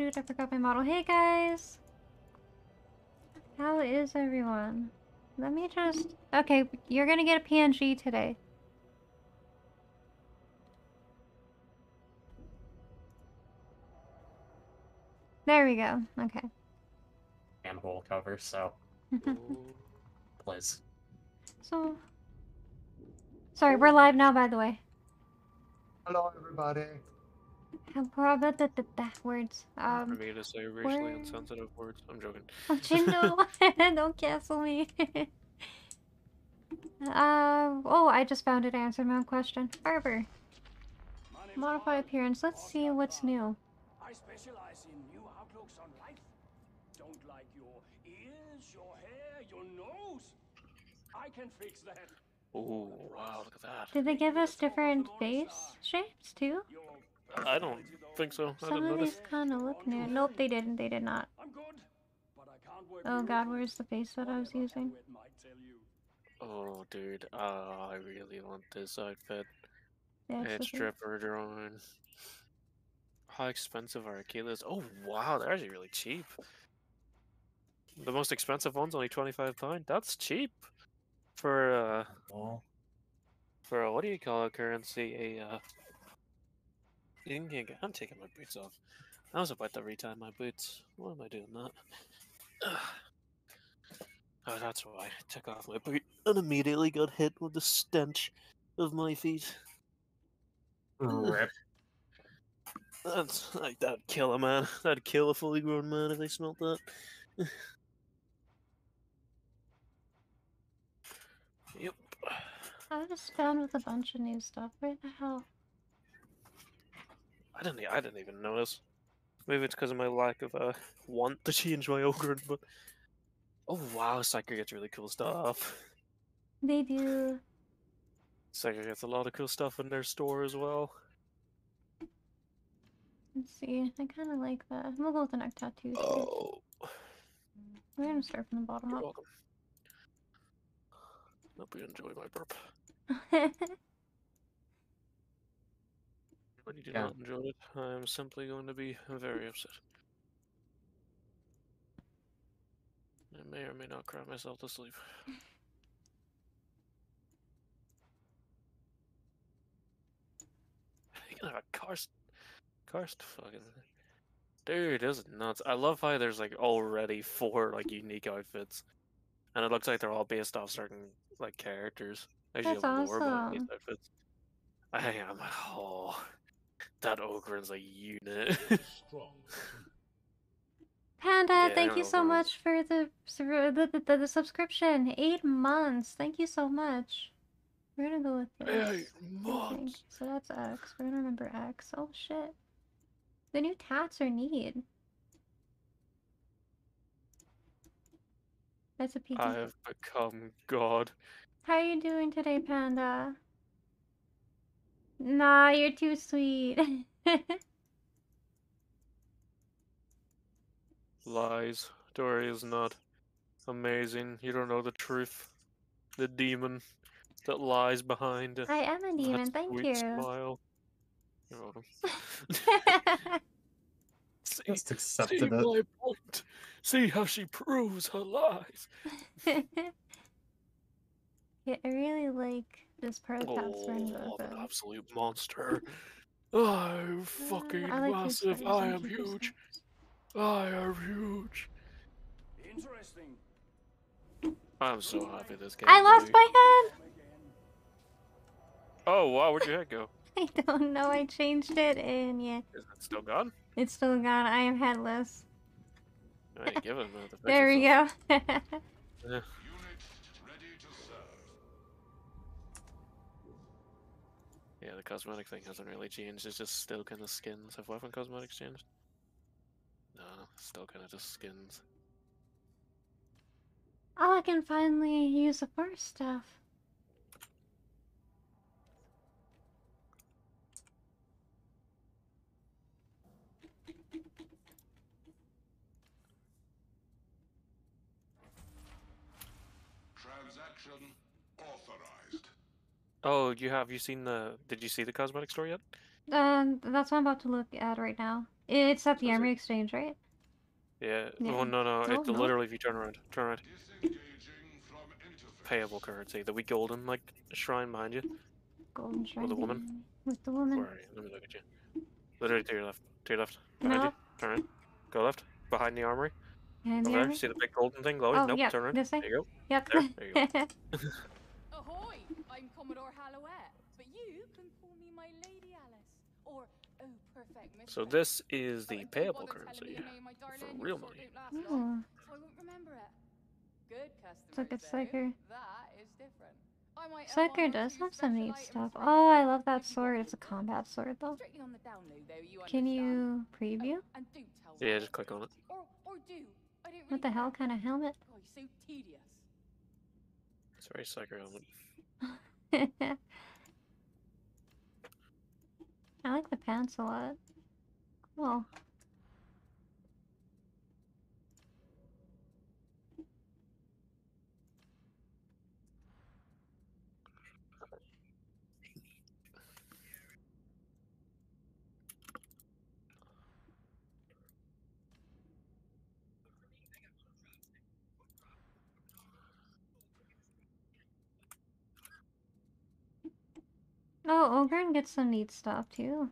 shoot, I forgot my model. Hey guys! How is everyone? Let me just... Okay, you're gonna get a PNG today. There we go. Okay. manhole cover, so please. so... Sorry, we're live now, by the way. Hello, everybody. How about the, the, the words? For Um, me to say racially where- insensitive words. I'm joking. Oh, Chindo! Don't cancel me. uh, oh, I just found it. I answered my own question. Barber. Modify appearance. Let's see what's new. I specialize in new outlooks on life. Don't like your ears, your hair, your nose? I can fix that. Oh wow, look at that. Did they give us different face shapes too? I don't think so. I Some of these kind of look new. Nope, they didn't. They did not. I'm good, but I can't work Oh god, where's the face that I was using? Howard might tell you. Oh dude, uh, I really want this outfit. Yeah, It's it's the- stripper drawing. How expensive are Aquilas? Oh wow, they're actually really cheap. The most expensive one's only twenty five pound. That's cheap for uh Well, for a, what do you call a currency? A uh. You can I'm taking my boots off. I was about to retie my boots. Why am I doing that? Oh, that's why I took off my boot and immediately got hit with the stench of my feet. rip. That's like that'd kill a man. That'd kill a fully grown man if they smelt that. yep. I just found with a bunch of new stuff. Where the hell? I didn't. I didn't even notice. Maybe it's because of my lack of uh want to change my ogre, but oh wow, Psyker gets really cool stuff. They do. Psyker gets a lot of cool stuff in their store as well. Let's see. I kind of like that. We'll go with the neck tattoos. Oh, We're gonna start from the bottom you're up. welcome. Hope you enjoy my burp. When you do Yeah. not enjoy it, I am simply going to be very upset. I may or may not cry myself to sleep. you can have a karst, karst fucking. Dude, this is nuts. I love how there's like already four like unique outfits, and it looks like they're all based off certain like characters. Actually, That's lore behind awesome. outfits. I think I'm like, oh, that ogre's a unit. Panda, Yeah, thank you so bro. much for the, the, the, the, the subscription. Eight months. Thank you so much. We're gonna go with this. Eight months. So that's X. We're gonna remember X. Oh shit. The new tats are neat. That's a peek. I have become God. How are you doing today, Panda? Nah, you're too sweet. Lies. Dory is not amazing. You don't know the truth. The demon that lies behind it. I am a demon, that thank sweet you. Smile. You're welcome. see, Just see it. my point. See how she proves her lies. yeah, I really like this part of the tats Oh, the, I'm an absolute monster. I'm ah, fucking I like massive. I am huge. I am huge. Interesting. I'm so happy this game. I lost my head! Oh wow, where'd your head go? I don't know, I changed it and yeah, Is it still gone? it's still gone. I am headless. I ain't give it a minute to fix There we itself. go. Yeah. Yeah, the cosmetic thing hasn't really changed. It's just still kind of skins. Have weapon cosmetics changed? No, still kind of just skins. oh, I can finally use the force stuff. Transaction authorized. Oh, you have you seen the? Did you see the cosmetic store yet? Um, that's what I'm about to look at right now. It's at the it- armory exchange, right? Yeah. Yeah. Oh no no! No, It literally, if you turn around, turn around. Disengaging from interface. Payable currency. The wee golden like shrine behind you. Golden shrine. With the woman? With the woman. Where are you? Let me look at you. Literally to your left. To your left. Behind No. you. Turn around. Go left. Behind the armory. And the Over there. armory. See the big golden thing glowing? Oh, nope. yeah, Turn around. this? There you go. Yep. There, there you Ahoy! I'm Commodore Hallowett, but you can call me my Lady Alice. Or, oh, perfect mistress. So this is the don't payable bother telling me currency name, for real money. sword don't last long, oh, so I won't remember it. Good customers, look at though. Psyker. That is different. I Psyker does have some neat stuff. Oh, I love that sword. It's a combat sword, though. Strictly on the down low, though, you Can you Oh, preview? and do tell Yeah, just click on it. Or, or do. I don't What the hell kind of helmet? Oh, so tedious. It's very psycho helmet. I like the pants a lot. Cool. Oh, Ogryn gets some neat stuff too.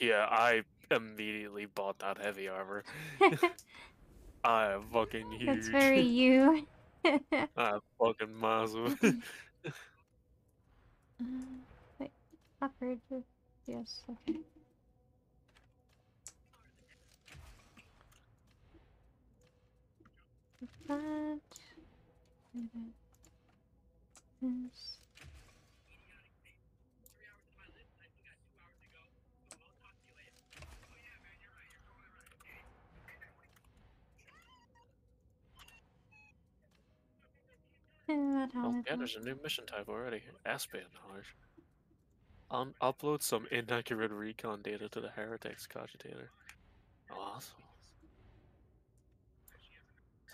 Yeah, I immediately bought that heavy armor. I am fucking huge. That's very you. I'm fucking massive. Mm. Wait, upgrade to yes, okay. That this. Oh, yeah, there's a new mission type already. Espionage. Un- um, upload some inaccurate recon data to the Heretics cogitator. Awesome.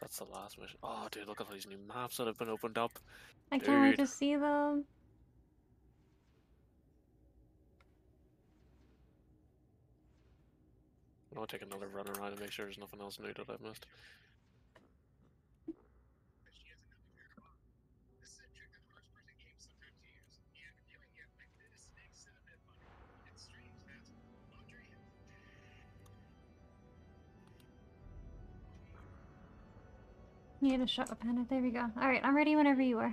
That's the last mission. Oh, dude, look at all these new maps that have been opened up. I can't wait to see them. I'll take another run around and make sure there's nothing else new that I've missed. Need a shot of Hannah. There we go. Alright, I'm ready whenever you are.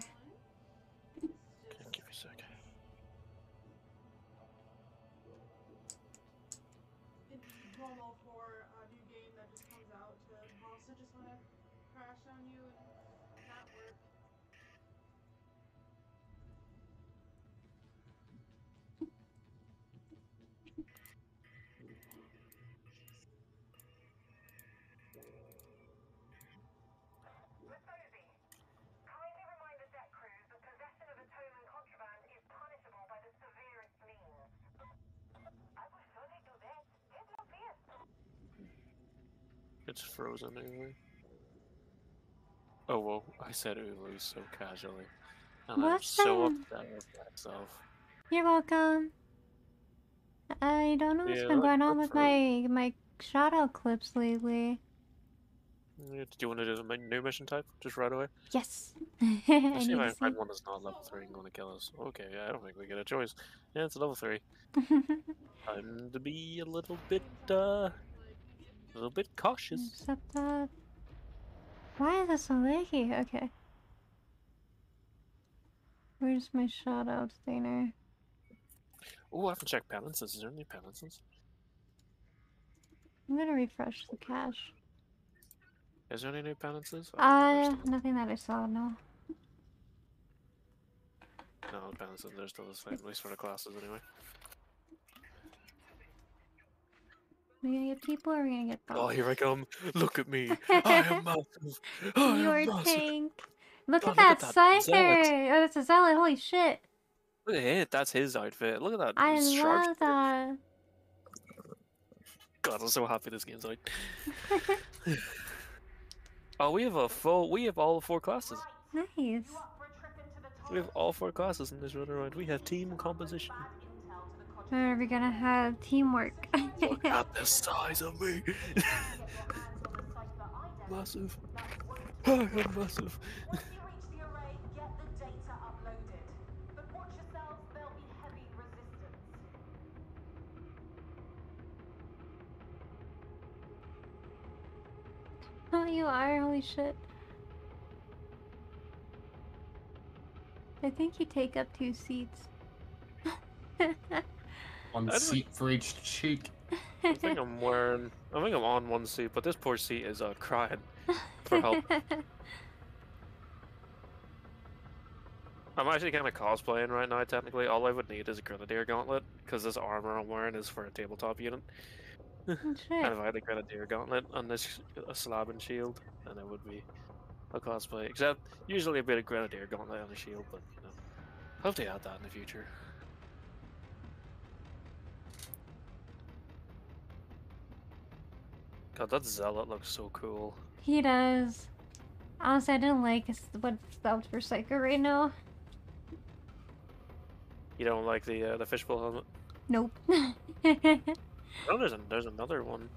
It's frozen anyway. Oh well, I said Ulu so casually. And I'm so that? upset with myself. You're welcome. I don't know what's Yeah, been going on with my my shout out clips lately. Yeah, Do you want to do the new mission type just right away? Yes. Let's I see if I to can see. find one that's not level 3 and going to kill us. Okay, yeah, I don't think we get a choice. Yeah, it's level 3. Time to be a little bit, uh, a little bit cautious. Except that. Why is it so leaky? Okay. Where's my shout out? Oh, I haven't checked balances. Is there any balances? I'm gonna refresh the cache. Is there any new balances? Uh, nothing that I saw, no. No, balances, they're still the same, at least for the classes anyway. We gonna get people or are we gonna get Oh, here I come. Look at me. I am massive. I You're massive. tank. Look Oh, at that that zealot. Oh, that's a zealot. Holy shit! Look at it. That's his outfit. Look at that. I love shirt. that. God, I'm so happy this game's out. oh, we have a full. We have all four classes. Nice. You up for a trip into the We have all four classes in this run around. We have team composition. bad intel to the When are we gonna have teamwork? Look at the size of me. massive. I am massive. Once you reach the array, get the data uploaded. But watch yourselves, there'll be heavy resistance. oh, you are? Holy shit. I think you take up two seats. One I don't- seat for each cheek. I think I'm wearing. I think I'm on one seat, but this poor seat is uh, crying for help. I'm actually kind of cosplaying right now. Technically, all I would need is a grenadier gauntlet because this armor I'm wearing is for a tabletop unit. Oh, And shit. if I had a grenadier gauntlet and this a slab and shield, then it would be a cosplay. Except usually a bit of grenadier gauntlet and a shield, but you know, hope they add that in the future. God, that zealot looks so cool. He does. Honestly, I didn't like what's out for Psycho right now. You don't like the uh, the fishbowl helmet? Nope. Oh, there's a, there's another one.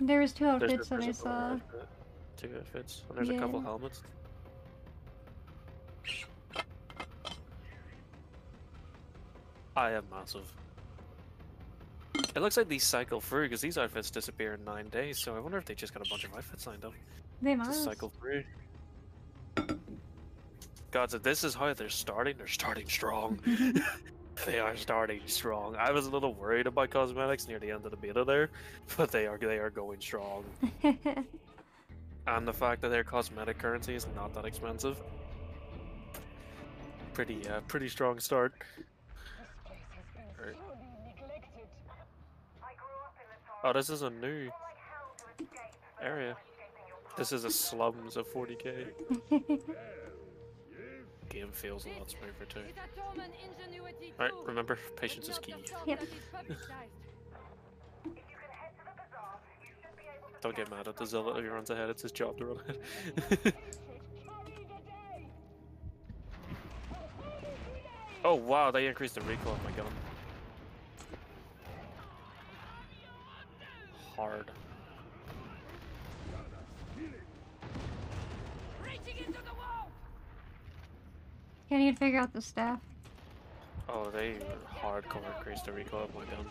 there was two outfits that there's I saw. outfit, Two outfits, and there's a couple helmets. I am massive. It looks like these cycle through because these outfits disappear in nine days. So I wonder if they just got a bunch of outfits lined up They to must. cycle through. God, so this is how they're starting. They're starting strong. they are starting strong. I was a little worried about cosmetics near the end of the beta there, but they are they are going strong. And the fact that their cosmetic currency is not that expensive. Pretty uh, pretty strong start. Right. Oh, this is a new area. This is a slums of 40k. Game feels a lot smoother too. Alright, remember, patience is key. Yep. Don't get mad at the zealot if he runs ahead, it's his job to run ahead. oh wow, they increased the recoil of my gun. Hard. Can you figure out the staff? Oh, they hardcore increased the recoil of my gun.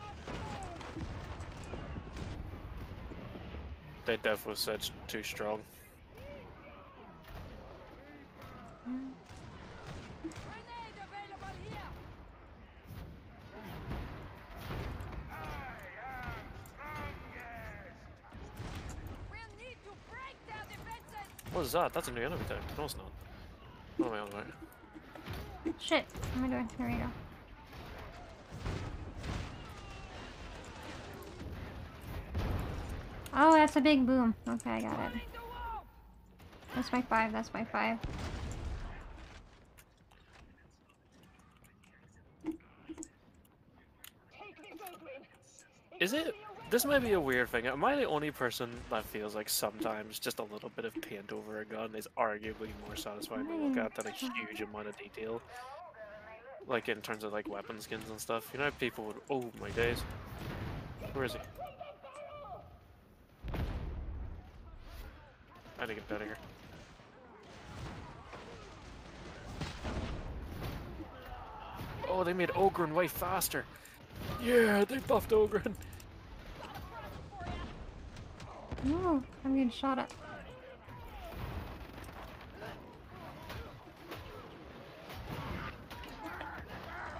They def was such too strong. What is that? That's a new enemy type. No, it's not. What am I on about? Shit. What am I doing? There we go. Oh, that's a big boom. Okay, I got it. That's my five. That's my five. Is it? This might be a weird thing. Am I the only person that feels like sometimes just a little bit of paint over a gun is arguably more satisfying to look at than a huge amount of detail? Like in terms of like weapon skins and stuff. You know, people would. Oh my days. Where is he? I need to get of here. Oh, they made Ogryn way faster. Yeah, they buffed Ogryn. Ooh, I'm getting shot at.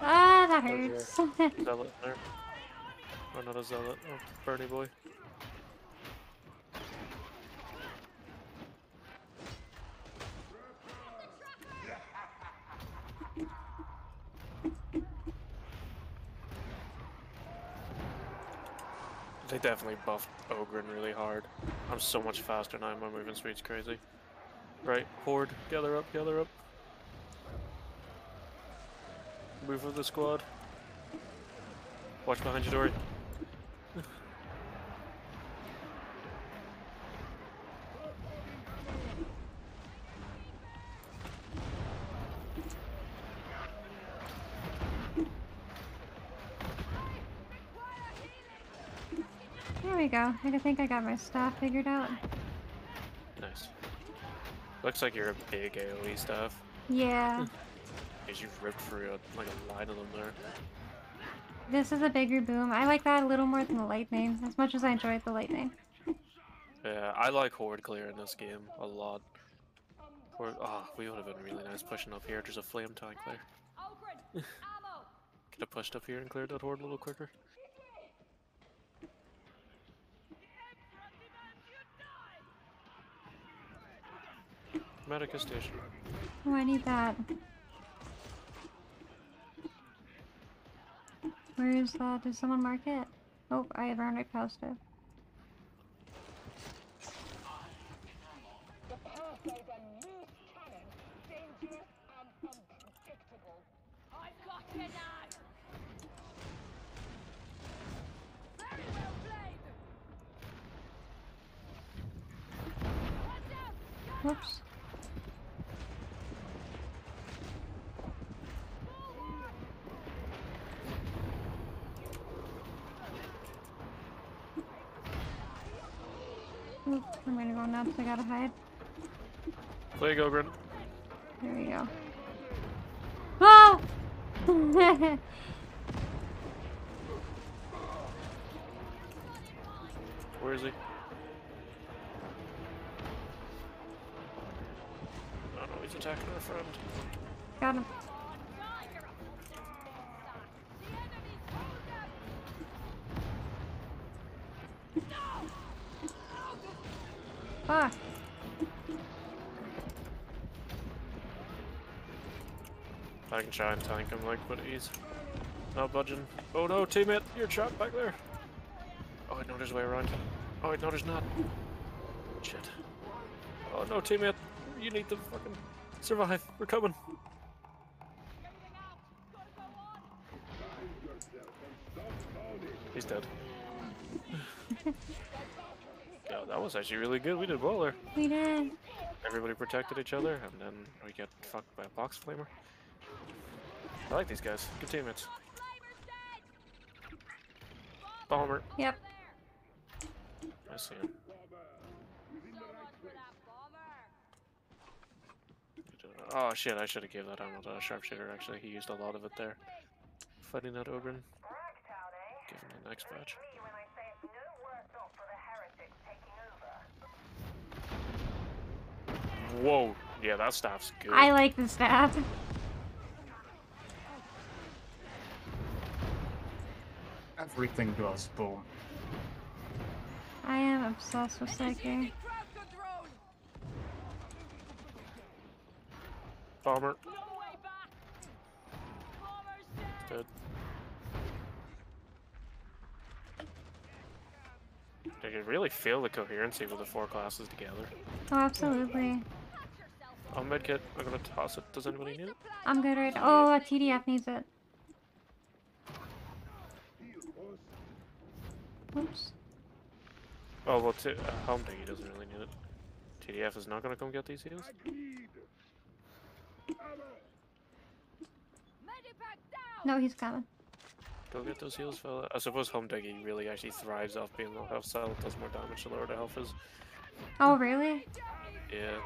Ah, that hurts. Zealot there. Not a zealot. Oh, Bernie boy. They definitely buffed Ogryn really hard. I'm so much faster now, my movement speed's crazy. Right, Horde, gather up, gather up. Move with the squad. Watch behind you, Dory. we go. I think I got my stuff figured out. Nice. Looks like you're a big AoE stuff. Yeah. Because you've ripped through a, like a line of them there. This is a bigger boom. I like that a little more than the lightning, as much as I enjoyed the lightning. Yeah, I like horde clear in this game a lot. Horde, oh, we would have been really nice pushing up here. There's a flame tank there. Ogryn, ammo. Could have pushed up here and cleared that horde a little quicker. Medica station. Oh, I need that. Where is that? Did someone mark it? Oh, I run right past it. The path is a loose cannon, dangerous and unpredictable. I've got you now. Very well played. Watch out. Whoops. Oop, I'm gonna go gotta hide. Plague Ogryn. There we go. Oh! Where is he? Oh no, he's attacking our friend. Got him. I try and tank him like, but he's not budging. Oh no, teammate, you're trapped back there. Oh wait, no, there's a way around. Oh wait, no, there's not. Shit. Oh no, teammate, you need to fucking survive. We're coming. He's dead. yeah, that was actually really good. We did well there. We did. Everybody protected each other, and then we get fucked by a box flamer. I like these guys. Good teammates. Bomber. Yep. I see him. Oh shit, I should have gave that ammo to a sharpshooter actually. He used a lot of it there. Fighting that Ogryn. Give him the next batch. Me when I say it's no worse off for the heretics taking over. Whoa! Yeah, that staff's good. I like the staff. Everything does boom. I am obsessed with Psyche. Crowd control. Bomber. No way back. Bomber's dead. Dead. You can really feel the coherency with the four classes together. Oh, absolutely. I'll medkit. I'm gonna toss it. Does anybody need it? I'm good right Oh, a TDF needs it. Oops. Oh, well, t uh, Home Diggy doesn't really need it. TDF is not gonna come get these heals? No, he's coming. Go get those heals, fella. I suppose Home Diggy really actually thrives off being low health, so it does more damage the lower the health is. Oh, really? Yeah.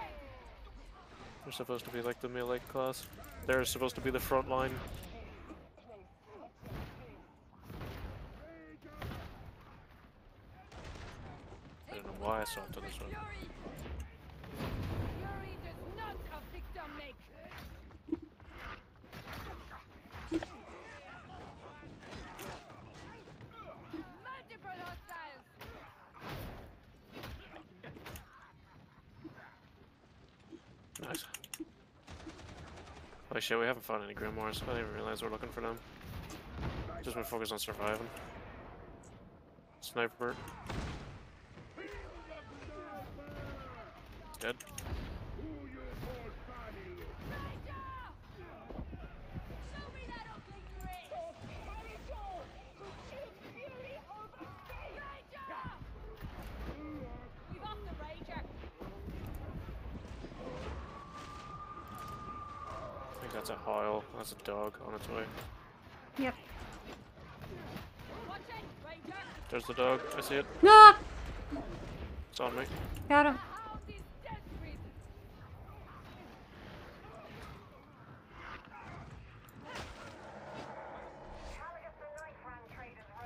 They're supposed to be like the melee class. They're supposed to be the front line. I don't know why I to this one. Nice. Holy shit, we haven't found any Grimoires. I didn't even realize we're looking for them. Just been focused on surviving. Sniper. Think that's a Hoyle. That's a dog on its way. Yep. Watch it, Ranger. There's the dog. I see it. Ah! It's on me. Got him. House is desperate.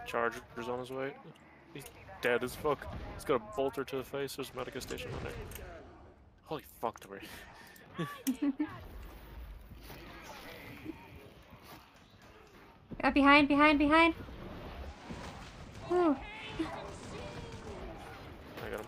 Charger's on his way. He's dead as fuck. He's got a bolter to the face. There's a medical station on there. Holy fuck, Tori. Uh, behind, behind, behind. I got him.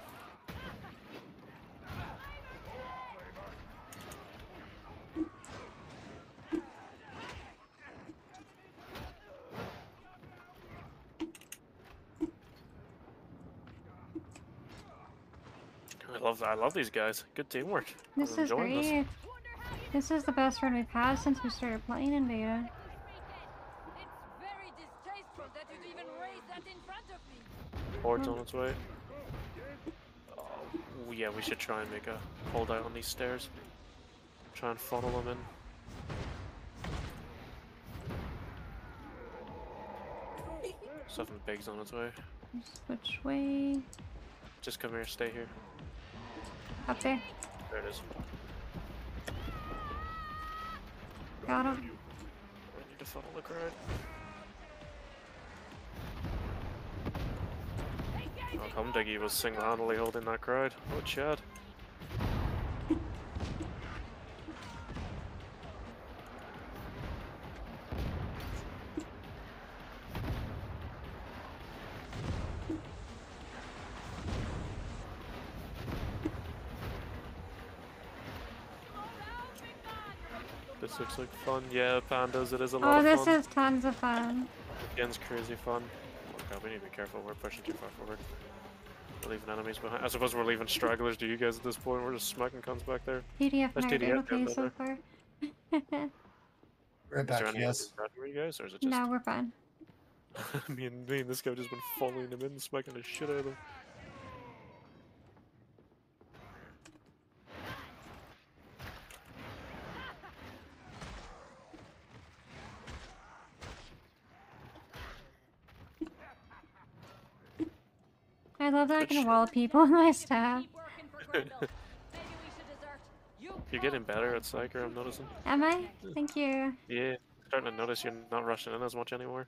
I love I love these guys. Good teamwork. This is enjoying this. great. This is the best run we've had since we started playing in beta. It's very distasteful that you'd even raise that in front of me. Hord's on its way. Oh, yeah, we should try and make a holdout on these stairs. Try and funnel them in. Something big's on its way. Which way? Just come here, stay here. Up there. There it is. Got him. I need to funnel the crowd. Oh, come Diggy was single-handedly holding that crowd. What Chad? This looks like fun. Yeah, pandas, it is a lot Oh, of this is tons of fun. Again's crazy fun. Oh god, we need to be careful. We're pushing too far forward. We're leaving enemies behind. I suppose we're leaving stragglers to you guys at this point. We're just smacking cons back there. PDF That's narrative TDF okay so there. far. Right Is back, any yes. other you guys, or is it just no, we're fine. me and me and this guy have just been following him in, smacking the shit out of him? Love that I Good can shit. wall people in my staff. Keep working for Grendel. Maybe we should desert. You You're getting better at Psyker, I'm noticing. Am I? Thank you. Yeah, starting to notice you're not rushing in as much anymore.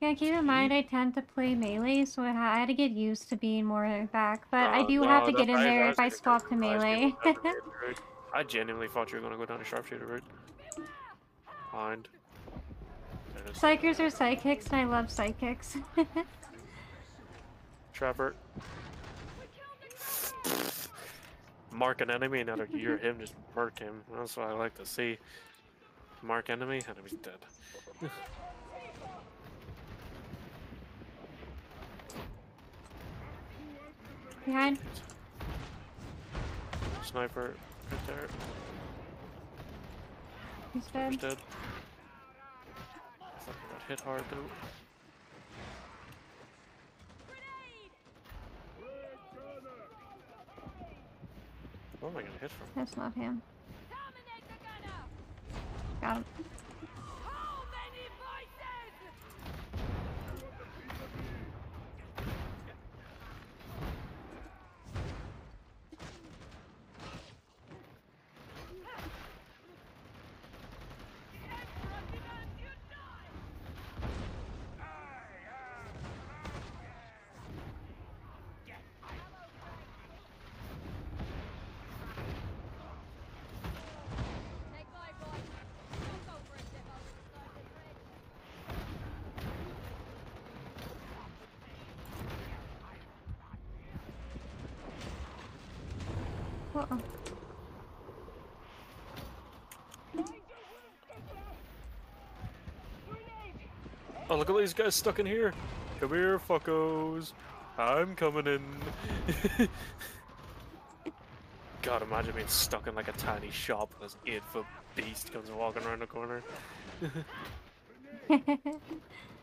Yeah, keep in mind I tend to play melee, so I, had to get used to being more back. But I Uh, do no, have to get in I- there I if I was swap to gonna go- I was melee. gonna go down the route. I genuinely thought you were gonna go down the sharpshooter route. Mind. Psykers are psychics, and I love psychics. Trapper. Mark an enemy, and either you or him just murk him. That's what I like to see. Mark enemy, enemy's dead. Behind. Sniper, right there. He's dead. dead. Fucking got hit hard though. Where am oh, I gonna hit from? That's not him. terminate the gunner. Got him. How many voices? Take my boy. Don't go for a dip over the side of the bridge. Oh. Oh, look at these guys stuck in here. Come here, fuckos. I'm coming in. God, imagine being stuck in like a tiny shop and this 8 foot beast comes walking around the corner.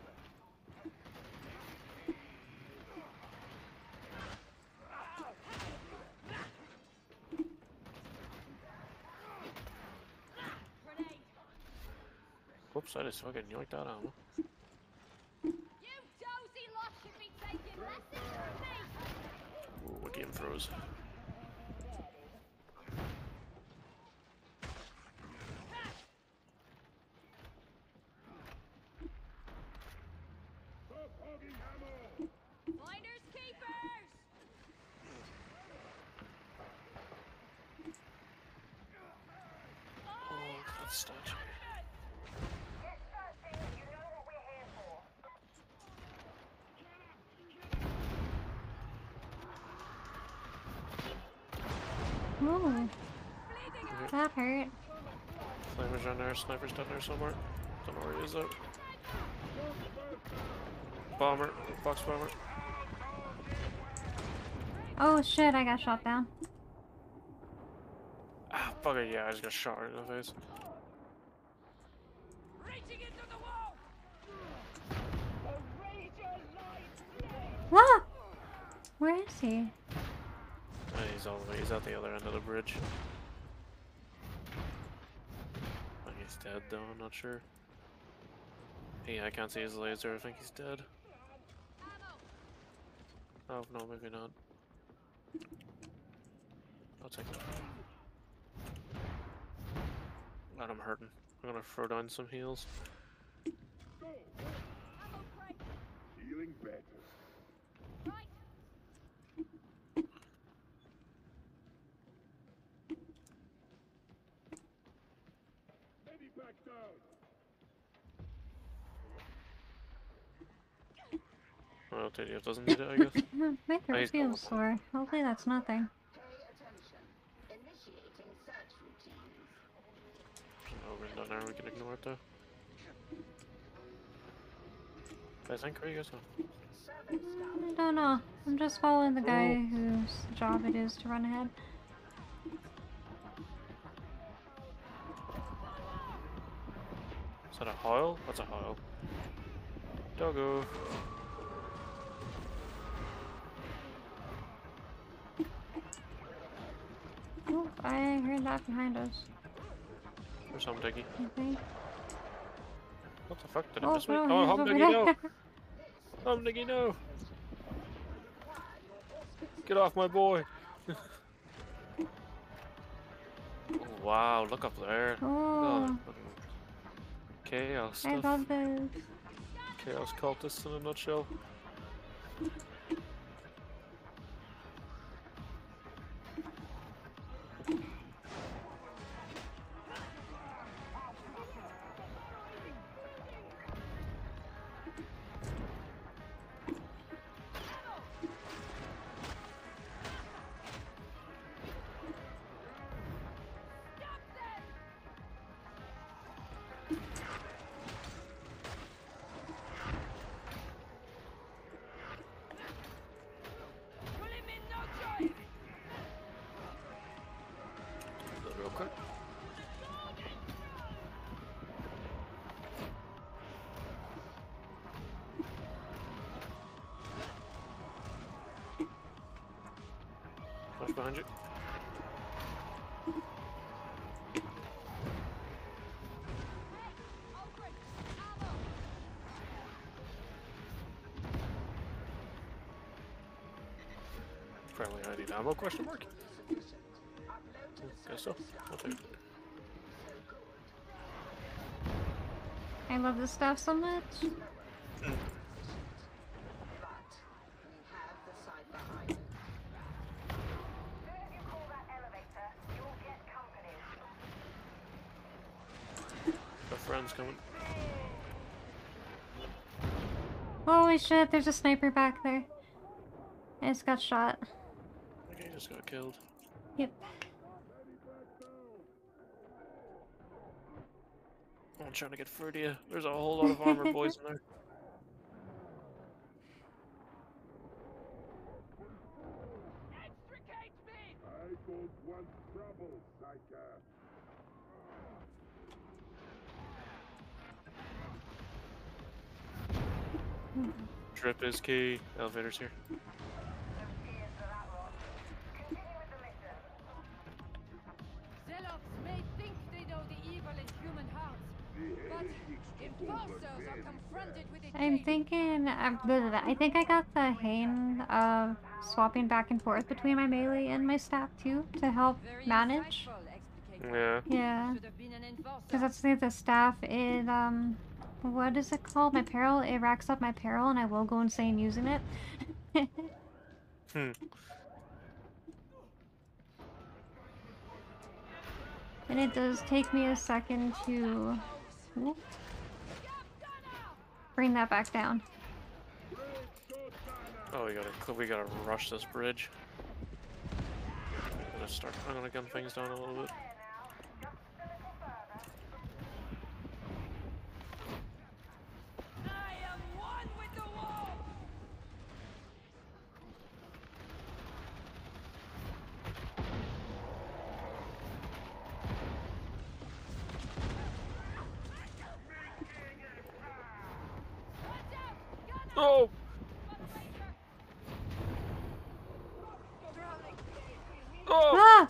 is fucking yoinked out on. You dozy lot should be taking lessons from me! Ooh, what game froze? There, sniper's down there somewhere. Don't know where he is though. Bomber, box bomber. Oh shit, I got shot down. Ah, bugger, yeah, I just got shot right in the face. Reaching into the wall! What? Where is he? Uh, he's all the way, he's at the other end of the bridge. I think he's dead though, I'm not sure. Yeah, I can't see his laser, I think he's dead. Oh, no, maybe not. I'll take that. God, I'm hurting. I'm gonna throw down some heals. Feeling better. Well, TDF doesn't need it, I guess. My throat he's feels sore. Hopefully that's nothing. Oh, There's no wind down there, we can ignore it though. I think, where you guys going? I don't know. I'm just following the guy oh. whose job it is to run ahead. Is that a Hoyle? That's a Hoyle. Doggo. Oh, I heard that behind us. There's some diggy. I think. What the fuck? Did Oh, miss me? no, Oh, he's hum over diggy, no! Hum diggy, no! Get off my boy! oh, wow, look up there. Oh, fucking Chaos I stuff. love this. Chaos cultists in a nutshell. Flash behind you. Apparently I need ammo, question mark? Guess so. I'll take it. I love this stuff so much. Soon as you call that elevator, you'll get company. Got friends coming. Holy shit, there's a sniper back there. I just got shot. Okay, just got killed. Yep. I'm trying to get through to you. There's a whole lot of armor boys in there. Extricate me! I don't want trouble, Psyker. Drip is key. Elevator's here. So cheers for that lot. Continue with the mission. Zealots may think they know the evil in human hearts, But if falsos are confronted with a I'm thinking. I think I got the hang of swapping back and forth between my melee and my staff too to help manage. Yeah. Yeah, Should have been an enforcer. because that's the, the staff. is um, what is it called? My peril. It racks up my peril, and I will go insane using it. Hmm. And it does take me a second to bring that back down. Oh, we gotta we gotta rush this bridge. I'm gonna start. I'm gonna gun things down a little bit. Oh! Oh! Ah!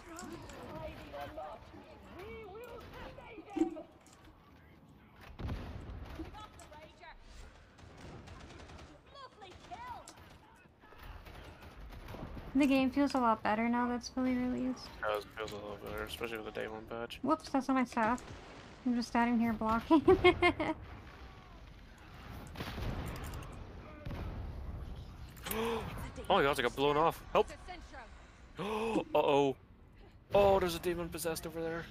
The game feels a lot better now that's fully released. That feels a little better, especially with the day one patch. Whoops, that's not my staff. I'm just standing here blocking. oh my god, I got blown off. Help! It's a centro. uh oh. Oh, there's a demon possessed over there.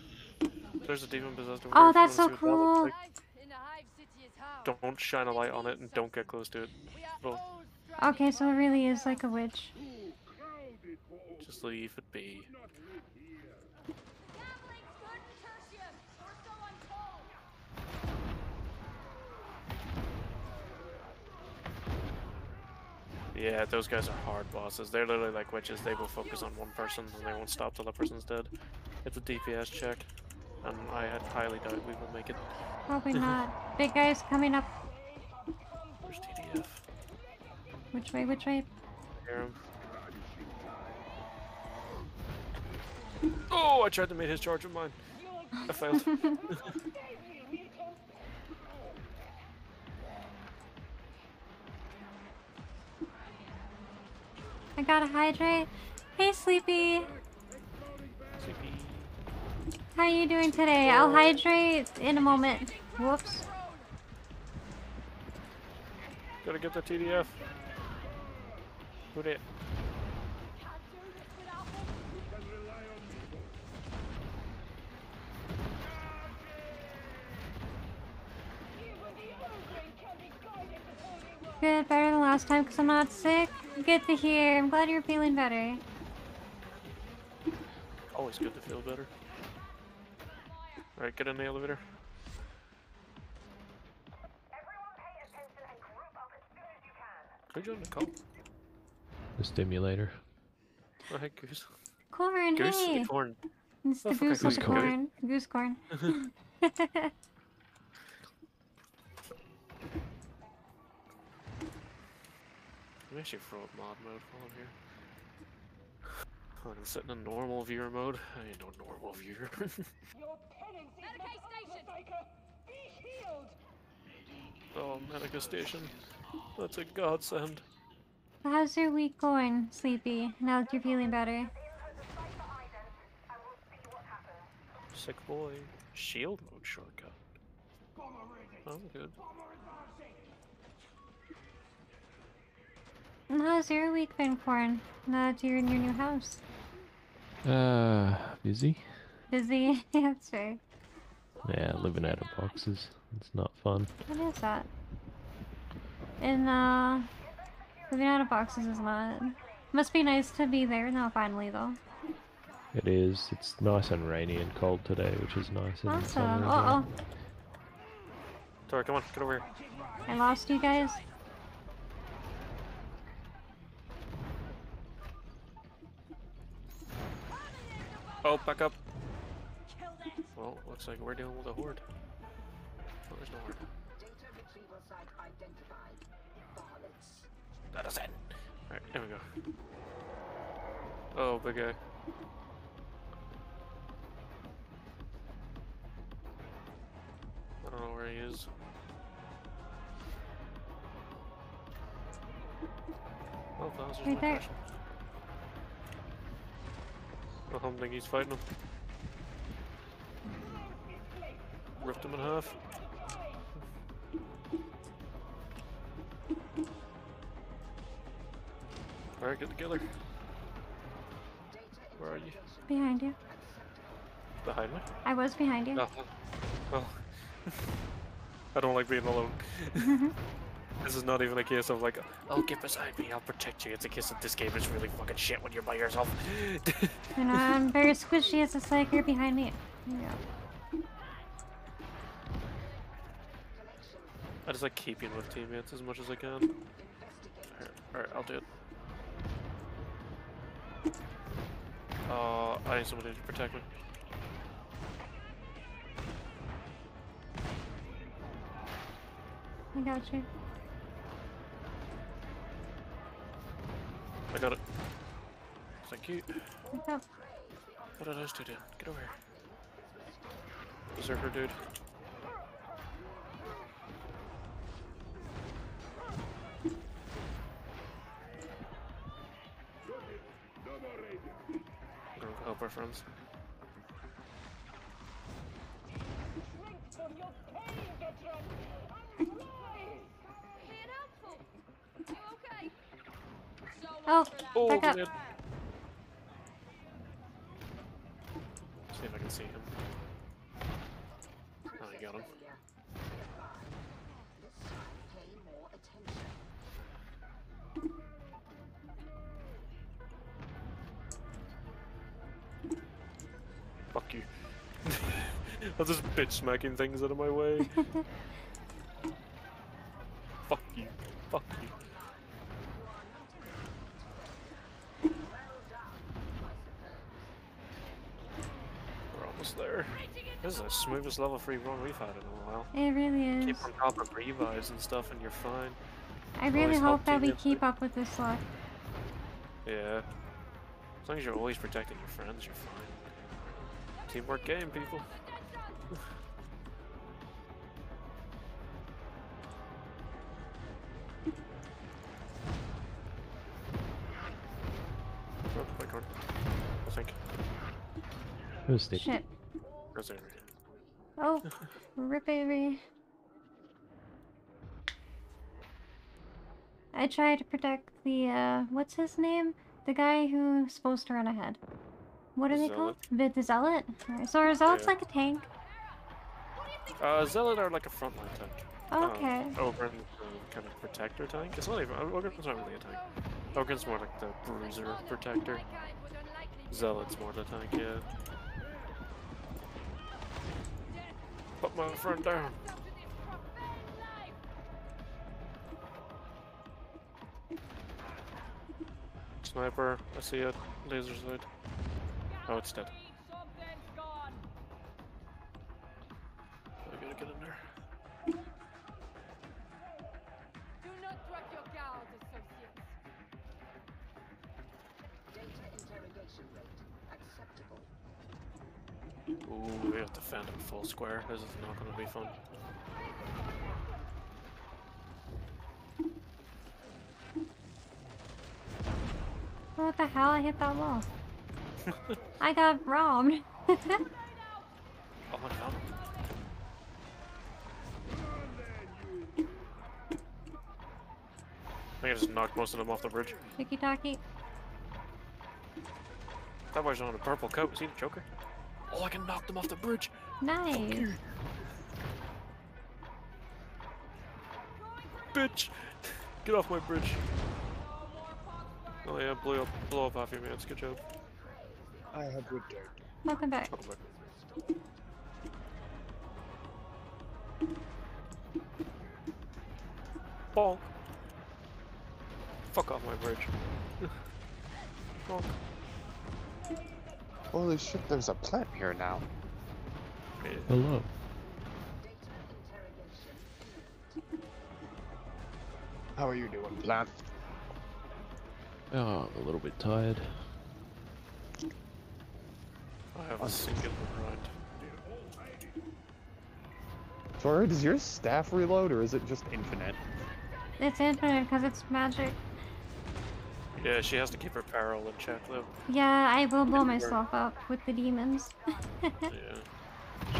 There's a demon possessed over Oh, there. if you that's so see what that looks cool. like. Life in the hive city is hard. Don't shine a light on it and don't get close to it. We are Well, all striving okay, so it really is like a witch. Just leave it be. not live here. Gambling's good, Tertius. Or so I'm told. Yeah, those guys are hard bosses. They're literally like witches. They will focus on one person and they won't stop till that person's dead. It's a DPS check, and I had highly doubt we will make it. Probably not. Big guys coming up. Where's TDF? Which way, which way? Hear him. Oh, I tried to make his charge of mine. I failed. I gotta hydrate. Hey, Sleepy. CP. How are you doing today? I'll hydrate in a moment. Whoops. Gotta get the TDF. Who did? Good, better than last time because I'm not sick. Good to hear. I'm glad you're feeling better. Always good to feel better. Alright, get in the elevator. Everyone pay attention and group up as soon as you can. Could you join the call? The stimulator. Oh, hey, Goose. Corn, Goose? hey. Corn. It's the Oh, fuck, I goose call of you corn. Goose corn. Let me actually throw up mod mode while I'm here. I can sit in a normal viewer mode. I ain't no normal viewer. Medicae station. oh, Medicae Station. That's a godsend. How's your week going, Sleepy? Now that you're feeling better. Sick boy. Shield mode shortcut. Oh, good. And how's your week been, Corn? Now that you're in your new house. Uh, busy. Busy? yeah, that's fair. Yeah, living out of boxes. It's not fun. What is that? And, uh... Living out of boxes is not... Must be nice to be there now, finally, though. It is. It's nice and rainy and cold today, which is nice. in Awesome. Uh-oh. Tori, come on, get over here. I lost you guys. Oh, back up. Well, looks like we're dealing with a horde. Oh, there's no horde. Let us in. Alright, here we go. Oh, big guy. I don't know where he is. Oh, that was just Right my there. question. I don't think he's fighting him. Ripped him in half. Alright, get together. Where are you? Behind you. Behind me? I was behind you. No. Well, I don't like being alone. this is not even a case of like, oh, get beside me, I'll protect you. It's a case of this game is really fucking shit when you're by yourself. You know, I'm very squishy. It's just like you're behind me. Yeah. I just like keeping with teammates as much as I can. Alright, alright, I'll do it. Uh, I need somebody to protect me. I got you. I got it. Thank you. What are those two doing? Get over here. Berserker dude. I'm gonna go help our friends. Oh, Oh, back up. See if I can see him. Oh, you got him. Fuck you. I'm just bitch smacking things out of my way. Fuck you. Fuck you. We're almost there. This is the smoothest level 3 run we've had in a while. It really is. Keep on top of revives and stuff and you're fine. I really hope that we teammates keep up with this luck. Yeah. As long as you're always protecting your friends, you're fine. Teamwork game, people. Oh, my card. I think. Who's the Shit. Oh, rip Avery. I try to protect the, uh, what's his name? The guy who's supposed to run ahead. What are they called? The, the Zealot? So are Zealots Yeah. like a tank? Uh, Zealot are like a frontline tank. Okay. Um, Ogryn's uh, kind of protector tank. It's not even. Ogryn's not really a tank. Ogryn's more like the bruiser protector. Zealot's more the tank, yeah. Put my friend down. Sniper, I see it. Laser sight. Oh, it's dead. Square. This is not gonna be fun. What the hell? I hit that wall. I got robbed. Oh my god. I think I just knocked most of them off the bridge. Tiki talkie. That boy's on a purple coat. See the Joker? Oh, I can knock them off the bridge. Nice. Bitch! Get off my bridge. Oh yeah, blow up, blow up half your mans. Good job. I have good dirt. Welcome back. Welcome back. Bonk. Fuck off my bridge. Bonk. Holy shit, there's a plant here now. Yeah. Hello. How are you doing, plant? Oh, I'm a little bit tired. I have a single grind. Sora, does your staff reload or is it just infinite? It's infinite because it's magic. Yeah, she has to keep her peril in check though. Yeah, I will blow myself up with the demons. Yeah.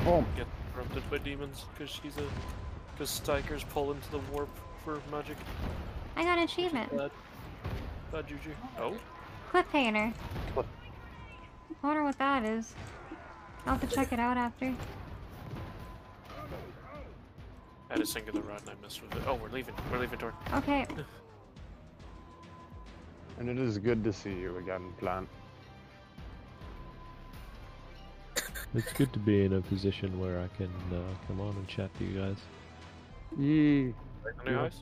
Oh, Get corrupted by demons because she's a. Because Psykers pull into the warp for magic. I got an achievement. Bad. Bad juju. Oh. Cliffhanger. Cliff- I wonder what that is. I'll have to check it out after. I had a singular rod and I missed with it. Oh, we're leaving. We're leaving, Tor. Okay. and it is good to see you again, Plant. It's good to be in a position where I can uh, come on and chat to you guys. Yee. New house?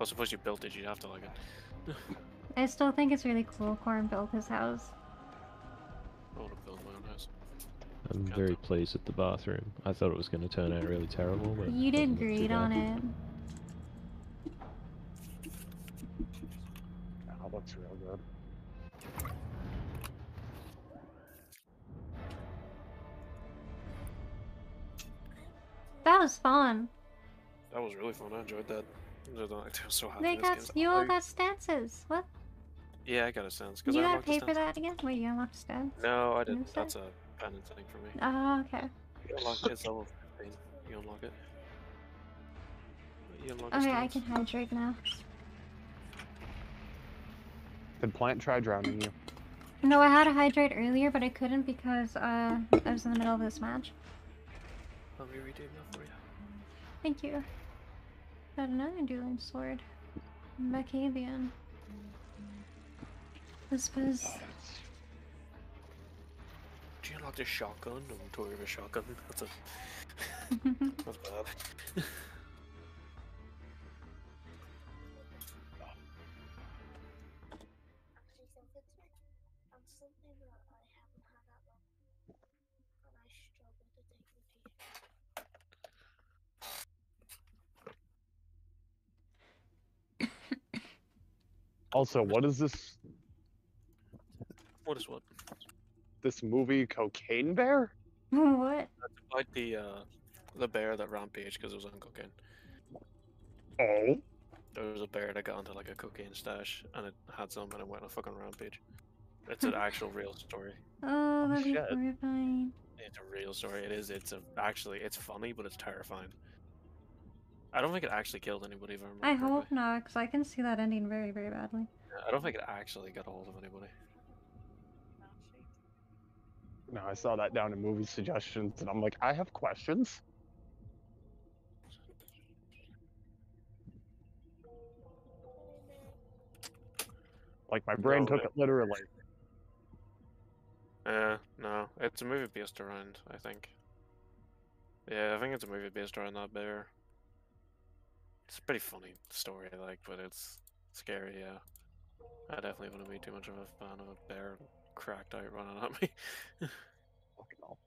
I suppose you built it, you'd have to like it. I still think it's really cool Corn built his house. I want to build my own house. I'm Can't very do. pleased with the bathroom. I thought it was going to turn out really terrible, but You did doesn't look too great bad. on it. That was fun. That was really fun. I enjoyed that. I was so happy. They this got game's you all got stances. What? Yeah, I got a stance. You Cause I gotta unlocked the pay for that again? Wait, you unlocked stance? No, I didn't. Move set? That's a penance thing for me. Oh, okay. You unlock it. It's level 15. You unlock it. You unlock Okay, I can hydrate now. Did Plant try drowning you? No, I had to hydrate earlier, but I couldn't because uh, I was in the middle of this match. Let me redeem that for you. Thank you. Got another dueling sword. Maccabian. This was. Did you unlock the shotgun? Of a shotgun. That's a. That's bad. Also, what is this What is what? this movie Cocaine Bear? what? Like the uh, the bear that rampaged because it was on cocaine. Oh. There was a bear that got onto like a cocaine stash and it had some and it went on a fucking rampage. It's an actual real story. Oh, that'd be shit. horrifying. It's a real story. It is. It's a, actually it's funny, but it's terrifying. I don't think it actually killed anybody. If I, remember I hope not, because I can see that ending very, very badly. I don't think it actually got a hold of anybody. No, I saw that down in movie suggestions, and I'm like, I have questions. Like my brain No, took it literally. Uh, no, it's a movie based around. I think. Yeah, I think it's a movie based around that bear. It's a pretty funny story, like, but it's scary. Yeah, I definitely wouldn't be too much of a fan of a bear cracked out running at me. Fucking hell.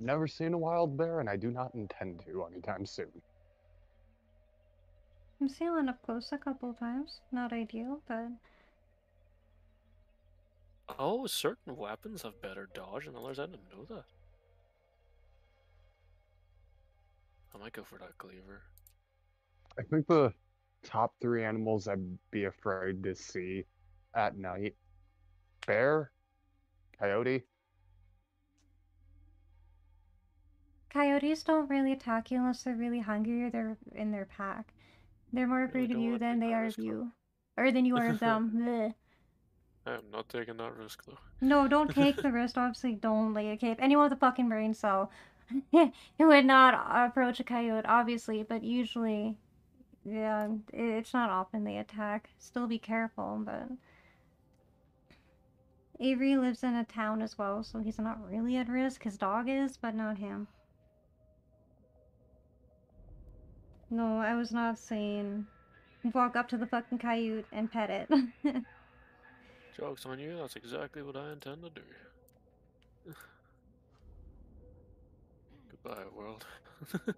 Never seen a wild bear, and I do not intend to anytime soon. I'm seeing it up close a couple times. Not ideal, but oh, certain weapons have better dodge than others. I didn't know that. I might go for that cleaver. I think the top three animals I'd be afraid to see at night bear, coyote. coyotes don't really attack you unless they're really hungry or they're in their pack. They're more afraid of you than they are of you. Or than you are of them. I am not taking that risk though. No, don't take the risk. Obviously, don't like a If anyone with a fucking brain cell, you would not approach a coyote, obviously. But usually, yeah, it's not often they attack. Still be careful, but Avery lives in a town as well, so he's not really at risk. His dog is, but not him. No, I was not saying walk up to the fucking coyote and pet it. Joke's on you, that's exactly what I intend to do. Goodbye, world.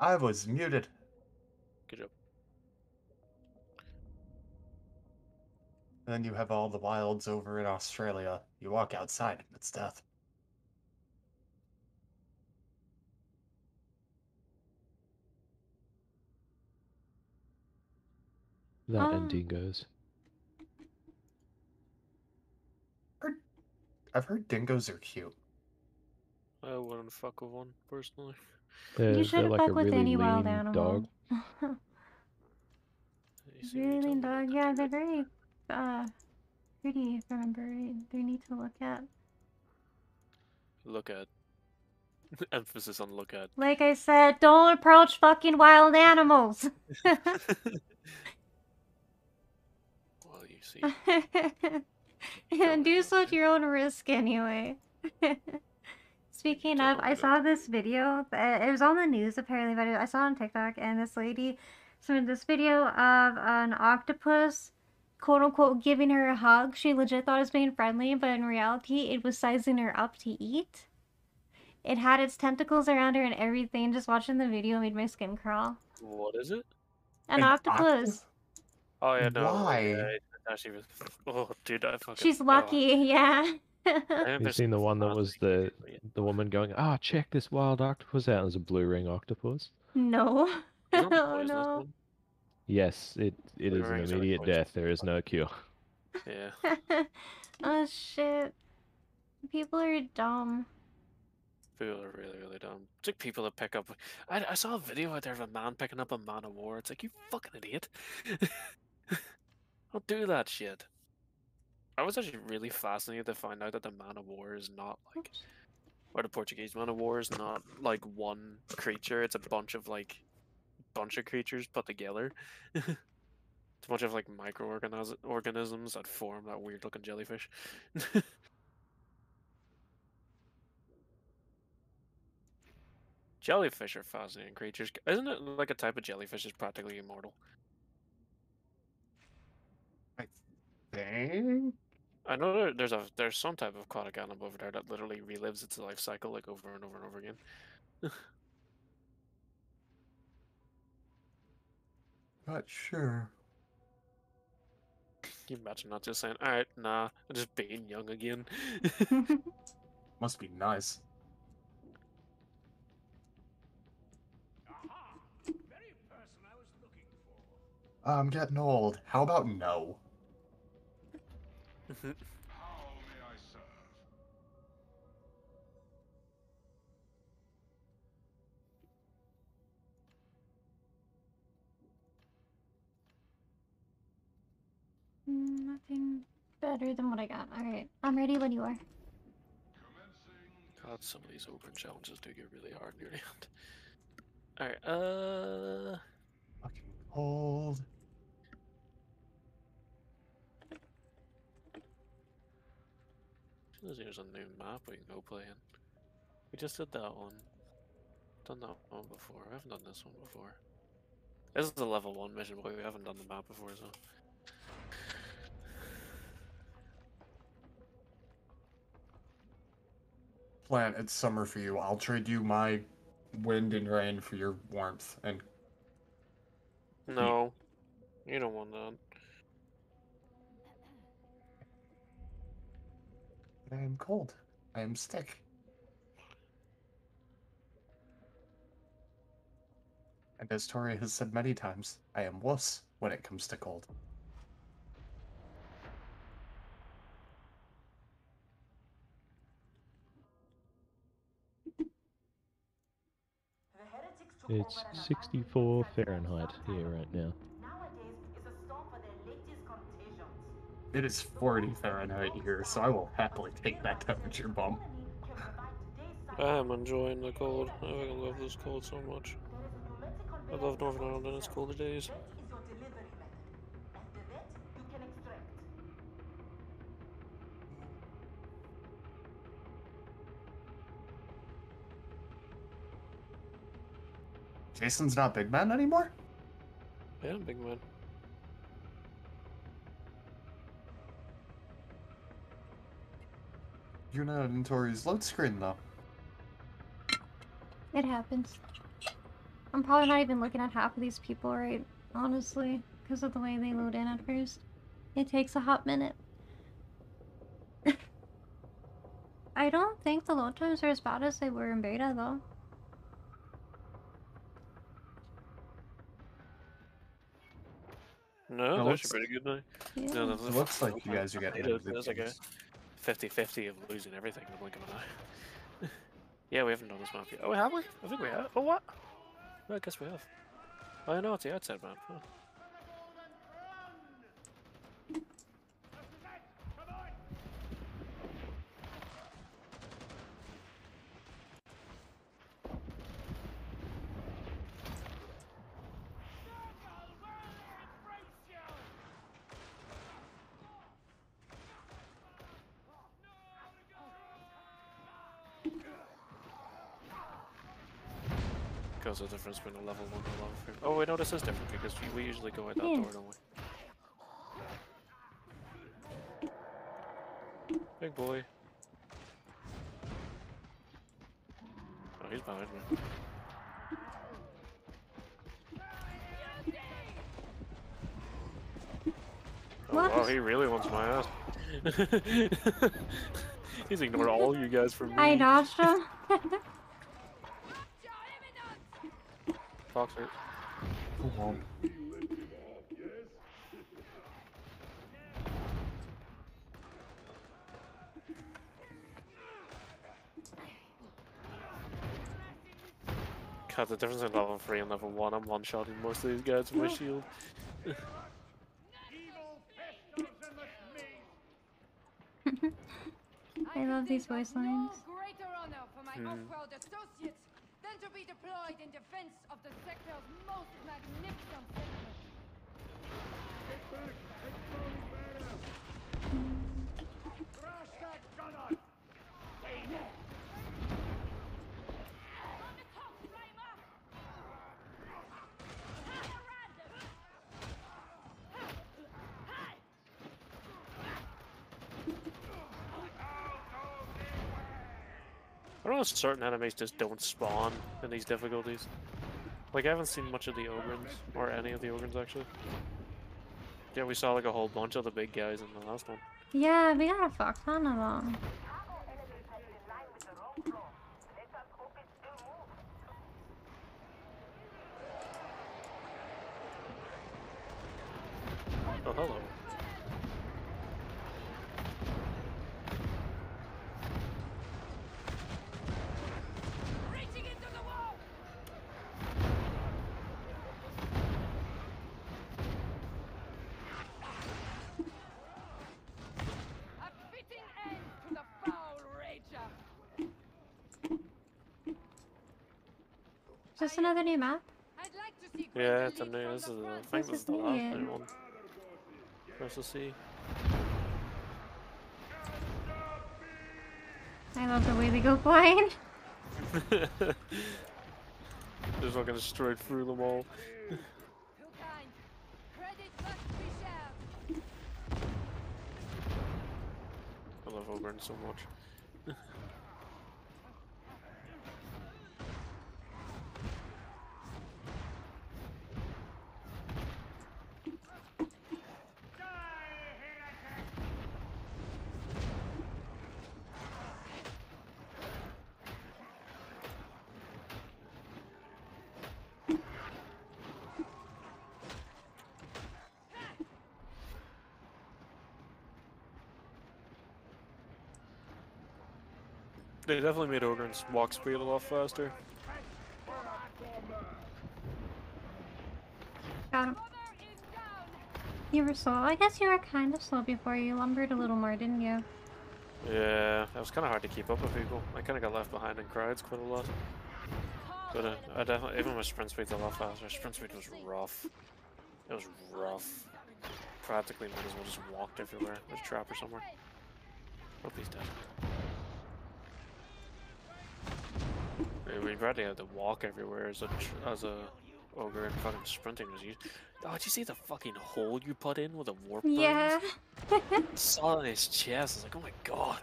I was muted. Good job. And then you have all the wilds over in Australia. You walk outside, and it's death. That Um, and dingoes. I've heard dingoes are cute. I wouldn't fuck with one personally. They're, you shouldn't like fuck with really any wild animal. dog. You see what you're really talking dog. Yeah, they're very uh pretty. If I remember, they need to look at. Look at. Emphasis on look at. Like I said, don't approach fucking wild animals. Well, you see. and do so at your own risk anyway. Speaking of, I saw this video. uh, It was on the news apparently, but I saw it on TikTok, and this lady submitted this video of an octopus, quote unquote, giving her a hug. She legit thought it was being friendly, but in reality, it was sizing her up to eat. It had its tentacles around her and everything. Just watching the video made my skin crawl. What is it? An, An octopus. Oh yeah, no. Why? Yeah, it's actually, was- oh dude, I fucking. She's oh, lucky, yeah. I haven't You seen the one that was the the woman going, "Ah, check this wild octopus out." There's a blue ring octopus. no. Isn't oh no. Yes, it it Blue is an rings are like immediate death. There is no cure. Yeah, oh shit. People are dumb. people are really, really dumb. It's like people that pick up. I, I saw a video out there of a man picking up a man of war. It's like you fucking idiot. Don't do that shit. I was actually really fascinated to find out that the man of war is not like, or the Portuguese man of war is not like one creature. It's a bunch of like, bunch of creatures put together. it's a bunch of like microorganisms organisms that form that weird looking jellyfish. Jellyfish are fascinating creatures. Isn't it like a type of jellyfish is practically immortal? Thing? I know there's a there's some type of aquatic animal over there that literally relives its life cycle like over and over and over again. Not sure. Can you imagine not just saying, "Alright, nah," and just being young again? Must be nice. Aha! Very person I was looking for. I'm getting old. How about no? How may I serve? Mm, Nothing better than what I got. Alright, I'm ready when you are. God, some of these open challenges do get really hard near the end. Alright, uh. Fucking cold. There's a new map we can go play in. We just did that one. Done that one before. I haven't done this one before. This is a level 1 mission, but we haven't done the map before, so. Plant, it's summer for you. I'll trade you my wind and rain for your warmth. And No. You don't want that. I am cold. I am stick. And as Tori has said many times, I am wuss when it comes to cold. It's 64 Fahrenheit here right now. It is 40 Fahrenheit here, so I will happily take that temperature bump. I'm enjoying the cold. I fucking love this cold so much. I love Northern Ireland and its colder days. Jason's not Big Man anymore? Yeah, big man. You're not in Tori's load screen though. It happens. I'm probably not even looking at half of these people right, honestly, because of the way they load in at first. It takes a hot minute. I don't think the load times are as bad as they were in beta, though. No, It they're looks- pretty good now. Yeah. No, It looks like you guys are getting There's, good there's like a games. 50-50 of losing everything in the blink of an eye. yeah, we haven't done this map yet. Oh, have we? I think we have. Oh, what? Well, I guess we have. Oh, no, it's the outside map. Of the difference between a level 1 and a level 3. Oh, wait, no, this is different because we, usually go out that door, don't we? Big boy. Oh, he's behind me. Oh, wow, he really wants my ass. he's ignored all you guys for me. Hi, dodged him. Fox hurt. God, the difference in level 3 and level 1, I'm one-shotting most of these guys with my shield. I love these voice lines. greater to be deployed in defense of the sector's most magnificent settlement. I don't know if certain enemies just don't spawn in these difficulties. Like, I haven't seen much of the Ogryns, or any of the Ogryns actually. Yeah, we saw like a whole bunch of the big guys in the last one. Yeah, we got a fuck ton of them. Oh, hello. Reaching into the wall! A fitting end to the foul rager. Just another new map. I'd like to see Yeah, it's a new. This the is, I front. think this is the last Yeah. new one. To see. I love the way they go flying. Just fucking straight through them all. Too kind. Credit must be shared. I love Ogryn so much. They definitely made Ogryn's walk speed a lot faster. Got him. You were slow. I guess you were kind of slow before. You lumbered a little more, didn't you? Yeah, that was kind of hard to keep up with people. I kind of got left behind in crowds quite a lot. But uh, I definitely, even with sprint speed's a lot faster. Sprint speed was rough. It was rough. Practically might as well just walked everywhere. There's a trapper somewhere. Hope he's dead. We practically had to walk everywhere as a as a ogre and fucking sprinting was used. Oh, did you see the fucking hole you put in with the warp? burns? Yeah. Saw it in his chest. I was like, oh my god.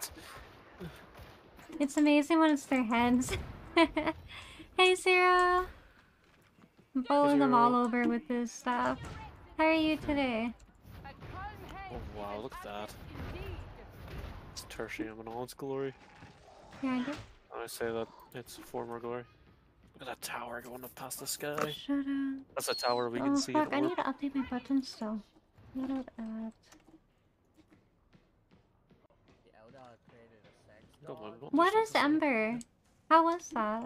it's amazing when it's their heads. hey, Sarah. I'm bowling them all over with this stuff. How are you today? Oh wow, look at that. It's tertium in all its glory. Yeah, I do. I say that, it's former glory. Look at that tower going up past the sky. Shut up. That's a tower we oh can see. Oh fuck, I need to update my buttons still. What about that? Don't mind, don't What is. Embr? How was that?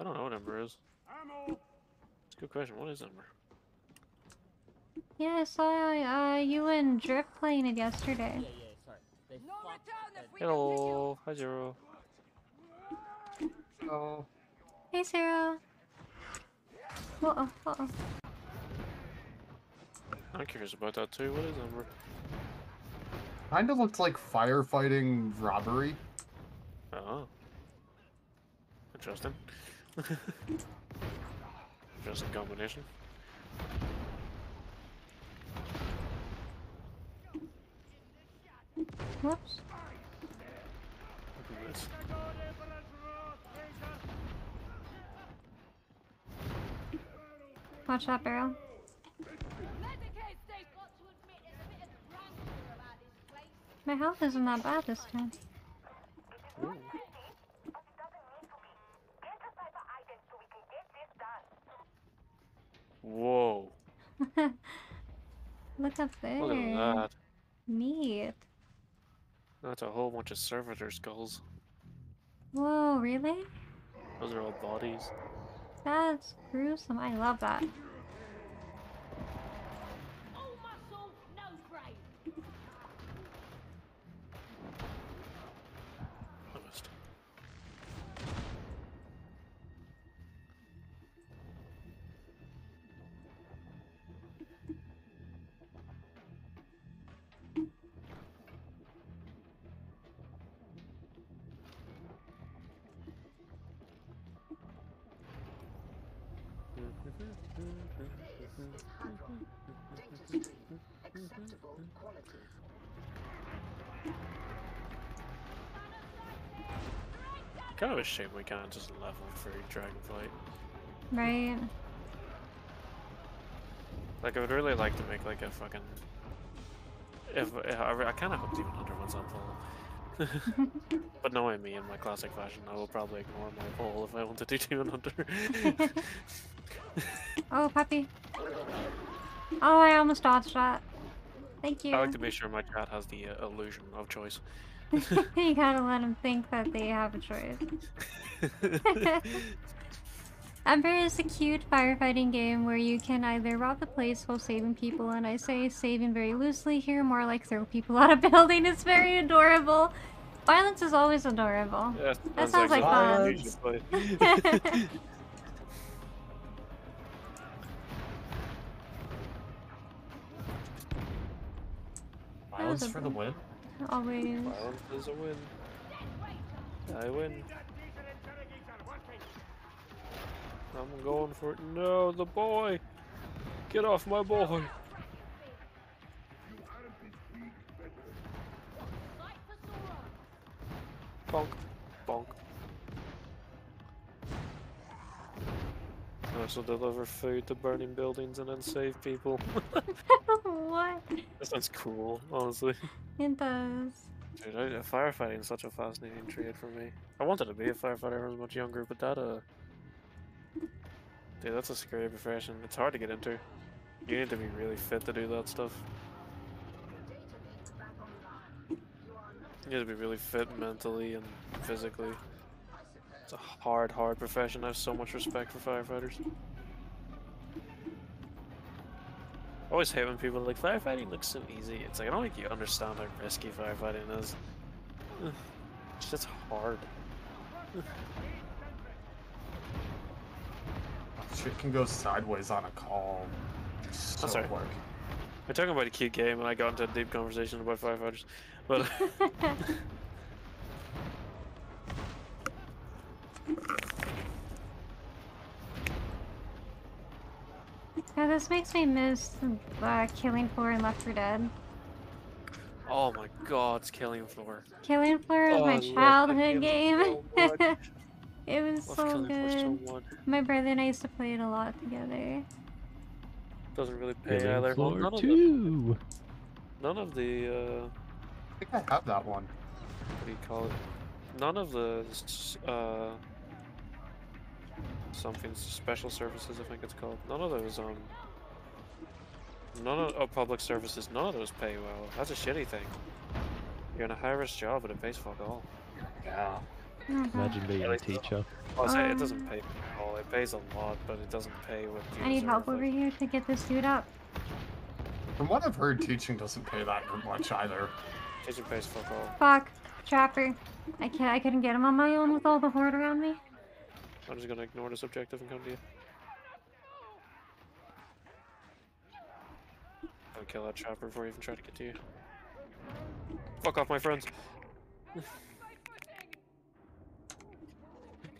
I don't know what Embr is. It's a good question. What is Embr? Yeah, I saw uh, you and Drip playing it yesterday. Hello, hi Zero. Oh. Hey, Sarah. Uh oh, uh oh. I'm curious about that too. What is Embr? Kind of looks like firefighting robbery. Oh. Interesting. Interesting combination. Whoops. Look at this. Watch that barrel. My health isn't that bad this time. Ooh. Whoa. Look up there. Look at that. Neat. That's a whole bunch of servitor skulls. Whoa, really? Those are all bodies. That's gruesome. I love that. Kind of a shame we can't just level for Dragonflight. Right. Like, I would really like to make like a fucking. If I, I kind of hope Demon Hunter wins that poll. but knowing me in my classic fashion, I will probably ignore my poll if I want to do Demon Hunter. Oh, puppy. Oh, I almost dodged that. Thank you. I like to make sure my chat has the uh, illusion of choice. you gotta let them think that they have a choice. Embr is a cute firefighting game where you can either rob the place while saving people, and I say saving very loosely here, more like throw people out of building. It's very adorable. Violence is always adorable. Yeah, that sounds like fun. fun. Violence for the win. Always. A win. I win. I'm going for it. No, the boy! Get off my boy! Bonk. Bonk. Also deliver food to burning buildings and then save people. what? that sounds cool, honestly. It does. Dude, I, firefighting is such a fascinating trade for me. I wanted to be a firefighter when I was much younger, but that, uh... Dude, that's a scary profession. It's hard to get into. You need to be really fit to do that stuff. You need to be really fit mentally and physically. It's a hard, hard profession. I have so much respect for firefighters. I always hate when people are like, firefighting looks so easy. It's like, I don't think you understand how risky firefighting is. It's just hard. Shit can go sideways on a call. So sorry. quick. We're talking about a cute game, and I got into a deep conversation about firefighters. But Yeah, this makes me miss uh, Killing Floor and Left 4 Dead. oh my god, it's Killing Floor. Killing Floor is Oh, my love childhood game game. so. It was Love so Killing good. 2 1. My brother and I used to play it a lot together. Doesn't really pay Killing either. Well, Floor none, of the, none of the, uh, I think I have that one. what do you call it? None of the, uh, something special services, I think it's called. None of those, um, none of oh, public services, none of those pay well. That's a shitty thing. You're in a high risk job, but it pays fuck all. Yeah. Mhm. Imagine being a teacher. I'll say it doesn't Um, pay at all. It pays a lot, but it doesn't pay what you I need deserve, help like- over here to get this dude up. From what I've heard, teaching doesn't pay that much either. Teaching pays fuck all. Fuck. Trapper. I can't I couldn't get him on my own with all the horde around me. I'm just gonna ignore this objective and come to you. I'll kill that chopper before he even try to get to you. Fuck off, my friends.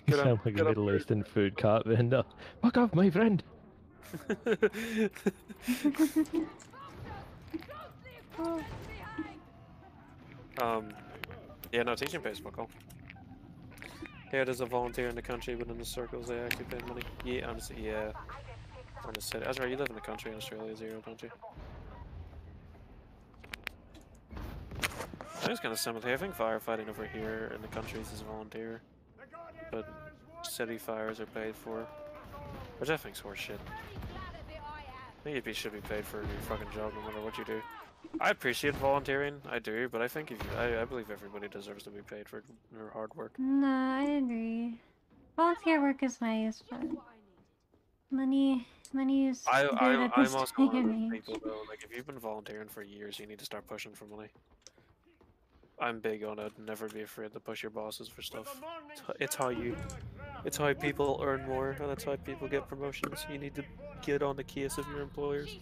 You sound like a Middle Eastern food cart vendor. Fuck off, my friend! um, yeah, no, teaching pays fuck all. Here, there's a volunteer in the country, but in the circles they actually pay money. Yeah, honestly, yeah. On the city. That's right, you live in the country in Australia, zero, don't you? I think it's kind of similar. I think firefighting over here in the countries is volunteer, but city fires are paid for, which I think's horseshit. I think you should be paid for your fucking job no matter what you do. I appreciate volunteering, I do, but I think if you, I, I believe everybody deserves to be paid for their hard work. No, I agree. Volunteer work is nice, but money money is I, good I, at this I'm also one of people though, like if you've been volunteering for years, you need to start pushing for money. I'm big on it, never be afraid to push your bosses for stuff. It's how you, it's how people earn more, and that's how people get promotions. You need to get on the case of your employers.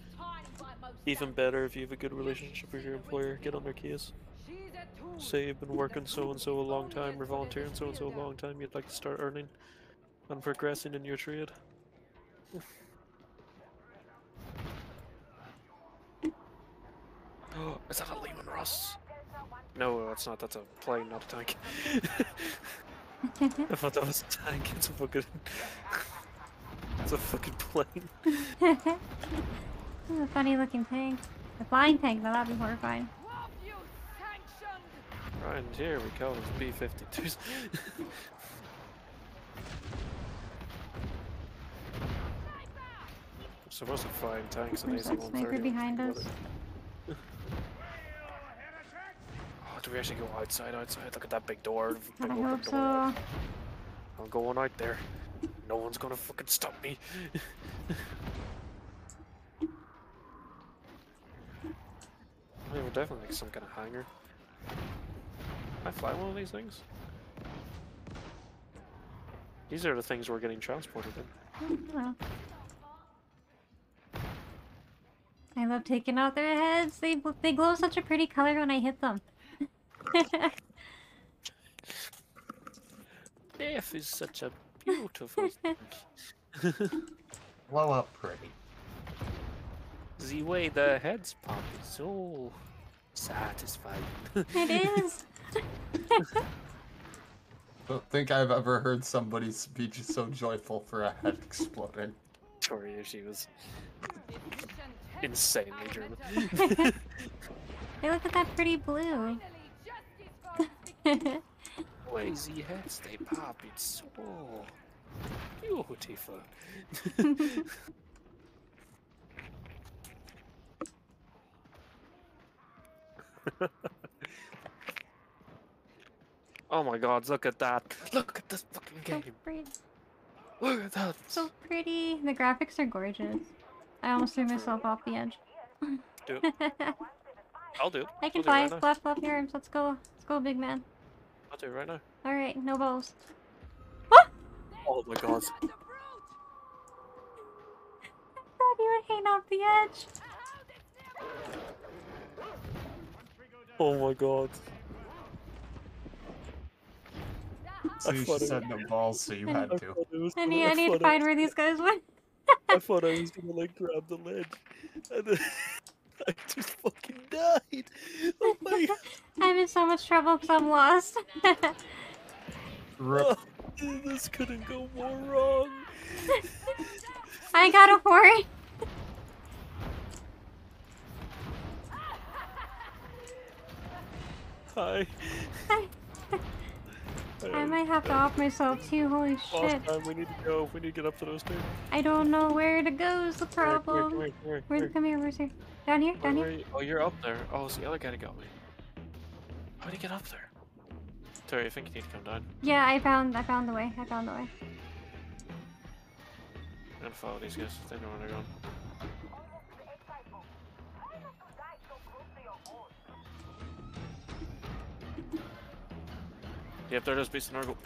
Even better if you have a good relationship with your employer, get on their case. Say you've been working so and so a long time, or volunteering so and so a long time, you'd like to start earning and progressing in your trade. Oh, is that a Leman Russ? No, that's not. That's a plane, not a tank. I thought that was a tank. It's a fucking. it's a fucking plane. This is a funny looking tank. The flying tank, though, that'd be horrifying. Right, and here we go. It's B-52s. supposed to flying tanks and There's that AC-130. sniper behind us. Oh, do we actually go outside? Outside? Look at that big door. I Big hope door. so. I'm going out there. No one's gonna fucking stop me. I mean, we're definitely like some kind of hangar. Can I fly one of these things? These are the things we're getting transported in. I love taking out their heads. They they glow such a pretty color when I hit them. Death is such a beautiful thing. Blow up pretty. The way the heads pop is so satisfying. it is. Don't think I've ever heard somebody's speech so joyful for a head exploding. Tori, she was insanely German. Hey, look at that pretty blue. Lazy heads, they pop. It's so beautiful. oh my god, look at that. Look at this fucking so game. pretty. Look at that. So pretty. The graphics are gorgeous. I almost threw myself off the edge. Do it. I'll do it. I can I'll do it fly. right now. Flap, flap your arms. Let's go. Let's go, big man. I'll do it right now. All right, no bows. Oh my god. I Thought you would hang off the edge. Oh my god. So you thought just it- had no balls, so you had to. I need, I need to find where these guys went. I thought I was gonna like grab the ledge, and then I just fucking died. Oh my god! I'm in so much trouble because I'm lost. Rip. this couldn't go more wrong. I got a hori. Hi. I might have to off myself too. Holy Boss shit. time, we need to go. We need to get up to those stairs. I don't know where to go is the Come here, come here, problem. come here, come here, Where's come come here, where's here? Down here? here. Down Where here? you? Oh, you're up there. Oh, it's the other guy that got me. How'd he get up there? Terry, I think you need to come down. Yeah, I found I found the way. I found the way. I'm gonna follow these guys. They know where they're going. Yep, there it is, Beast and Nurgle.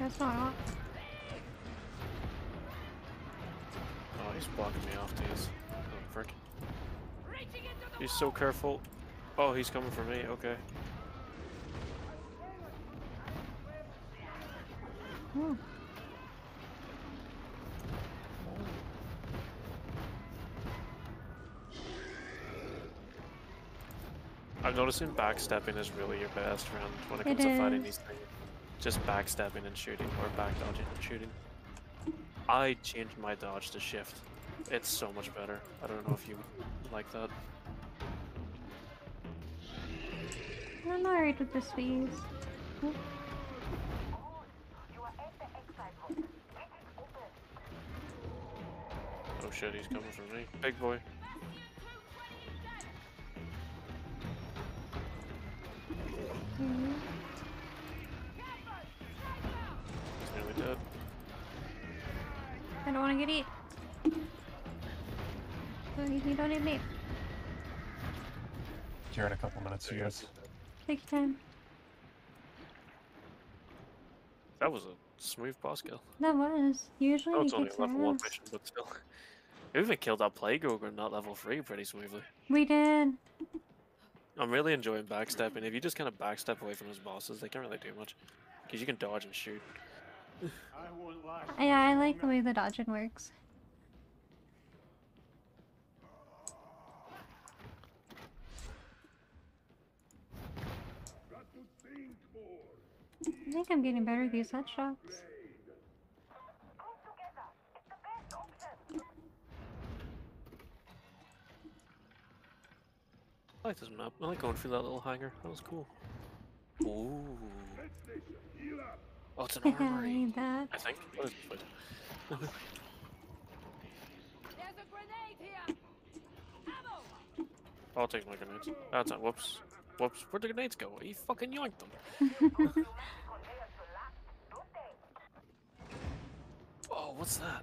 That's not. Oh, he's blocking me off, dudes. Oh, frick. He's so careful. Oh, he's coming for me. Okay. Hmm. I'm noticing backstepping is really your best friend when it It comes to fighting these things. Just backstepping and shooting, or back dodging and shooting. I changed my dodge to shift. It's so much better. I don't know if you like that. I'm alright with the. Oh, Oh shit, he's coming for me. Big boy. Don't want to get eat. Don't eat me, don't eat me. Here in a couple minutes, you guys. Take your time. That was a smooth boss kill. That was. Usually Oh, he it's only a level 1 mission, but still. We even killed that Plague Ogryn in that level 3 pretty smoothly. We did. I'm really enjoying backstepping. If you just kind of backstep away from his bosses, they can't really do much. Because you can dodge and shoot. Yeah, I like the way the dodging works. I think I'm getting better at these headshots. I like this map. I like going through that little hangar. That was cool. Ooh. Oh, it's an I armory. need that. I think. What is it? There's a grenade here. Ammo. I'll take my grenades. Ah, that's not. Whoops. Whoops. Where'd the grenades go? You fucking yoinked them. Oh, what's that?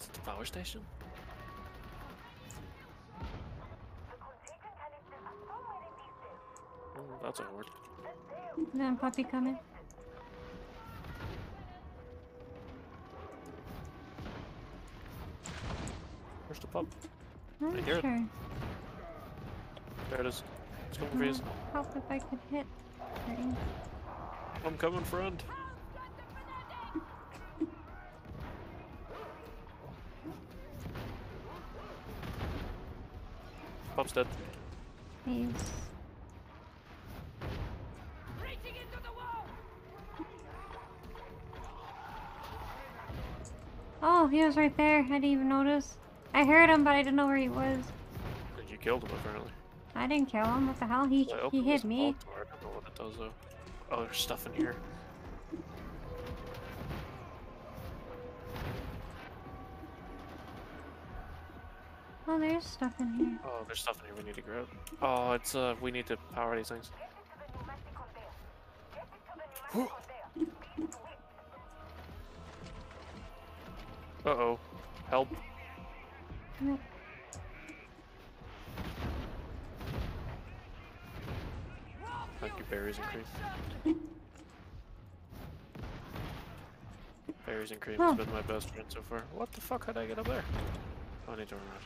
Is it the power station? Oh, that's a horde. Then puppy coming. Where's the pup? Not I hear it. sure. There it is. It's coming for you. Help if I could hit. Right. I'm coming, friend. Pup's dead. Please. Reaching into the wall. Oh, he was right there. I didn't even notice. I heard him, but I didn't know where he was. And you killed him, apparently. I didn't kill him. What the hell? He he hit me. door. I don't know what it does, though. Oh, there's stuff in here. Oh, there's stuff in here. Oh, there's stuff in here we need to grab. Oh, it's, uh, we need to power these things. Uh-oh. Help. Yep. Thank you, berries and cream. Berries and cream Oh. has been my best friend so far. What the fuck? How'd I get up there? Oh, I need to run around.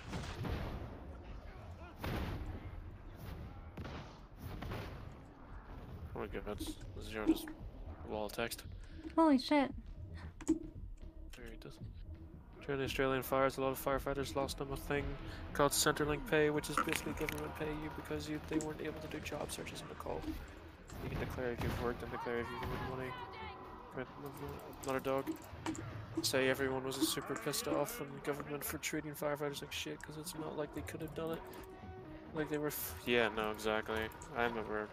Oh my god, that's zero just wall text. Holy shit. There he does. During the Australian fires, a lot of firefighters lost them a thing called Centrelink pay, which is basically government pay you because you they weren't able to do job searches in Nepal. You can declare if you've worked and declare if you've won money. Not a dog. Say everyone was super pissed off the government for treating firefighters like shit because it's not like they could have done it. Like they were. Yeah, no, exactly. I remember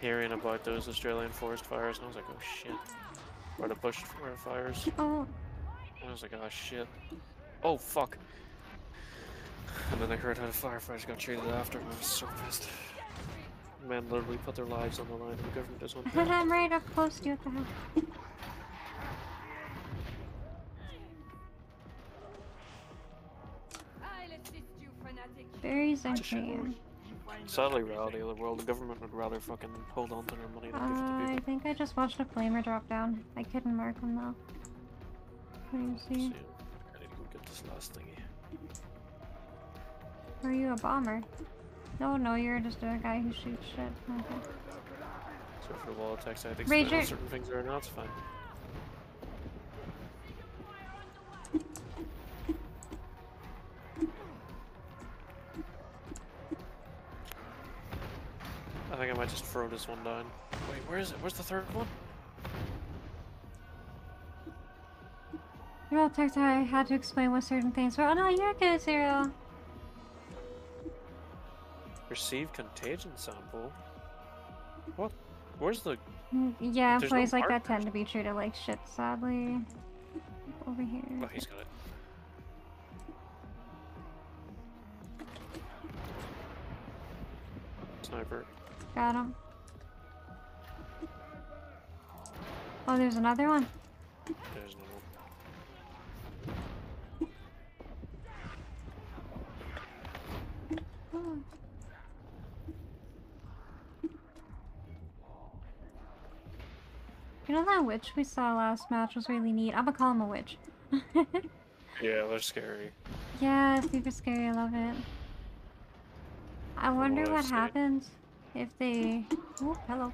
hearing about those Australian forest fires and I was like, oh shit. Or the bush fires. Oh, I was like, oh shit. Oh fuck. And then I heard how the firefighters got treated after, and I was so pissed. Men literally put their lives on the line, and the government just went. "No." I'm right up close to you. What the hell? I'll assist you, fanatic. Berries and cream. Sadly, reality of the world, the government would rather fucking hold on to their money than give it to Uh, I think I just watched a flamer drop down. I couldn't mark him though. What do you see? See, I need to go get this last thingy. Are you a bomber? No, no, you're just a guy who shoots shit. Okay. So for wall attacks, I think Ranger- certain things are not fine. I think I might just throw this one down. Wait, where is it? Where's the third one? Well, text I had to explain what certain things were. Oh no, you're good, Zero. Receive contagion sample. What? Where's the? Mm, Yeah, There's no like that tend to be treated like shit, sadly. Over here. Oh, he's got it. Sniper. Got him. Oh, there's another one. Oh. You know that witch we saw last match was really neat. I'm gonna call him a witch. Yeah, they're scary. yeah, super scary. I love it. I wonder what seen. happens if they. Oh, hello.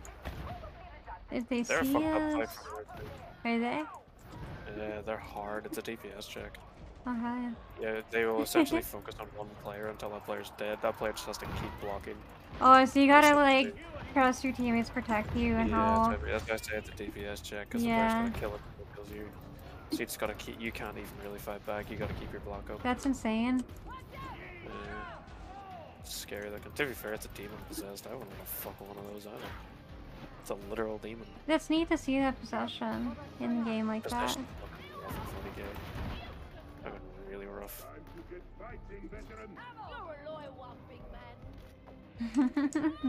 If they They're see us. Are they? Yeah, they're hard. It's a DPS check. Oh, hell yeah. Yeah, they will essentially focus on one player until that player's dead. That player just has to keep blocking. Oh, so you gotta That's what they like trust your teammates protect you and yeah, how. that's, why- that's why I say it's a DPS check, because Yeah. the player's gonna kill it kills you. So you just gotta keep. You can't even really fight back. You gotta keep your block up. That's insane. Yeah. It's scary looking. To be fair, it's a demon possessed. I wouldn't want to fuck with one of those either. It's a literal demon. That's neat to see that possession in game like that. Possession fucking rough in 40k. That be rough. You're a loyal one, big man.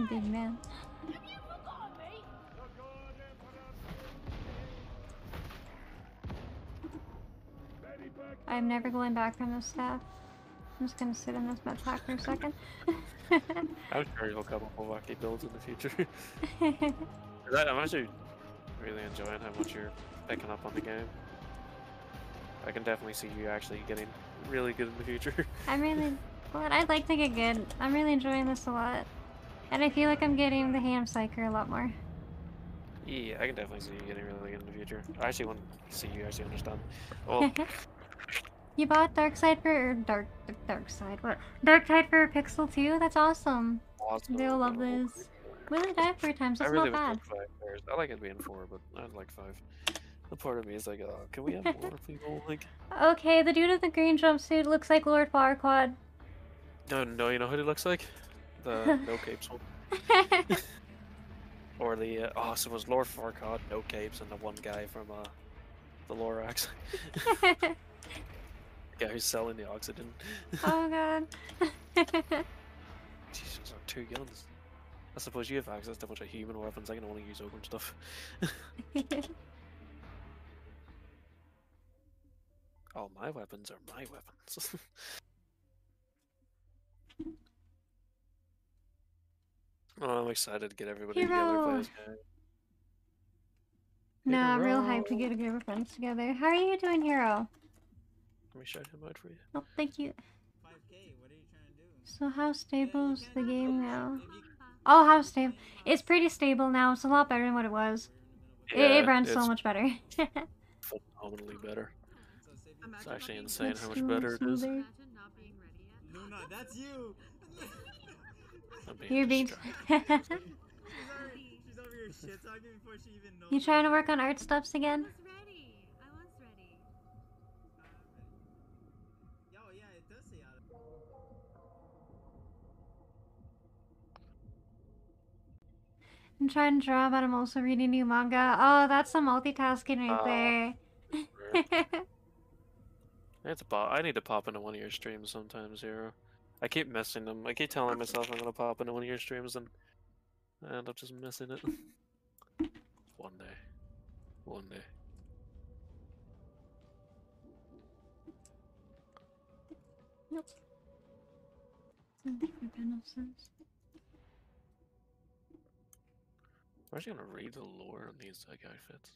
Big man. Have you forgotten me? I'm never going back from this staff. I'm just gonna sit in this med pack for a second. I'm sure you'll come up with wacky builds in the future. I- I'm actually really enjoying how much you're picking up on the game. I can definitely see you actually getting really good in the future. I'm really, but I'd like to get good. I'm really enjoying this a lot, and I feel like I'm getting the of Psyker a lot more. yeah, I can definitely see you getting really good in the future. I actually want to see you actually understand. Well, you bought Dark Side for or Dark Dark Side what? Dark Side for Pixel too. That's awesome. awesome. They'll love this. We only died four times. I That's really not bad. like five. I like it being four, but I'd like five. The part of me is like, oh, can we have more people? Like, Okay, the dude in the green jumpsuit looks like Lord Farquaad. no, no, you know who he looks like? The no capes one. Or the uh, oh, so it was Lord Farquaad, no capes, and the one guy from uh, the Lorax, the guy who's selling the oxygen. oh god. Jesus, are two guns. I suppose you have access to a bunch of human weapons. I can only use ogre stuff. All my weapons are my weapons. oh, I'm excited to get everybody together to Hero. this game. no, I'm real hyped to get a group of friends together. How are you doing, Hero? Let me shout him out for you. Oh, thank you. So how stable's the game now? Oh, how stable? It's pretty stable now. It's a lot better than what it was. It, it runs so much better. phenomenally better. It's actually insane how much better it is. Luna, that's you. I'm You're being. She's over here her shit talking before she even knows. You trying to work on art stuffs again? ready. I was ready. Yo, yeah, it does say out of. I'm trying to draw, but I'm also reading new manga. Oh, that's some multitasking right Oh. there. I need to pop. I need to pop into one of your streams sometimes, Zero. I keep missing them. I keep telling myself I'm gonna pop into one of your streams, and I end up just missing it. one day. One day. Nope. Different kind of sense. I'm actually gonna read the lore on these like outfits.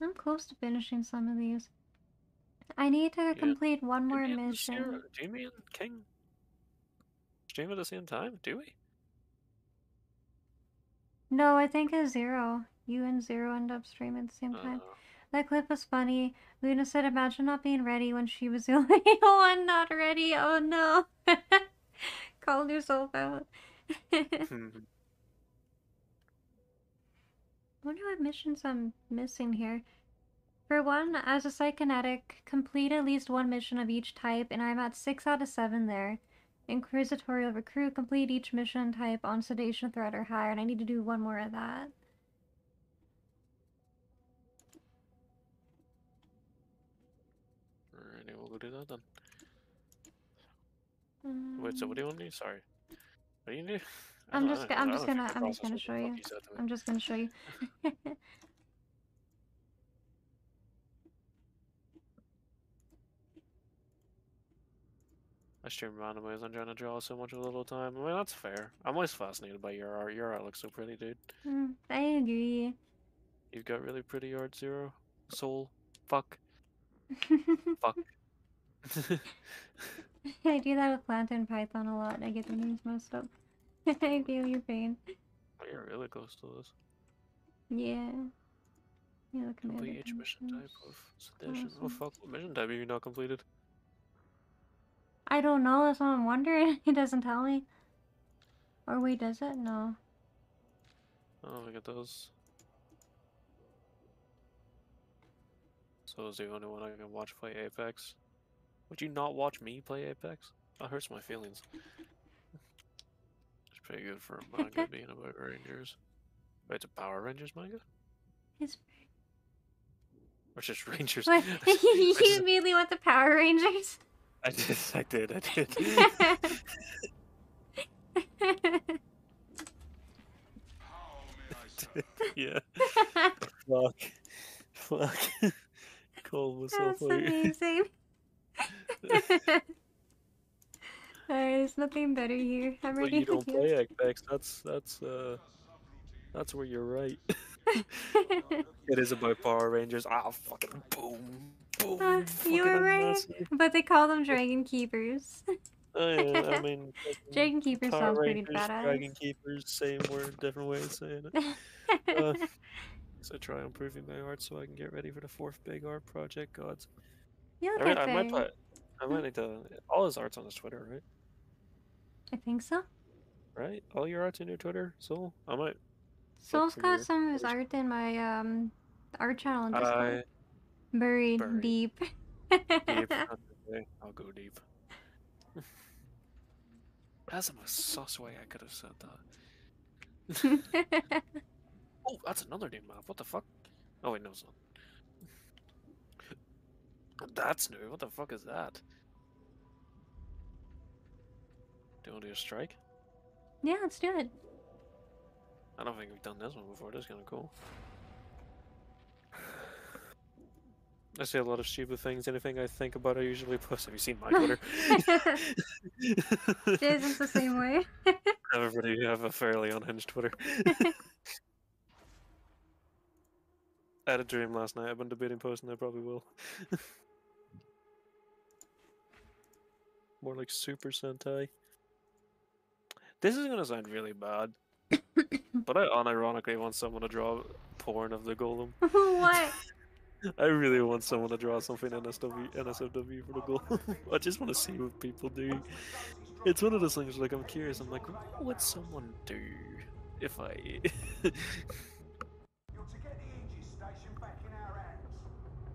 I'm close to finishing some of these. I need to complete one more mission. Do me and King stream at the same time? Do we? No, I think it's Zero. You and Zero end up streaming at the same Uh, time. That clip was funny. Luna said, imagine not being ready when she was the only one not ready. Oh no. Called yourself out. wonder what missions I'm missing here. For one, as a Psykinetic, complete at least one mission of each type, and I'm at 6 out of 7 there. Inquisitorial Recruit, complete each mission type on Sedition Threat or higher, and I need to do one more of that. Alrighty, we'll go do that then. Wait, so what do you um, want to do? Sorry. What do you do? I I'm just, I'm just gonna, I'm just gonna show you. what you said to me. I'm just gonna show you. I stream randomways. I'm trying to draw so much of a little time. I mean, that's fair. I'm always fascinated by your art. Your art looks so pretty, dude. Mm, I agree. You've got really pretty art, Zero. Soul. Fuck. Fuck. I do that with Plant and Python a lot. I get the names messed up. I feel your pain. Oh, You're really close to this. Yeah. Yeah, the Complete each mission type of sedition. Oh Awesome. fuck, what mission type have you not completed? I don't know, that's what I'm wondering. He doesn't tell me. Or wait, does it? No. I don't think it does. So is the only one I can watch play Apex. Would you not watch me play Apex? That hurts my feelings. It's pretty good for a manga being about Rangers. Wait, it's a Power Rangers manga? It's Or just Rangers? What? You just- immediately want the Power Rangers? I did, I did, I did. yeah. Fuck. Fuck. Call myself That's out. amazing. Alright, there's nothing better here. I'm But ready you don't play Apex. That's that's uh that's where you're right. it is about Power Rangers. Ah, fucking boom, boom. Uh, you were right, massive. but they call them Dragon Keepers. Oh yeah, I mean, Dragon Keepers Power sounds pretty badass. Dragon Keepers, same word, different way of saying it. Uh, so I try improving my art so I can get ready for the fourth big art project. Gods. You'll I, mean, I might put. I might need to. All his art's on his Twitter, right? I think so. Right? All your art's in your Twitter, so I might. Soul's got some of his art in my um art channel in I Discord. Buried, buried. deep. deep. I'll go deep. That's most sus way I could have said that. Oh, that's another new map. What the fuck? Oh wait, no, it's not. That's new. What the fuck is that? Do you want to do a strike? yeah, let's do it. I don't think we've done this one before. This is kind of cool. I say a lot of stupid things. Anything I think about, I usually post. Have you seen my Twitter? Jason's the same way. Everybody have a fairly unhinged Twitter. I had a dream last night. I've been debating posting. I probably will. More like Super Sentai. This is gonna sound really bad, but I unironically want someone to draw porn of the golem. what? I really want someone to draw something NSW, NSFW for the goal. I just want to see what people do. It's one of those things like I'm curious. I'm like, what would someone do? if I. You're to get the Aegis station back in our hands.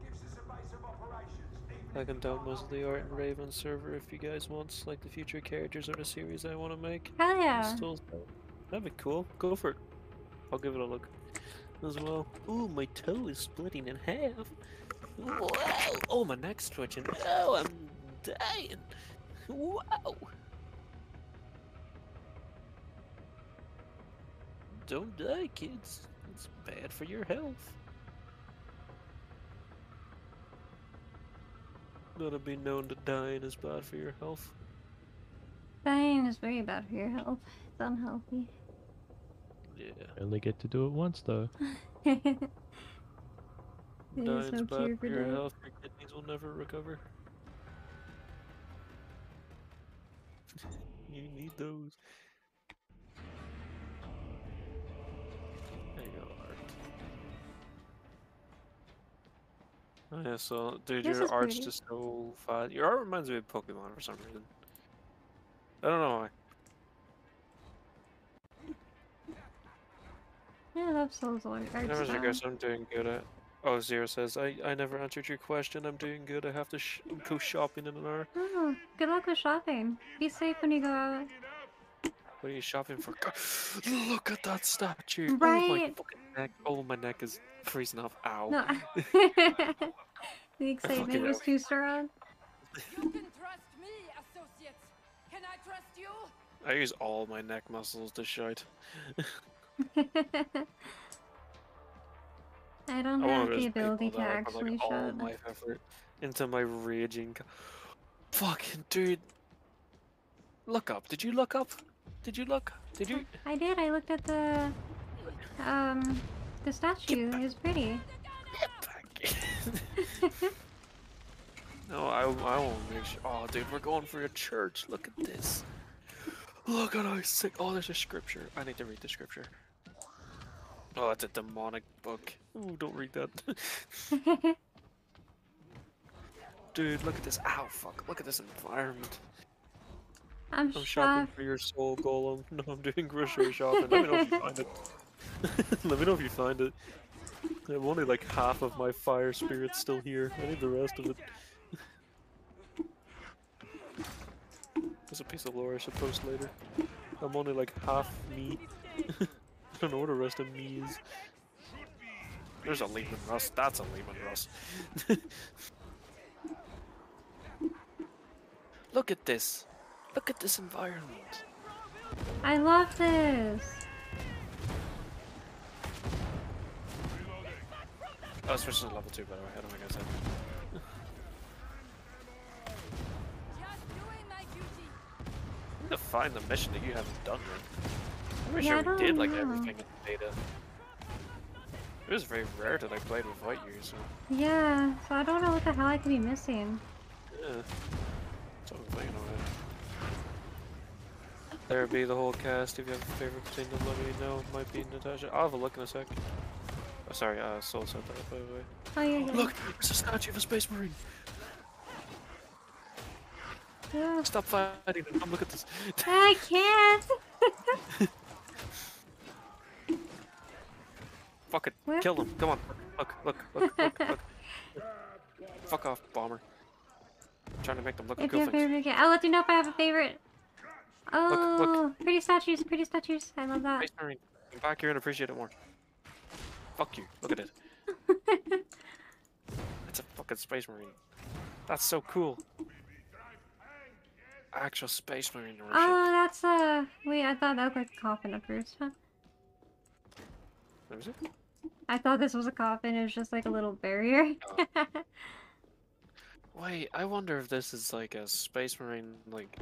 Gives us a base of operations. Even I can download the Art and Raven server if you guys want, like the future characters or the series I want to make. Hell yeah. Still, that'd be cool. Go for it. I'll give it a look as well. Ooh, my toe is splitting in half. Wow. Oh, my neck's twitching. Oh, I'm dying. Wow. Don't die, kids. It's bad for your health. Let it be known that dying is bad for your health. Dying is very bad for your health. It's unhealthy. Yeah. I only get to do it once though. It is Dying's so bad cute for for your that. health. Your kidneys will never recover. you need those. There you go, Art. Oh, yeah, so, dude, This your is art's pretty. just so fat. Your art reminds me of Pokemon for some reason. I don't know why. Yeah, that sounds like. art art Never guess I'm doing good at. Oh, Zero says, I, I never answered your question. I'm doing good. I have to sh go shopping in an hour. Oh, good luck with shopping. Be safe when you go out. What are you shopping for? God, Look at that statue. Oh my Right. fucking neck. Oh, my neck is freezing off. Ow. No. the excitement was too strong. You can trust me, associates. Can I trust you? I use all my neck muscles to shout. I don't I have the ability to actually like, all my effort into my raging. Fucking dude. Look up. Did you look up? Did you look? Did you? I did. I looked at the um the statue. It's pretty. No, I, I won't make sure. Oh, dude, we're going for a church. Look at this. Look at how sick. Oh, there's a scripture. I need to read the scripture. Oh, that's a demonic book. Ooh, don't read that. Dude, look at this. Ow, fuck. Look at this environment. I'm I'm shopping for your soul golem. No, I'm doing grocery shopping. Let me know if you find it. Let me know if you find it. I have only like half of my fire spirit still here. I need the rest of it. There's a piece of lore I should post later. I'm only like half me. I don't know what the rest of me is. There's a Leman Russ. That's a Leman Russ. Look at this. Look at this environment. I love this. Oh, switch to level 2 by the way. I don't think I said. I need to find the mission that you haven't done yet. I'm pretty Yeah, I sure we did like know. everything in the beta. It was very rare that I played without you, so Yeah. So I don't know what the hell I could be missing. yeah. So I'm thinking of it. There would be the whole cast. If you have a favorite kingdom, let me know. Might be Natasha. I'll have a look in a sec. Oh, sorry, uh, Soul said that by the way. Oh yeah. yeah. Look, there's a statue of a space marine. Yeah. Stop fighting come look at this. I can't. Fuck it. Where? Kill him. Come on. Look, look, look, look, look. Fuck off, bomber. I'm trying to make them look if cool you have favorite, I'll let you know if I have a favorite. Oh, look. pretty statues, pretty statues. I love that. Space marine. Come back here and appreciate it more. Fuck you. Look at it. It's a fucking space marine. That's so cool. Actual space marine worship. Oh, that's uh. Wait, I thought that looked like a coffin at first. Huh? What was it? I thought this was a coffin. It was just like a little barrier. Oh. Wait, I wonder if this is like a space marine like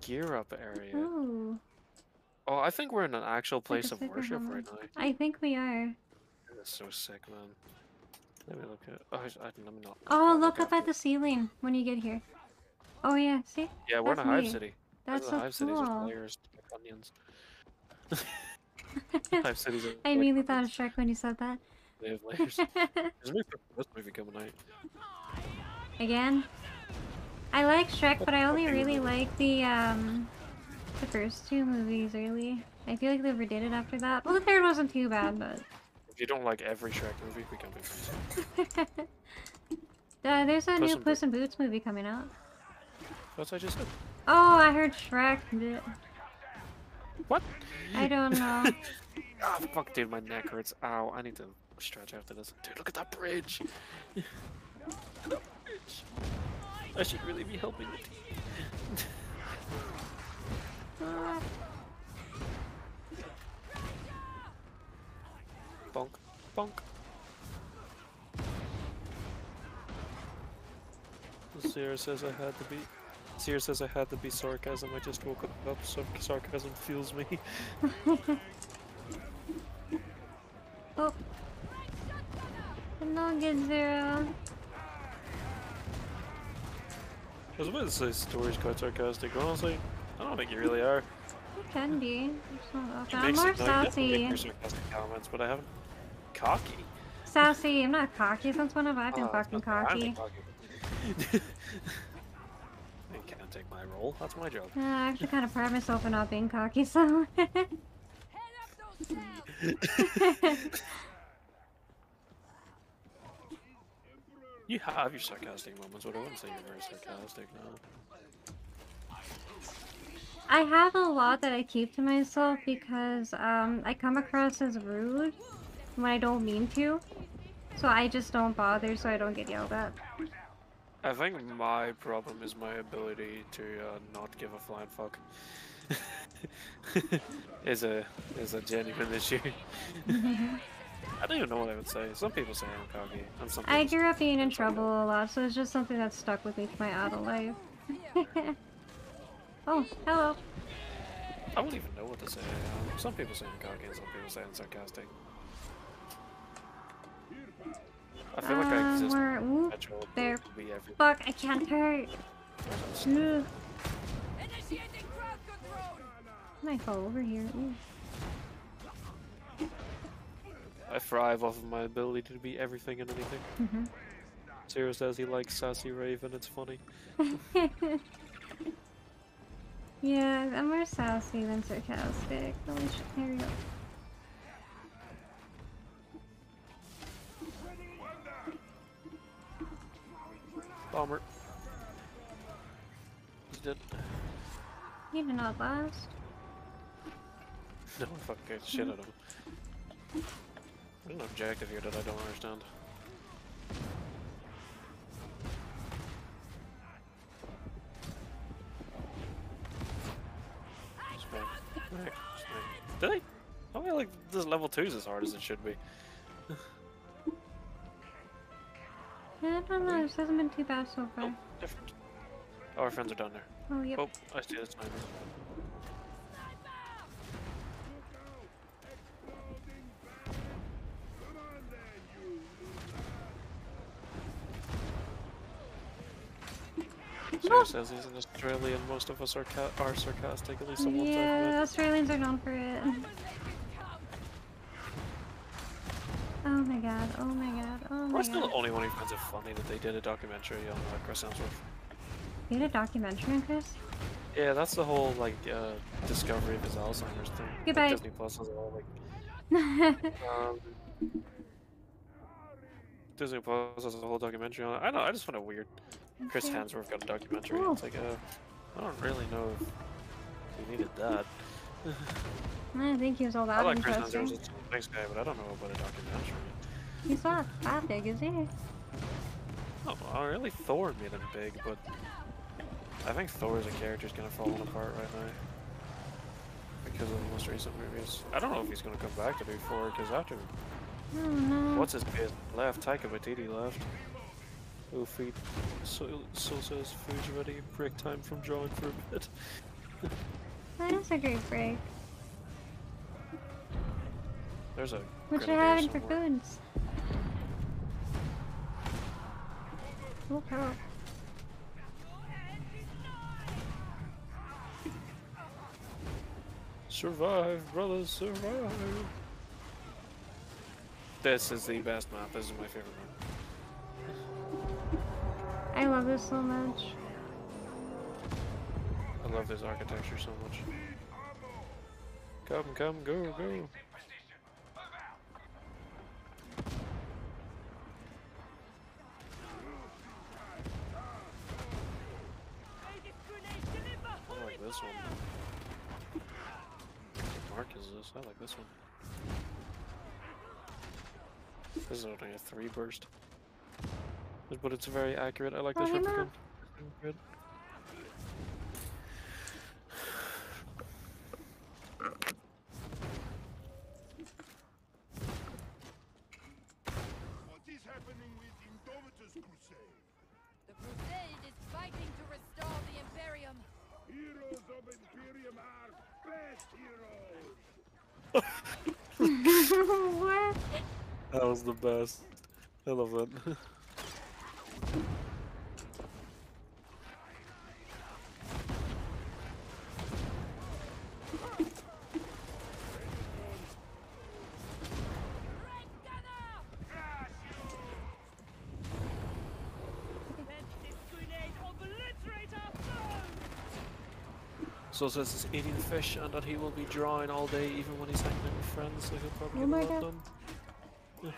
gear up area. Ooh, Oh, I think we're in an actual like place of worship right now. I think we are. That's so sick, man. Let me look at. Oh, I, I, let me not. Oh, not look up at the ceiling when you get here. Oh yeah, see? Yeah, we're in a hive neat. city. That's There's a so hive cities with cool. layers like onions. hive cities. I immediately thought of Shrek when you said that. They have layers. There's a new this movie coming out. Again? I like Shrek, but I only really really. like the um the first two movies, really. I feel like they overdid it after that. Well, the third wasn't too bad, but If you don't like every Shrek movie, we can be friends. uh, there's a Puss new in Puss in Boots movie coming out. That's what I just said. Oh, I heard Shrek. Bleh. What? I don't know. Ah, fuck, dude, my neck hurts. Ow, I need to stretch after this. Dude, look at that bridge. Look that bridge. I should really be helping the team. bonk, bonk. Sierra says I had to be. Sierra says I had to be sarcasm. I just woke up, so sarcasm fuels me. oh. No, get zero. I was about to say story's quite sarcastic, but honestly, I don't think you really are. It can be. Not I'm more some- no, sassy. sarcastic comments, but I haven't. Cocky. Sassy. I'm not cocky. Since when have I oh, been Oh, fucking that's I'm cocky? can't take my role. That's my job. Uh, I actually kind of pride myself in not being cocky, so. You have your sarcastic moments, but I wouldn't say you're very sarcastic now. I have a lot that I keep to myself because um, I come across as rude when I don't mean to. So I just don't bother so I don't get yelled at. I think my problem is my ability to uh, not give a flying fuck. is a is a genuine issue. I don't even know what I would say. Some people say I'm cocky, and some I grew up being in trouble a lot, so it's just something that stuck with me to my adult life. oh, hello. I wouldn't even know what to say. Um, some people say I'm cocky, and some people say I'm sarcastic. I feel like I Um, exist we're- in whoop, there. to be everything. Fuck, I can't hurt. Ugh. I fall over here. Ooh. I thrive off of my ability to be everything and anything. Mhm. Zero says he likes Sassy Raven, it's funny. yeah, I'm more sassy than sarcastic. Holy shit, here we go. Bomber. He's dead. You did not last. No, fuck get shit out of him. There's an objective here that I don't understand. Did I? I feel like this level 2 is as hard as it should be. I don't know, this hasn't been too bad so far. Different. Oh, our friends are down there. Oh, yep. Oh, I see the sniper. Sarah says he's an Australian. Most of us are are sarcastic. At least ones I've Yeah. Australians are known for it. Oh my god, oh my god, oh my We're still god. the only one who finds it funny that they did a documentary on uh, Chris Hemsworth. You did a documentary on Chris? Yeah, that's the whole like uh, discovery of his Alzheimer's thing. Like, Goodbye. Disney Plus has all like um, Disney Plus has a whole documentary on it. I know. I just find it weird. Chris Okay. Hemsworth got a documentary. It's like, uh, I don't really know if he needed that. I think he was all I that like Chris interesting. Nice guy, but I don't know about a documentary. He's not that big, is he? Oh, well, really, Thor made him big, but I think Thor as a character is gonna fall apart right now because of the most recent movies. I don't know if he's gonna come back to do Thor because after no. what's his face left, Taika Waititi left. Feed. So, so says food's ready. Break time from drawing for a bit. That is a great break. There's a. What you having for somewhere. foods? Oh, help. Survive, brothers, survive. This is the best map. This is my favorite map. I love this so much. I love this architecture so much. Come, come, go, go. I like this one. What mark is this? I like this one. This is only a three burst. But it's very accurate. I like this you know- replicant. Good. That was the best. I love that. So it says he's eating fish and that he will be drawing all day even when he's hanging out with friends, so he'll probably Oh get my a lot God. done.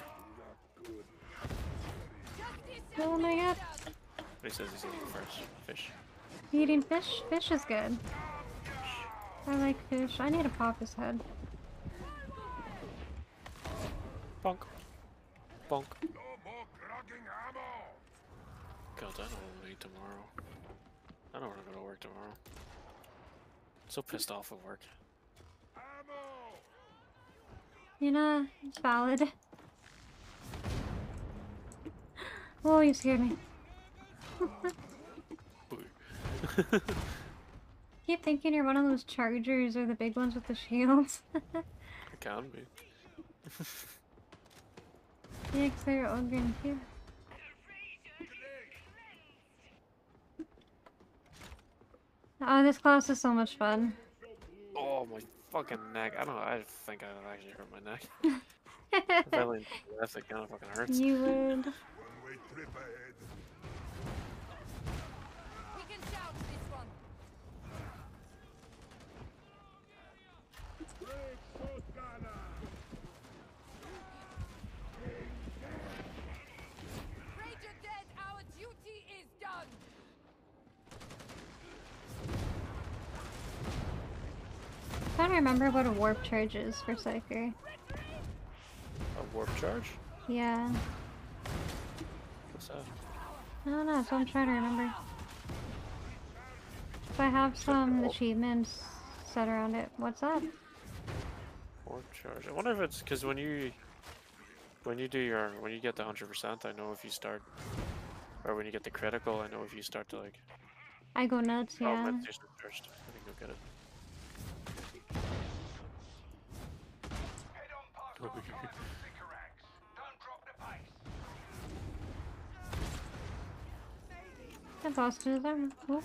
Oh my god. He says he's eating fish. Fish. Eating fish? Fish is good. I like fish. I need to pop his head. Bonk. Bonk. No more clogging ammo! God, I don't want to eat tomorrow. I don't want to go to work tomorrow. So pissed off at work. You know, it's valid. Oh, you scared me. Keep thinking you're one of those chargers or the big ones with the shields. It can be. yeah, 'cause they're ogre too. Oh, this class is so much fun. Oh my fucking neck! I don't. know, I think I actually hurt my neck. if I lean left, it kind of fucking hurts. You would. One-way trip ahead. We can shout this one. Break Sosgana! Ranger dead, our duty is done. trying to remember what a warp charge is for Psyker. A warp charge? Yeah. What's that? I don't know, so I'm trying to remember. If I have some achievements set around it, what's up? Warp charge. I wonder if it's because when you when you do your when you get the hundred percent, I know if you start, or when you get the critical, I know if you start to like. I go nuts, Oh, yeah. meditation first. I think you'll get it. That boss is there. Cool.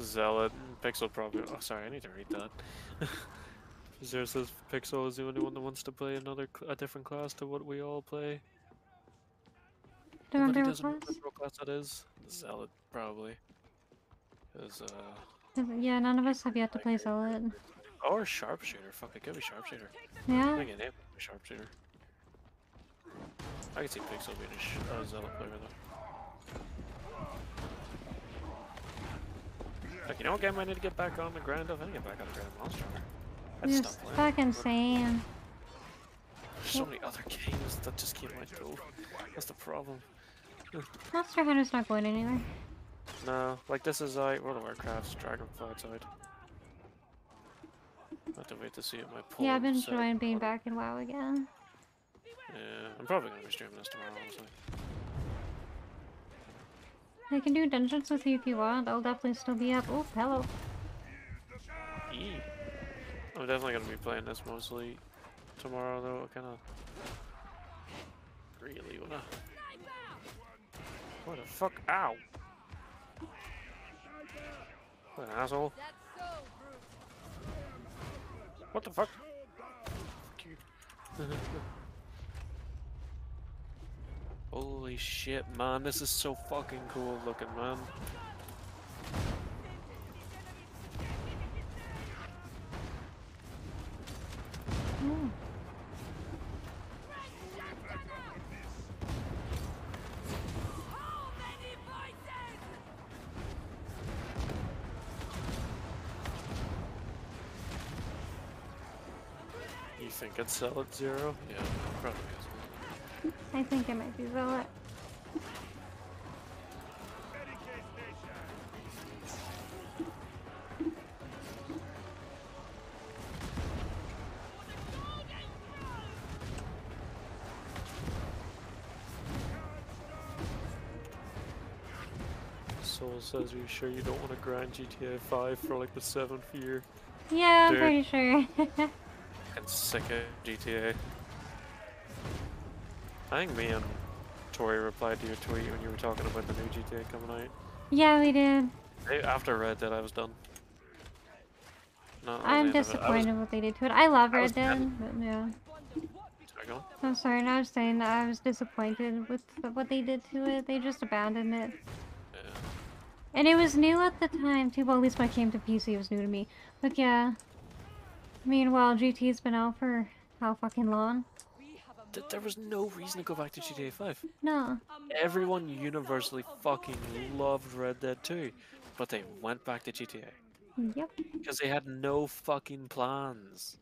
Zealot, Pixel probably. Oh, sorry, I need to read that. Zero says Pixel is the only one that wants to play another a different class to what we all play. Don't Nobody doesn't what remember class? what class that is. Zealot probably. Is uh Yeah, none of us have yet to play Zealot. or sharpshooter. Fuck, it could be sharpshooter. Yeah? I think it is sharpshooter. I can see Pixel being a sh- uh, Zealot player though. Like, you know what game I need to get back on the grind of? I need to get back on the grind of Monster Hunter. It's stopped fucking insane. There's so many other games that just keep my go. That's the problem. Monster Hunter's not going anywhere. No, like this is like World of Warcraft's Dragonflight side. I have to wait to see it my pull. Yeah, I've been enjoying being back in WoW again. Yeah, I'm probably gonna be streaming this tomorrow, honestly. I can do dungeons with you if you want. I'll definitely still be up. Oh, hello. E. I'm definitely gonna be playing this mostly tomorrow though. I kinda really wanna. What the fuck? Ow! An asshole. What the fuck? fuck Holy shit, man. This is so fucking cool looking, man. Mm. Think it's Zealot Zero? Yeah, probably is. I think it might be Zealot. Soul says, "Are you sure you don't want to grind GTA 5 for like the seventh year?" Yeah, I'm Dude. pretty sure. Sick of GTA. I think me and Tori replied to your tweet when you were talking about the new GTA coming out. yeah, we did. After Red Dead, I was done. No, I'm disappointed what they did to it. I love I Red was Dead, but yeah. Sorry. I'm sorry, no, I was saying that I was disappointed with what they did to it. They just abandoned it. And it was new at the time too. Well, at least when I came to PC, it was new to me. But yeah. Meanwhile, GT's been out for how fucking long? Th- there was no reason to go back to GTA 5. No. Everyone universally fucking loved Red Dead 2, but they went back to GTA Yep. because they had no fucking plans.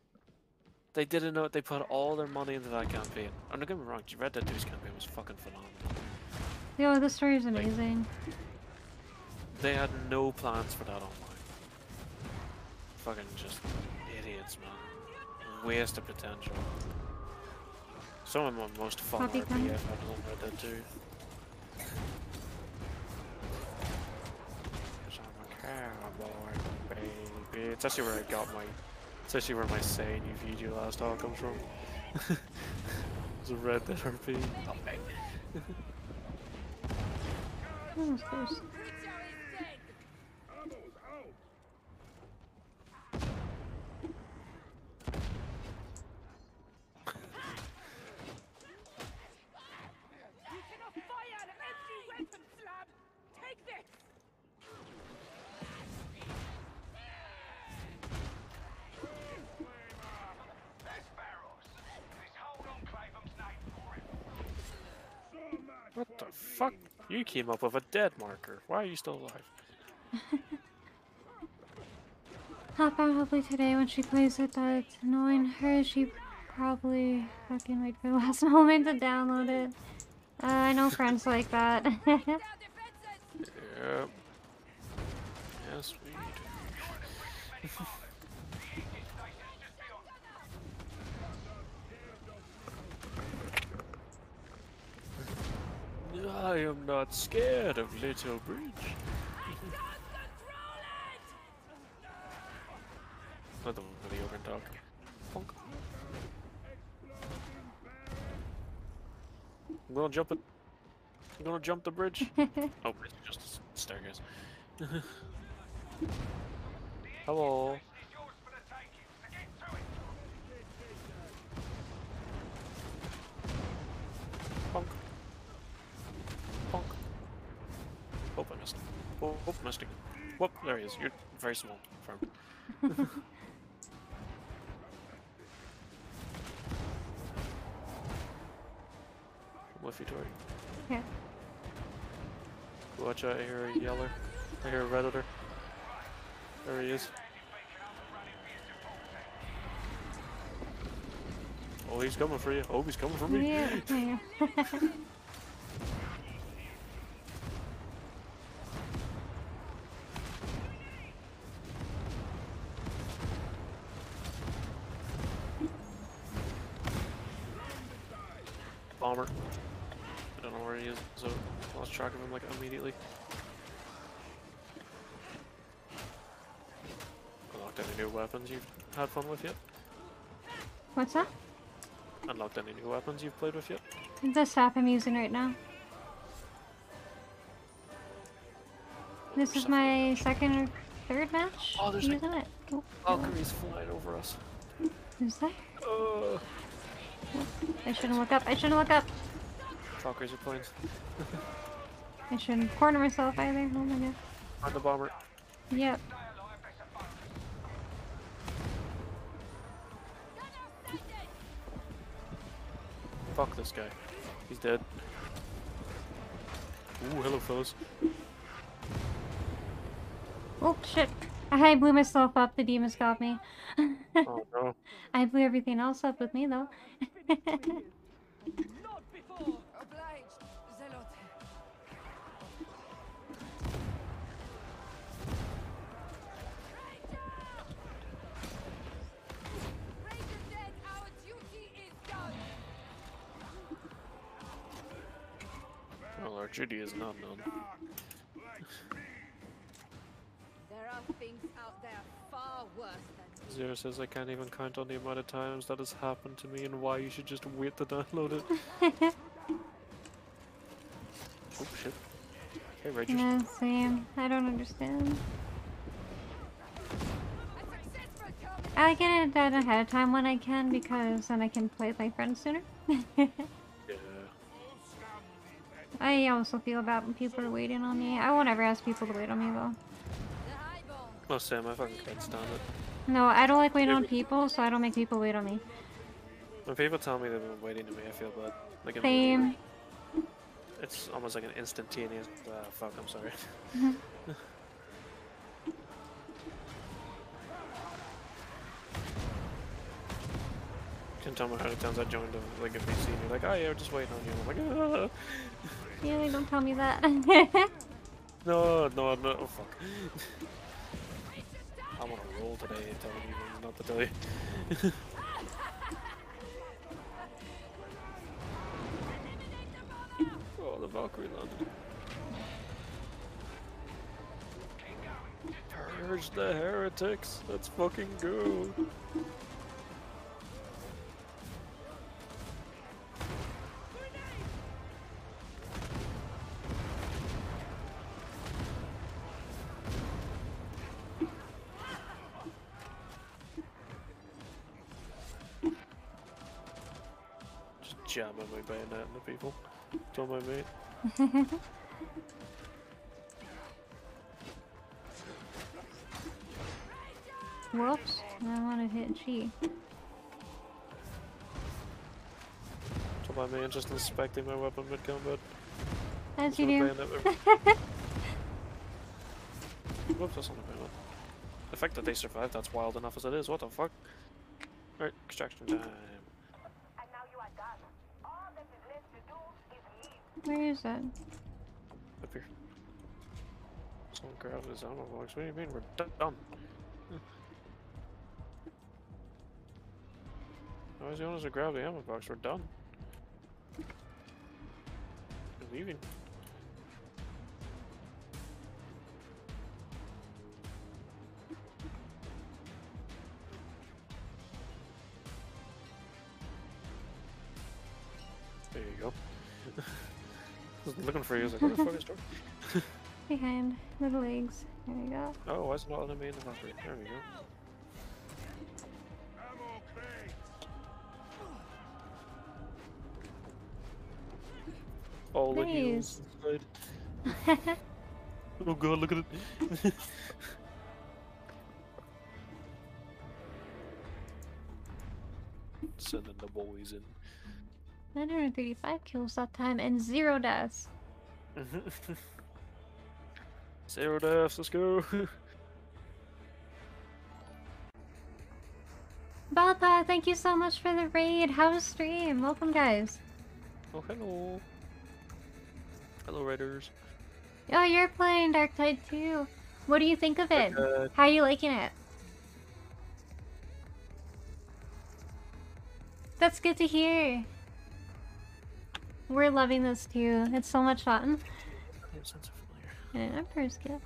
They didn't know. It. They put all their money into that campaign. I'm not get me wrong, Red Dead 2's campaign was fucking phenomenal. Yo, this story is amazing. They had no plans for that online. Fucking just idiots, man. Waste of potential. Some of my most fun Puppy RP had was on Red Dead 2. Cause I'm a cowboy, baby. It's actually where I got my. It's actually where my saying you video last all comes from. it's a Red Dead RP. Oh, of course. What the fuck? You came up with a dead marker. Why are you still alive? Not probably today when she plays with that. knowing her, she probably fucking wait for the last moment to download it. Uh, I know friends like that. Yep. Yes, we do. I am not scared of Little Bridge. Let the video can talk. Honk. I'm gonna jump it. I'm gonna jump the bridge. oh, it's just a staircase. Hello. Bonk. Bonk. Oh, I missed. Oh, oh, missed again. Whoop, there he is. You're very small. Firm. With you, Tori. Yeah. Watch out, I hear a yeller. I hear a redditor. There he is. Oh, he's coming for you. Oh, he's coming for me. yeah. yeah. Bomber. I don't know where he is, so I lost track of him like immediately. Unlocked any new weapons you've had fun with yet? What's that? Unlocked any new weapons you've played with yet? The staff I'm using right now. This is my second or third match Oh, there's like- using it. Oh. Valkyrie's flying over us. Who's there? Oh. I shouldn't look up. I shouldn't look up. Valkyries are planes. I shouldn't corner myself either. Oh my god. On the bomber. Yep. Fuck this guy. He's dead. Ooh, hello fellas. Oh shit. I blew myself up. The demons got me. Oh no. I blew everything else up with me though. Well, our duty is not known. There are things out there far worse than Zero says I can't even count on the amount of times that has happened to me and why you should just wait to download it. oh shit. Okay, Rangers. yeah, same. I don't understand. I like getting it done ahead of time when I can because then I can play with my friends sooner. I also feel bad when people are waiting on me. I won't ever ask people to wait on me though. Oh, Sam, I fucking can't stand it. No, I don't like waiting on people, so I don't make people wait on me. When people tell me they've been waiting on me, I feel bad. Like Same. It's almost like an instantaneous. Uh, fuck, I'm sorry. Mhm. Can tell me how many times I joined a, like a VC and you're like, oh yeah, we're just waiting on you. I'm like, ah. Yeah, don't tell me that. no, no, no, oh fuck. I'm on a roll today, telling you not to tell you. oh, the Valkyrie landed. Purge the heretics. Let's fucking go. Jamming my bayonet into people. Tell my mate. Whoops. I want to hit G. Tell my man just inspecting my weapon mid combat. As you do. Whoops, that's not a bayonet. The fact that they survived, that's wild enough as it is. What the fuck? Alright, extraction time. Where is it? Up here. Someone grabbed his ammo box. What do you mean? We're do- done. Hmm. Why is the owners to grab the ammo box? We're done. We're leaving. There you go. Was looking for you. I was like, where the fuck is Tor? Behind the legs. There we go. Oh, why is it not letting me in the Valkyrie? There we go. All the heals inside. Oh god, look at it. Sending the boys in. 935 kills that time and zero deaths. Zero deaths, let's go. Balpa, thank you so much for the raid. How's the stream? Welcome, guys. oh, hello. Hello, Raiders. Oh, you're playing Darktide too. What do you think of it? How are you liking it? That's good to hear. We're loving this too. It's so much fun. It sounds familiar. And Emperor's gift.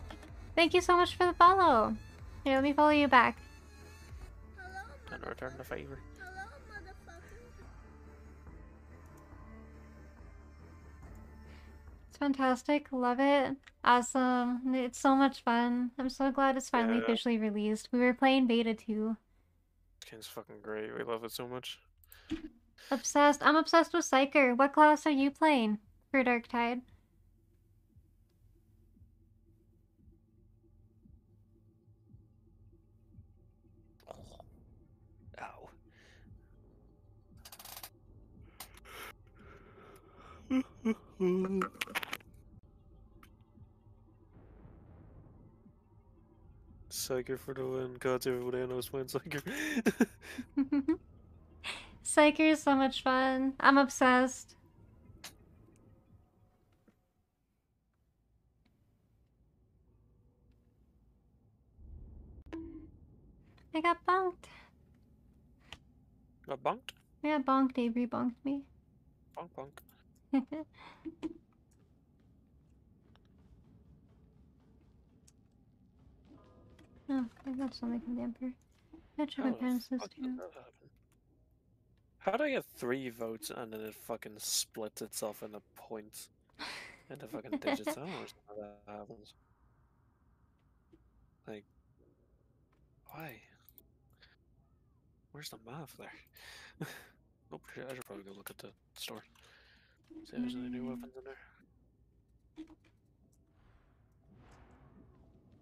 Thank you so much for the follow. Here, let me follow you back. And return the favor. It's fantastic. Love it. Awesome. It's so much fun. I'm so glad it's finally Yeah. officially released. We were playing beta too. This game's fucking great. We love it so much. Obsessed. I'm obsessed with Psyker. What class are you playing for Darktide? Ow. Psyker for the win. God, everybody I know is playing Psyker. Psyker is so much fun. I'm obsessed. I got bonked. Got bonked? Yeah, bonked. Avery bonked me. Bonk bonk. oh, I got something from the Emperor. I tried How my parents this fuck did too. How do I get three votes and then it fucking splits itself into points? Into fucking digits? I don't understand how that happens. Like, why? Where's the math there? oh shit, I should probably go look at the store. See if there's any new weapons in there.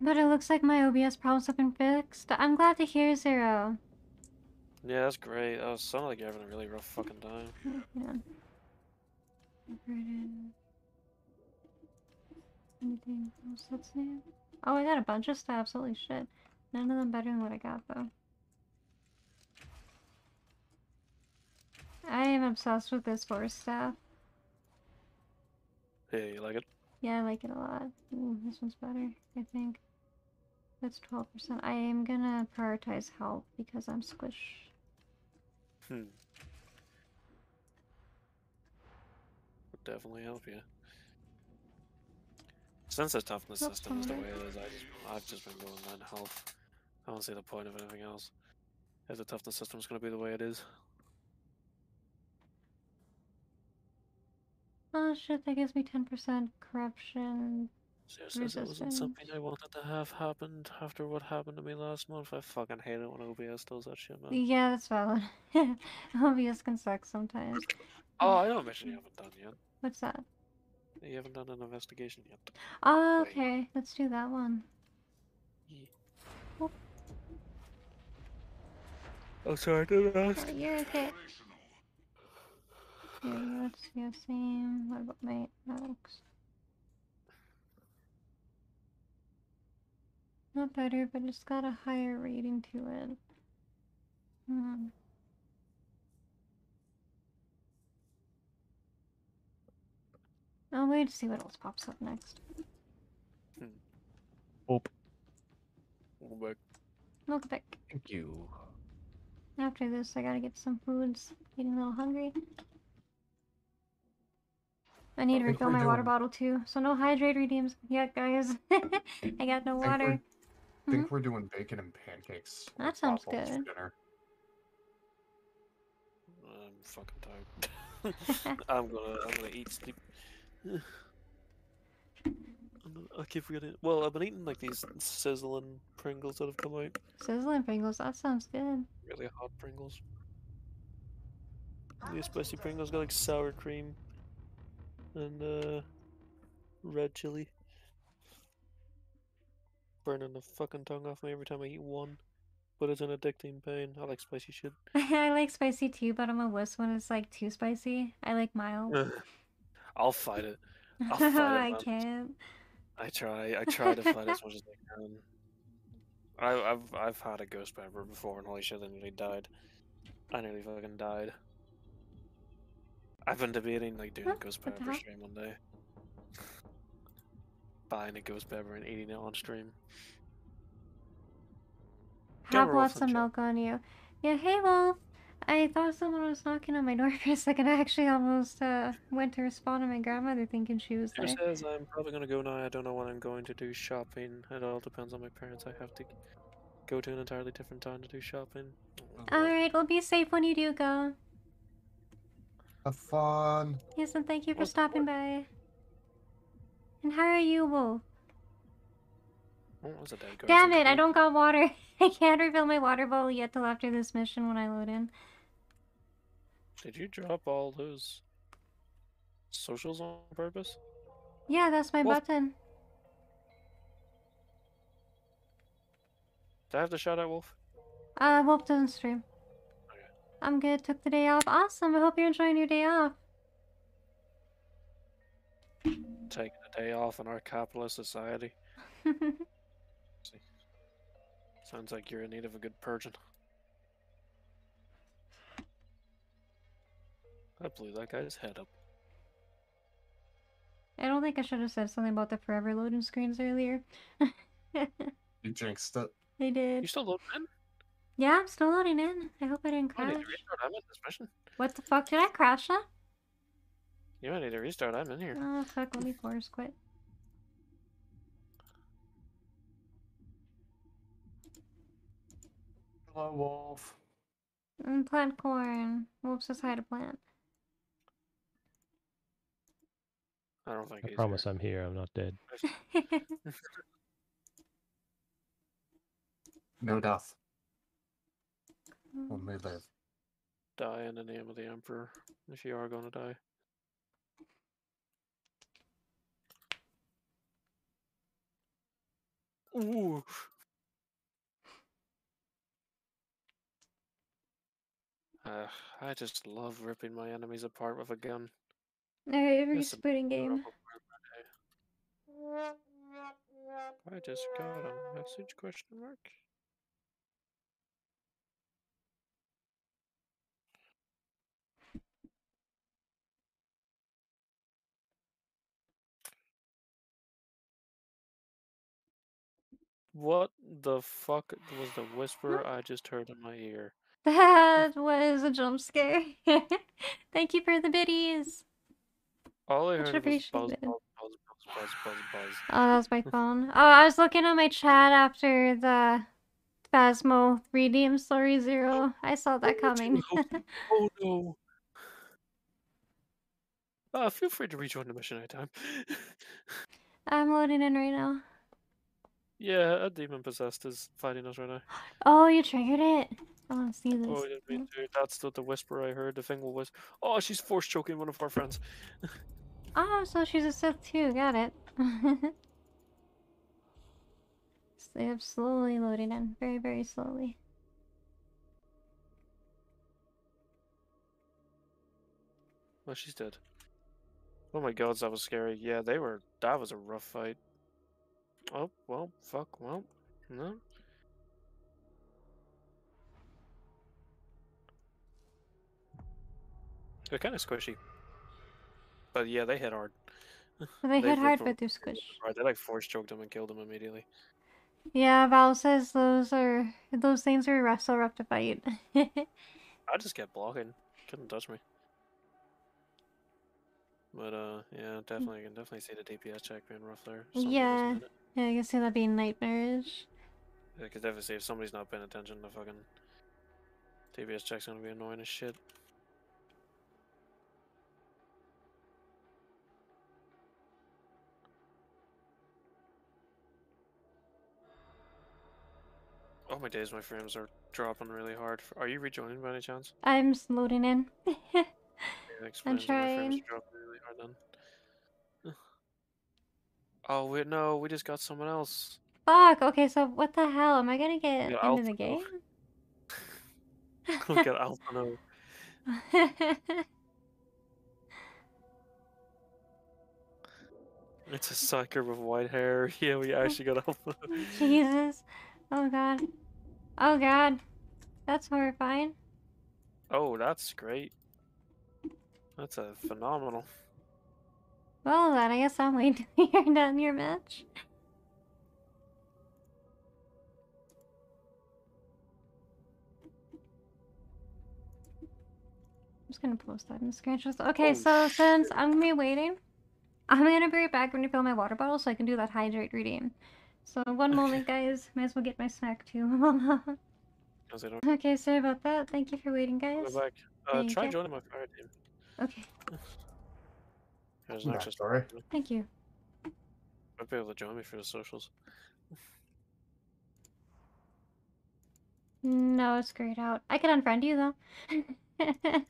But it looks like my OBS problems have been fixed. I'm glad to hear, Zero. Yeah, that's great. Was sounded like you're having a really rough fucking time. Yeah. Upgraded. Anything else that's new? Oh, I got a bunch of staffs. Holy shit. None of them better than what I got, though. I am obsessed with this forest staff. Yeah, you like it? Yeah, I like it a lot. Ooh, this one's better, I think. That's 12%. I am gonna prioritize health because I'm squish. Hmm. Would definitely help you. Since the toughness That's system is the way it is, I just I've just been going on health. I don't see the point of anything else. If the toughness system is gonna be the way it is. Oh shit, that gives me 10% corruption. Seriously, this wasn't something I wanted to have happened after what happened to me last month. I fucking hate it when OBS does that shit, man. Yeah, that's valid. OBS can suck sometimes. Oh, I know a mission you haven't done yet. What's that? You haven't done an investigation yet. Oh, okay. Let's do that one. Oh. oh, sorry, I didn't ask. Oh, you're okay. Here, let's go same. What about my Alex? Not better, but it's got a higher rating to it. Hmm. I'll wait to see what else pops up next. Hope. Back. Look back. Thank you. After this, I gotta get some foods. Getting a little hungry. I need to refill we're my water doing- bottle too. So no hydrate redeems yet, guys. I got no I water. We're- I think Mhm. we're doing bacon and pancakes. That sounds waffles for good. dinner. I'm fucking tired. I'm gonna I'm gonna eat sleep. I'm gonna- keep forgetting. Well, I've been eating like these sizzling Pringles that have come out. Sizzling Pringles, that sounds good. Really hot Pringles. These spicy Pringles got like sour cream and uh red chili. Burning the fucking tongue off me every time I eat one. But it's an addicting pain. I like spicy shit. I like spicy too, but I'm a wuss when it's like too spicy. I like mild. I'll fight it. I'll fight it. I can't. I try. I try to fight as much as I can. I, I've I've had a ghost pepper before, and holy shit, I nearly died. I nearly fucking died. I've been debating like doing a ghost pepper stream one day. Buying a ghost pepper and eating it on stream. Have we're lots of milk on you. Yeah, hey Wolf. I thought someone was knocking on my door for a second. I actually almost uh, went to respond to my grandmother thinking she was Who there. says I'm probably gonna go now? I don't know when I'm going to do shopping. It all depends on my parents. I have to go to an entirely different town to do shopping. Alright, well be safe when you do go. Have fun. Yes, and thank you for stopping by. And how are you, Wolf? That's a dead ghost. Damn it, I don't got water. I can't refill my water bottle yet till after this mission when I load in. Did you drop all those socials on purpose? Yeah, that's my Wolf. button. Do I have to shout out Wolf? Uh, Wolf doesn't stream. I'm good. Took the day off. Awesome. I hope you're enjoying your day off. Taking a day off in our capitalist society. Sounds like you're in need of a good purging. I blew that guy's head up. I don't think I should have said something about the forever loading screens earlier. You jinxed it. I did. You still loading in? Yeah, I'm still loading in. I hope I didn't oh, I need crash. to restart. I'm in this mission. What the fuck? Did I crash that? You might need to restart. I'm in here. Oh fuck, let me force quit. Hello, Wolf. Mm, plant corn. Wolf says hi to plant. I don't think I he's promise I'm here. I'm not dead. No death. Only live. die in the name of the Emperor if you are going to die. Ooh. Uh, I just love ripping my enemies apart with a gun. That's a restarting game. I just got a message question mark. What the fuck was the whisper I just heard in my ear? That was a jump scare. Thank you for the biddies. All I Much heard was buzz, buzz, buzz, buzz, buzz, buzz. Oh, that was my phone. Oh, I was looking at my chat after the Phasmo Redeem Story Zero. I saw that coming. Oh no. Uh, feel free to rejoin the mission anytime. I'm loading in right now. Yeah, a demon possessed is fighting us right now. Oh, you triggered it. I want to see oh, this. Oh, I didn't mean to. That's the, the whisper I heard. The thing was, oh, she's force choking one of our friends. Oh, so she's a Sith too. Got it. So I'm slowly loading in. Very, very slowly. Well, she's dead. Oh my god, that was scary. Yeah, they were. That was a rough fight. Oh, well, fuck, well, no. They're kind of squishy. But yeah, they hit hard. They hit hard, but they're squishy. hard. They like force choked them and killed them immediately. Yeah, Val says those are those things are rough, so rough to fight. I just kept blocking. Couldn't touch me. But uh, yeah, definitely, I can definitely see the DPS check being rough there. Some yeah, submit it. Yeah, I can see that being nightmarish. I could definitely see if somebody's not paying attention, the fucking DPS check's gonna be annoying as shit. Oh my days, my frames are dropping really hard. Are you rejoining by any chance? I'm loading in. Yeah, explains why my frames trying. are dropping really hard then. Oh wait, no, we just got someone else. Fuck. Okay, so what the hell? Am I gonna get into the game? Look at Alpino. It's a sucker with white hair. Yeah, we actually got Alpino. Jesus. Oh god. Oh god. That's horrifying. Oh, that's great. That's a phenomenal. Well then, I guess I'm waiting to hear done your match. I'm just gonna post that in the screenshots. Okay, Oh, so since I'm gonna be waiting, I'm gonna be right back when you fill my water bottle so I can do that hydrate redeem. So one moment, guys. Might as well get my snack too. As I don't okay, sorry about that. Thank you for waiting, guys. back. Uh, try joining my fire team. Okay, There's an Back, access. sorry. thank you. Might be able to join me for the socials. No, it's grayed out. I can unfriend you though.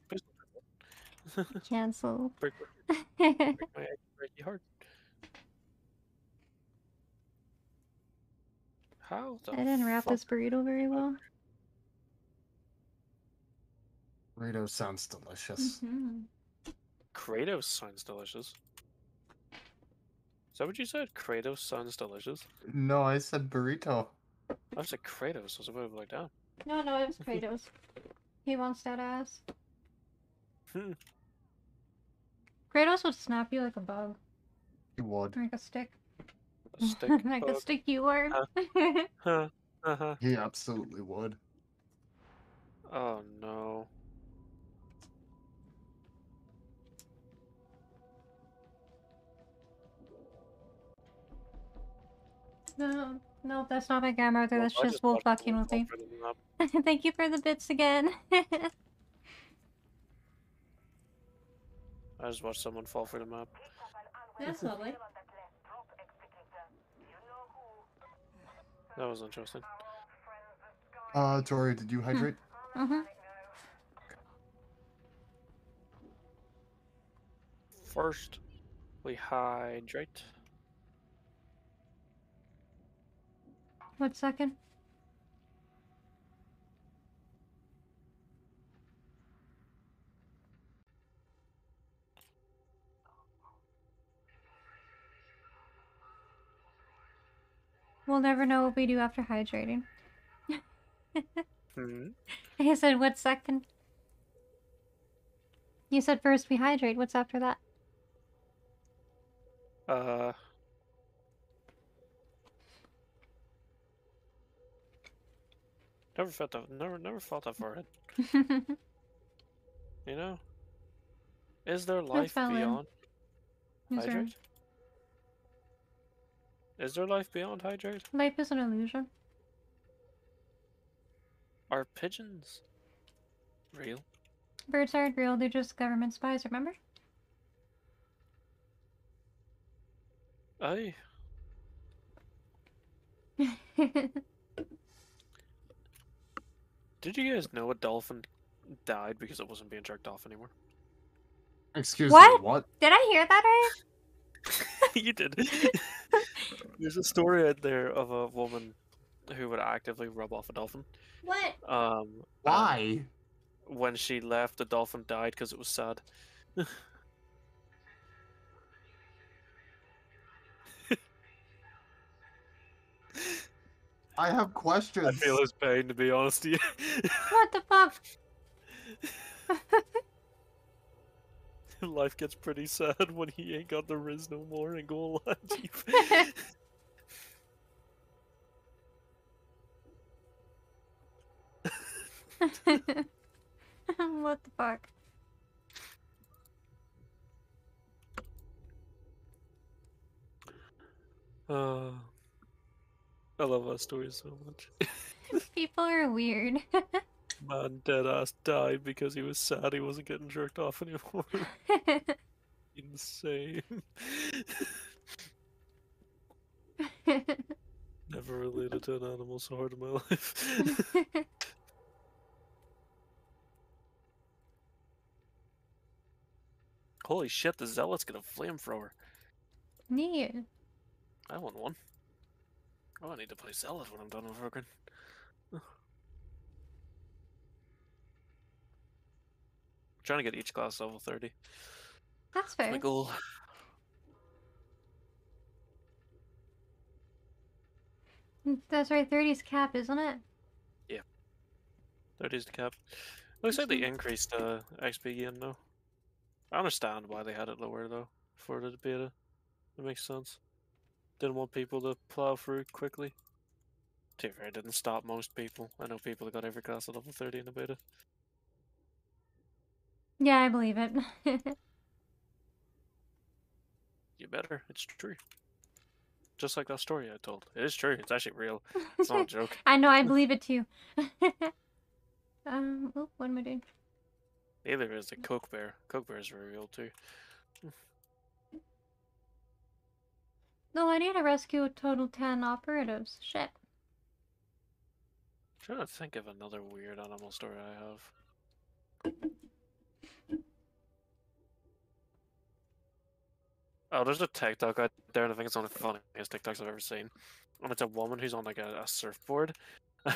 Cancel. Break, break, break my breaky heart. How the I didn't wrap fuck? this burrito very well. Burrito sounds delicious. Mhm. Kratos sounds delicious. Is that what you said? Kratos sounds delicious. No, I said burrito. I said like Kratos. I was about to like down. No, no, it was Kratos. he wants that ass. Hmm. Kratos would snap you like a bug, He would. like a stick, A stick. like a stick you were. Huh. Uh-huh. He absolutely would. Oh no. No, no, that's not my grandmother. That's I just Wolf fucking with me. Wolf over the map. Thank you for the bits again. I just watched someone fall for the map. that's lovely. That was interesting. Uh, Tori, did you hydrate? Mm-hmm. First, we hydrate. What second? We'll never know what we do after hydrating. Hmm. I said, what second? You said first we hydrate. What's after that? Uh. Never felt that. Never, never felt that far ahead. You know. Is there life beyond hydrate? Is there life beyond hydrate? Life is an illusion. Are pigeons real? Birds aren't real, they're just government spies, remember? Aye. Did you guys know a dolphin died because it wasn't being jerked off anymore? Excuse What? me, what? Did I hear that right? you did. There's a story out there of a woman who would actively rub off a dolphin. What? Um, Why? and when she left, the dolphin died because it was sad. I have questions. I feel his pain, to be honest with you. What the fuck? Life gets pretty sad when he ain't got the Riz no more and go alive. what the fuck? Uh, I love our story so much. People are weird. Man dead ass died because he was sad he wasn't getting jerked off anymore. Insane. Never related to an animal so hard in my life. Holy shit, the zealot's got a flamethrower. Neat. I want one. Oh, I need to play zealot when I'm done with working. Trying to get each class level 30. That's That's my fair. goal. That's right, 30's cap, isn't it? 30 is the cap. Looks like they increased uh, XP again, though. I understand why they had it lower, though, for the beta. It makes sense. Didn't want people to plow through quickly. To be fair, it didn't stop most people. I know people that got every class at level 30 in the beta. Yeah, I believe it. You better. It's true. Just like that story I told. It is true. It's actually real. It's not a joke. I know, I believe it too. um, oh, what am I doing? Neither is the Coke Bear. Coke Bear is very real too. No, I need to rescue a total 10 operatives. Shit. I'm trying to think of another weird animal story I have. Oh, there's a TikTok out there, and I think it's one of the funniest TikToks I've ever seen. And it's a woman who's on like a, a surfboard, and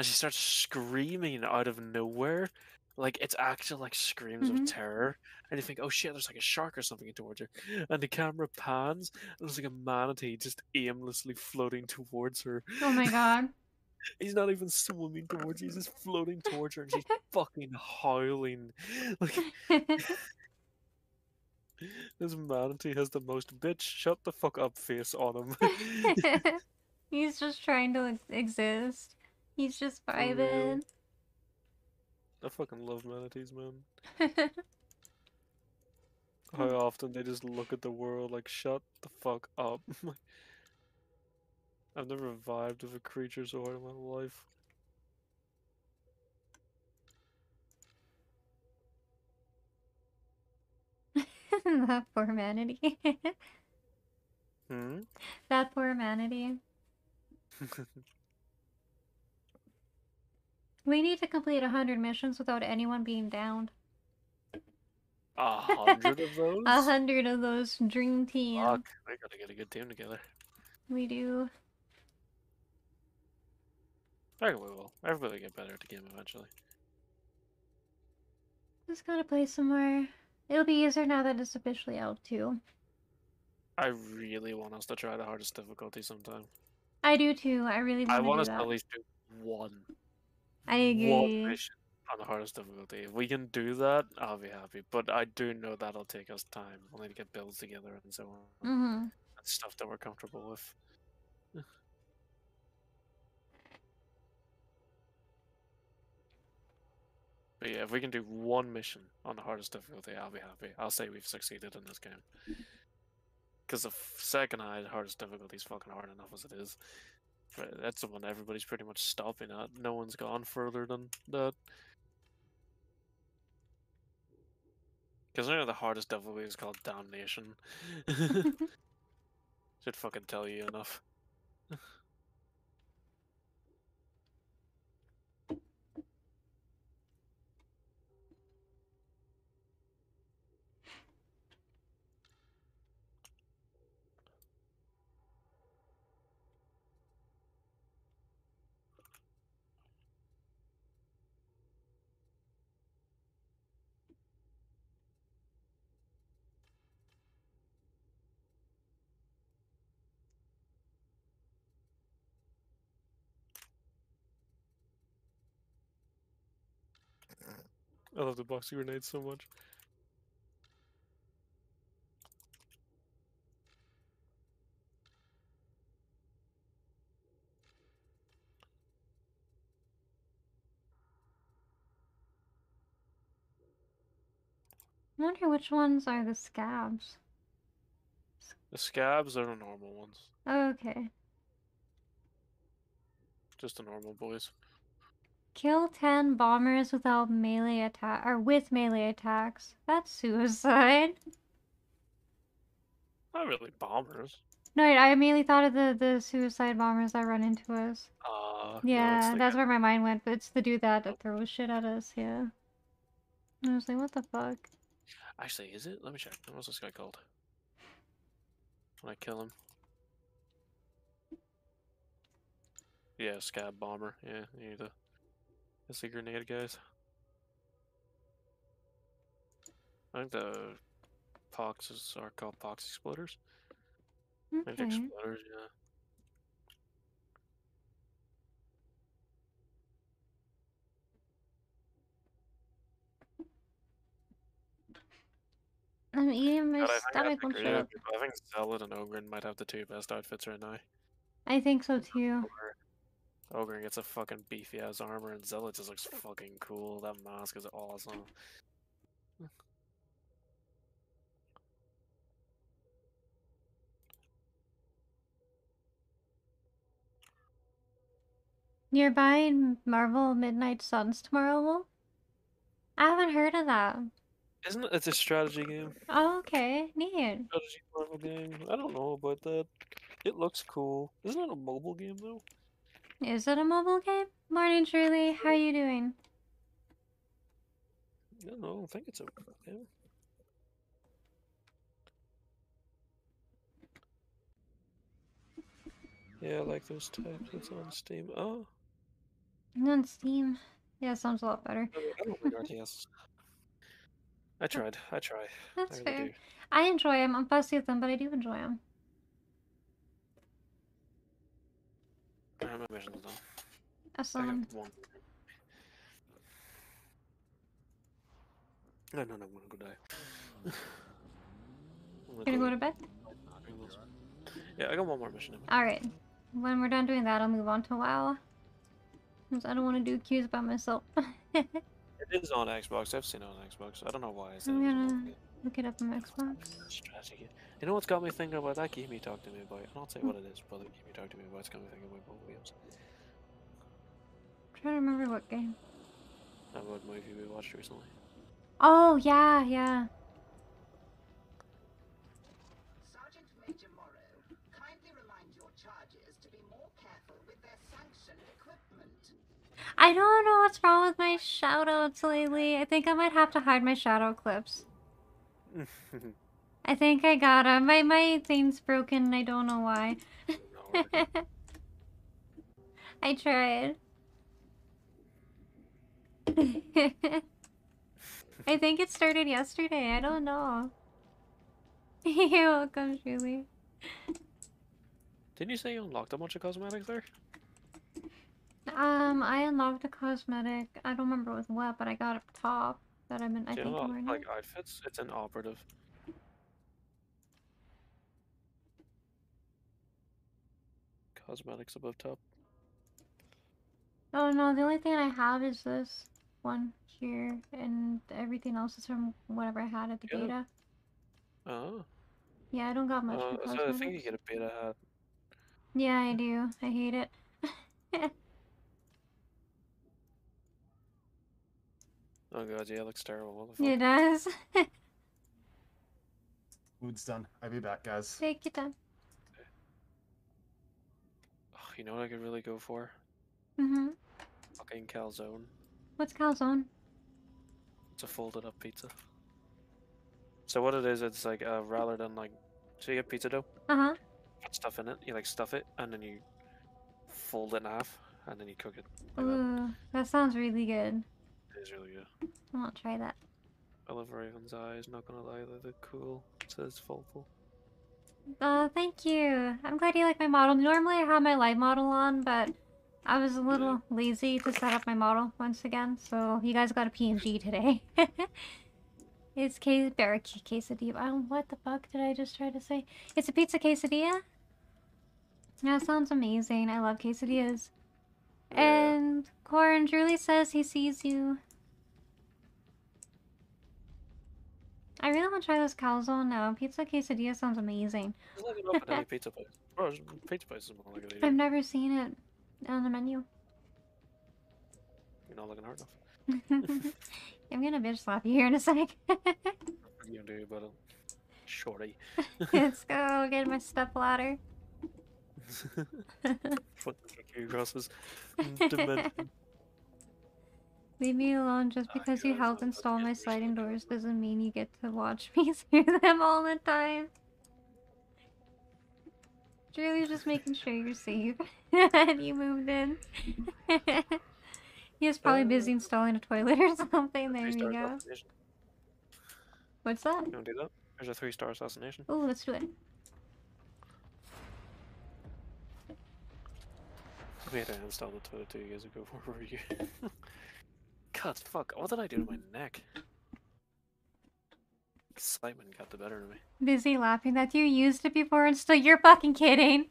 she starts screaming out of nowhere, like it's actual like screams Mhm. of terror. And you think, oh shit, there's like a shark or something towards her, and the camera pans, and there's like a manatee just aimlessly floating towards her. Oh my god. He's not even swimming towards you, he's just floating towards her and she's fucking howling. Like this manatee has the most bitch shut the fuck up face on him. He's just trying to exist. He's just vibing. I fucking love manatees, man. How often they just look at the world like shut the fuck up. I've never vibed with a creature so hard in my life. that poor manatee. Hmm? that poor manatee. We need to complete a hundred missions without anyone being downed. A hundred of those? A hundred of those dream team. Fuck, we gotta get a good team together. We do. I reckon we will. Everybody get better at the game eventually. Just gotta play some more. It'll be easier now that it's officially out too. I really want us to try the hardest difficulty sometime. I do too. I really want I want us to at least do one. I agree. One mission on the hardest difficulty. If we can do that, I'll be happy. But I do know that'll take us time. We'll need to get builds together and so on. Mm-hmm. That's stuff that we're comfortable with. But yeah, if we can do one mission on the hardest difficulty, I'll be happy. I'll say we've succeeded in this game. Because the second hardest difficulty is fucking hard enough as it is. That's the one everybody's pretty much stopping at. No one's gone further than that. Because I know the hardest difficulty is called Damnation. Should fucking tell you enough. I love the boxy grenades so much. I wonder which ones are the scabs. The scabs are the normal ones. Okay. Just the normal boys. Kill 10 bombers without melee attack or with melee attacks. That's suicide. Not really bombers. No, I immediately thought of the, the suicide bombers that run into us. Uh, Yeah, that's where my mind went, but it's the dude that, that throws shit at us, yeah. And I was like, what the fuck? Actually, is it? Let me check. What's this guy called? When I kill him. Yeah, scab bomber. Yeah, you need to. It's the grenade guys. I think the poxes are called pox exploders. I think the exploders, yeah. I'm eating my God, stomach won't shut up. I think Zealot and Ogryn might have the two best outfits right now. I think so too. Ogre gets a fucking beefy ass armor, and Zealot just looks fucking cool. That mask is awesome. You're buying Marvel Midnight Suns tomorrow, Wolf? I haven't heard of that. Isn't it? It's a strategy game. Oh, okay. Neat. Strategy Marvel game. I don't know about that. It looks cool. Isn't it a mobile game though? Is it a mobile game? Morning, Shirley. How are you doing? I don't know. I think it's a mobile game. Yeah, I like those types. It's on Steam. Oh, on Steam. Yeah, sounds a lot better. Oh, I don't like RTS. I tried. I try. That's I really fair. do. I enjoy them. I'm fussy with them, but I do enjoy them. Alright, my mission's done. That's I someone. one. No, no, no, I'm gonna go die. I'm Gonna go to bed? Yeah, I got one more mission. Alright. When we're done doing that, I'll move on to WoW. Because I don't want to do queues by myself. It is on Xbox. I've seen it on Xbox. I don't know why I was gonna on look it up on Xbox. strategy. You know what's got me thinking about that game you talked to me about? I'll not say what it is, but the game you talked to me about, it's got me thinking about both games. I'm trying to remember what game. About movie we watched recently. Oh, yeah, yeah. Sergeant Major Morrow, kindly remind your charges to be more careful with their sanctioned equipment. I don't know what's wrong with my shoutouts lately. I think I might have to hide my shadow clips. I think I gotta. My my thing's broken and I don't know why. I tried. I think it started yesterday. I don't know. You're welcome, Julie. Didn't you say you unlocked a bunch of cosmetics there? Um, I unlocked a cosmetic. I don't remember with what, but I got a top that I'm in. I think I'm wearing. like outfits? It's an operative. Cosmetics above top. Oh no, the only thing I have is this one here, and everything else is from whatever I had at the Yeah. beta. Oh. Yeah, I don't got much Uh, so I think you get a beta hat. Yeah, I do. I hate it. Oh god, yeah, it looks terrible. What the fuck? it does. Food's done. I'll be back, guys. Take your time. You know what I could really go for? Mm-hmm. Fucking calzone. What's calzone? It's a folded up pizza. So what it is, it's like uh, rather than like, so you get pizza dough, Uh-huh. put stuff in it, you like stuff it, and then you fold it in half, and then you cook it. Ooh, that sounds really good. It is really good. I to try that. I love Raven's eyes. Not gonna lie, they're, cool. It says foldable. Uh, thank you. I'm glad you like my model. Normally I have my light model on, but I was a little lazy to set up my model once again, so you guys got a PNG today. it's case bear quesadilla. Um, what the fuck did I just try to say? It's a pizza quesadilla. Yeah, it sounds amazing. I love quesadillas. And Corin Julie says he sees you. I really want to try this calzone now. Pizza quesadilla sounds amazing. Just look it up at any pizza place. Bro, pizza place is more like. I've never seen it on the menu. You're not looking hard enough. I'm gonna bitch slap you here in a sec. You do about it. Um, shorty. Let's go get my step ladder. Foot across his dimension. Leave me alone just uh, because you helped install my sliding doors doesn't mean you get to watch me through them all the time. Julie's just making sure you're safe and you moved in. he was probably busy uh, installing a toilet or something. There star go. What's that? You do that? There's a three star assassination. Oh, let's do it. We had to install the toilet two years ago. Where were you? God, fuck. What did I do to my neck? Excitement got the better of me. Busy laughing that you used it before and still you're fucking kidding.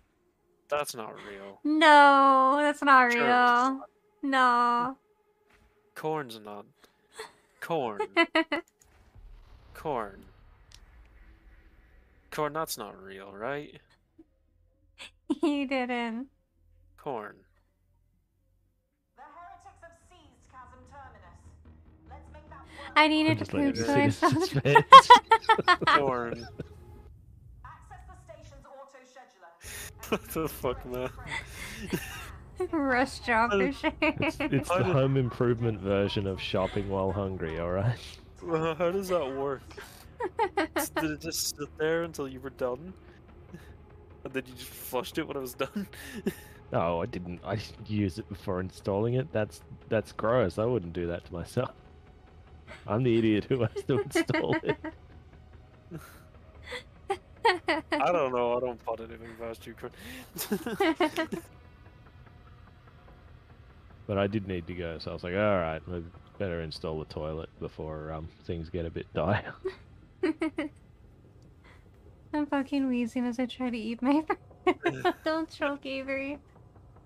That's not real. No, that's not Sure, real. No. Corn's not. Corn. Corn. Corn, that's not real, right? you didn't. Corn. I needed to just poop, so I the stopped. suspense. Corn. Access the station's auto scheduler. what the fuck, man? Rush job for. It's, it's the home improvement version of shopping while hungry, alright? Well, how does that work? Did it just sit there until you were done? And then you just flushed it when it was done? No, I didn't. I didn't use it before installing it. That's that's gross. I wouldn't do that to myself. I'm the idiot who has to install it. I don't know, I don't put anything past you, Corn. But I did need to go, so I was like, all right, we better install the toilet before um things get a bit dire. I'm fucking wheezing as I try to eat my Don't choke, Avery.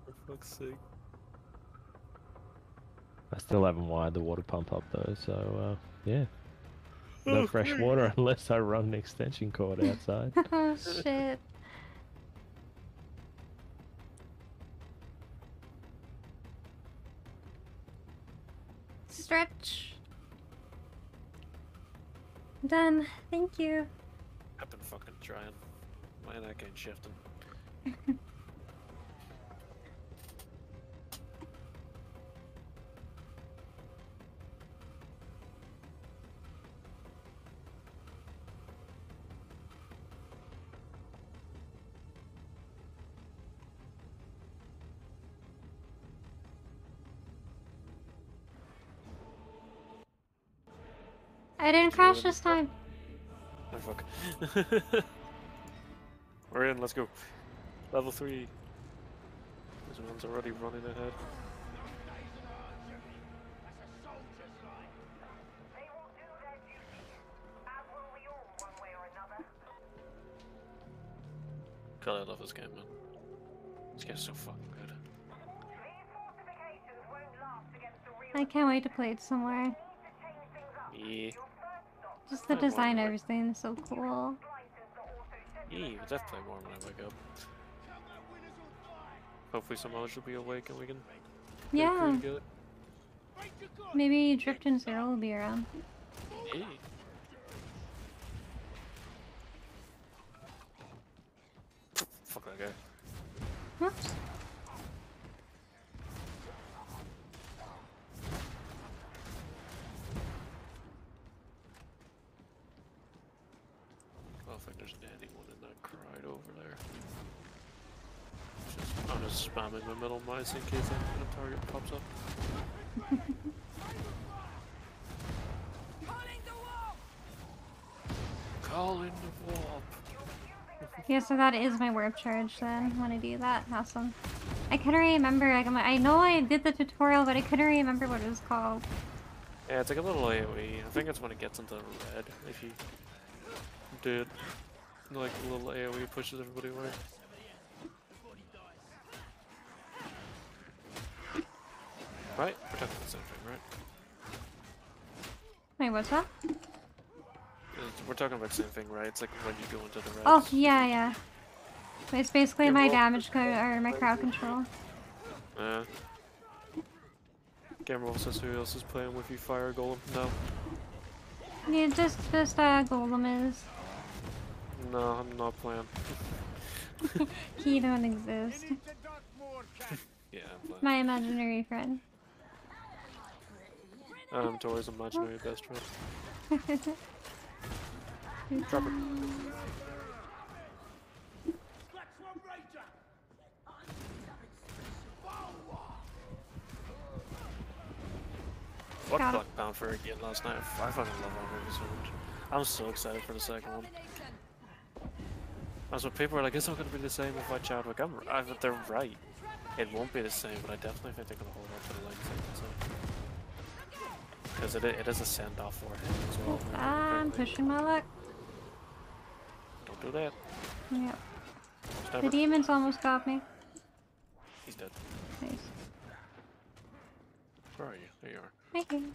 For fuck's sake. I still haven't wired the water pump up though, so uh, yeah. No fresh water unless I run an extension cord outside. oh shit. Stretch. Done. Thank you. I've been fucking trying. My neck ain't shifting. I didn't crash this time. Oh fuck. We're in, let's go. Level 3. This one's already running ahead. God, I love this game, man. This game's so fucking good. I can't wait to play it somewhere. Yeah. Just the Play design, of everything is so cool. Yeah, we'll definitely play more when I wake up. Hopefully some others will be awake and we can Yeah. Maybe Drift and Zero will be around. Yeah. Fuck that guy. Whoops. I don't think there's anyone in that crowd over there. Just, I'm just spamming my middle mouse in case a target pops up. Calling the warp. Yeah, so that is my warp charge then, when I do that. Awesome. I couldn't remember, like, I know I did the tutorial, but I couldn't remember what it was called. Yeah, it's like a little AoE. I think it's when it gets into red. If you do it, like a little AoE pushes everybody away. Right? We're talking the same thing, right? Wait, what's that? We're talking about the same thing, right? It's like when you go into the red. Oh, yeah, yeah. It's basically Yeah, my damage co- or my crowd control. Uh, Gamerwolf says who else is playing with you, Fire Golem? No. Yeah, just, just, uh, Golem is. No, I'm not playing. He don't exist. Yeah. My imaginary friend. Um, Tori's imaginary best friend. Drop it. What Got. Black Panther again last night? I fucking love that movie so much. I'm so excited for the second one. That's what people are like, it's not going to be the same with my Chadwick. I'm, I, they're right. It won't be the same, but I definitely think they're going to hold on to the legacy. Because it, it is a send off for him as well. I'm pushing my luck. Don't do that. Yep. The demons almost got me. He's dead. Nice. Where are you? There you are. Thank you.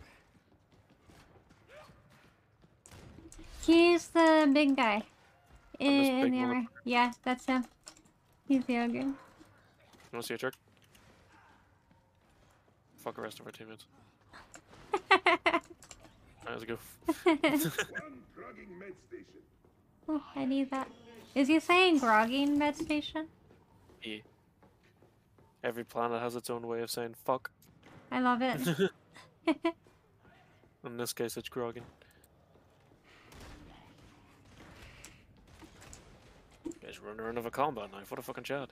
He's the big guy. In, in big the armor. Yeah, that's him. He's the ogre. You want to see a trick? Fuck the rest of our teammates. Let's go. Oh, I need that. Is he saying grogging med station? E. Every planet has its own way of saying fuck. I love it. In this case, it's Grogan. Guys running around with a combat knife. What a fucking chat.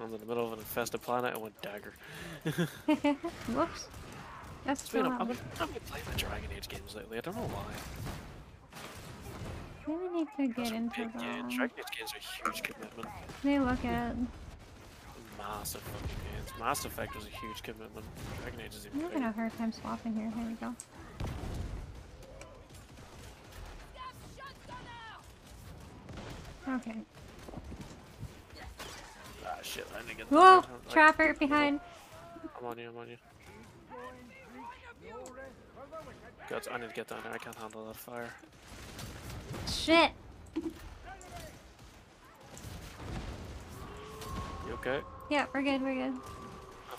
I was in the middle of an infested planet and went dagger. Whoops. That's of, I've been, I've been playing the Dragon Age games lately. I don't know why. Maybe need to get into them. Dragon Age games are a huge commitment. They look at. massive fucking gains. Mass Effect was a huge commitment. Dragon Age is even. I'm having a hard time swapping here. Here we go. Okay. Shit, I to get Whoa! Like, Trapper behind. I'm on you, I'm on you. God, I need to get down there. I can't handle that fire. Shit! You okay? Yeah, we're good, we're good.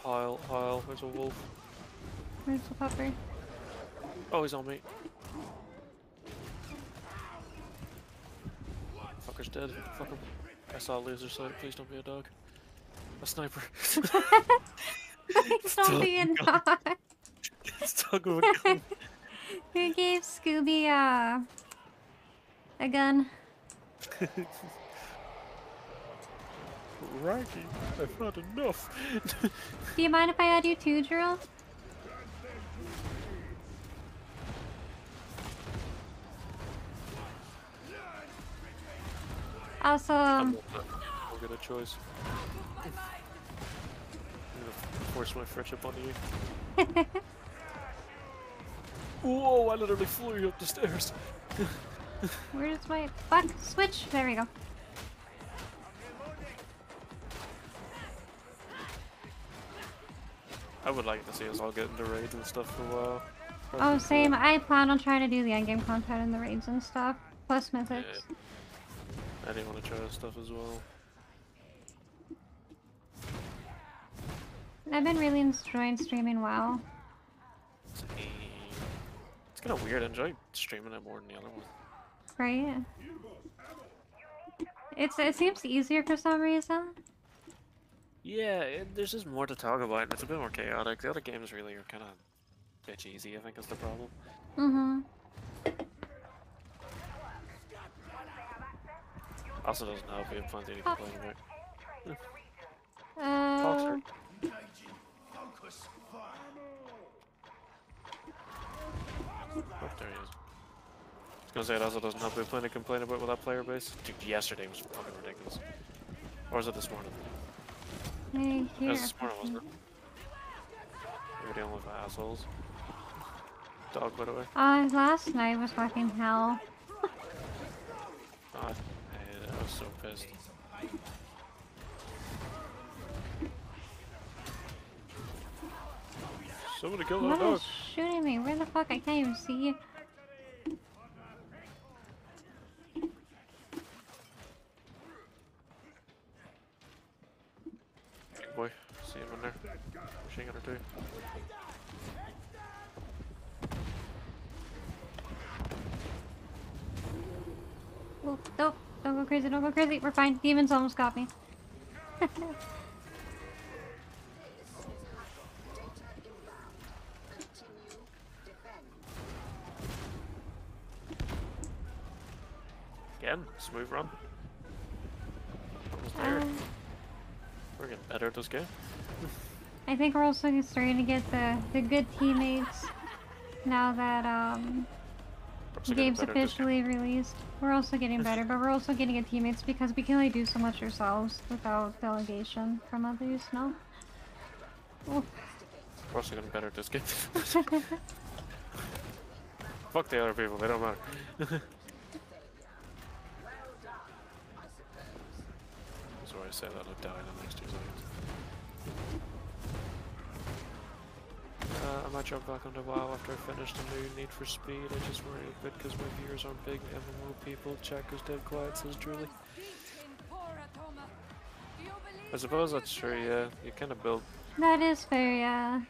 Heil, Heil, there's a wolf. Where's the pupper? Oh, he's on me. Fucker's dead. Fuck him. I saw a laser sight. Please don't be a dog. A sniper. Please don't be a dog. It's dog with a gun. Who gave Scooby uh, a gun? Righty, I've had enough. Do you mind if I add you too, Drill? Awesome. um, I'll get a choice. I'm gonna force my friendship onto you. Whoa, I literally flew you up the stairs. where's my fuck switch? There we go. I would like to see us all get into raids and stuff for a while. Oh, Probably same. I plan on trying to do the endgame content in the raids and stuff, plus cool. mythics. Yeah. I didn't want to try this stuff as well. I've been really enjoying streaming WoW. It's, it's kind of weird. I enjoy streaming it more than the other one. Right? It's it seems easier for some reason. Yeah, it, there's just more to talk about. and It's a bit more chaotic. The other games really are kind of bitch easy. I think is the problem. Mm-hmm. Also doesn't help. We have plenty to complain about. Uh. Focus. Fire. Oh, there he is. I was gonna say it also doesn't help. We plenty to complain about with that player base. Dude, yesterday was fucking ridiculous. Or was it this morning? hey, It was this morning, wasn't it? We were dealing with assholes. Dog, by the way. Uh, last night was fucking hell. God, I. I was so pissed. Somebody kill that dog. shooting me? Where the fuck? I can't even see. Big boy, see him in there. Machine gunner too. Oh, nope. Don't go crazy, don't go crazy. We're fine. Demons almost got me. Smooth run. Almost there. Um, We're getting better at this game. I think we're also starting to get the, the good teammates now that um the game's this game. officially released. We're also getting better, but we're also getting good teammates because we can only do so much ourselves without delegation from others, no? Oof. We're also getting better at this game. Fuck the other people, they don't matter. That's why I that I'd die in the next two seconds. Uh, I might jump back onto WoW after I finish the new Need for Speed. I just worry a bit because my viewers aren't big MMO people. Chat goes dead quiet, says Julie. I suppose that's true, yeah. You kind of build That is fair, yeah.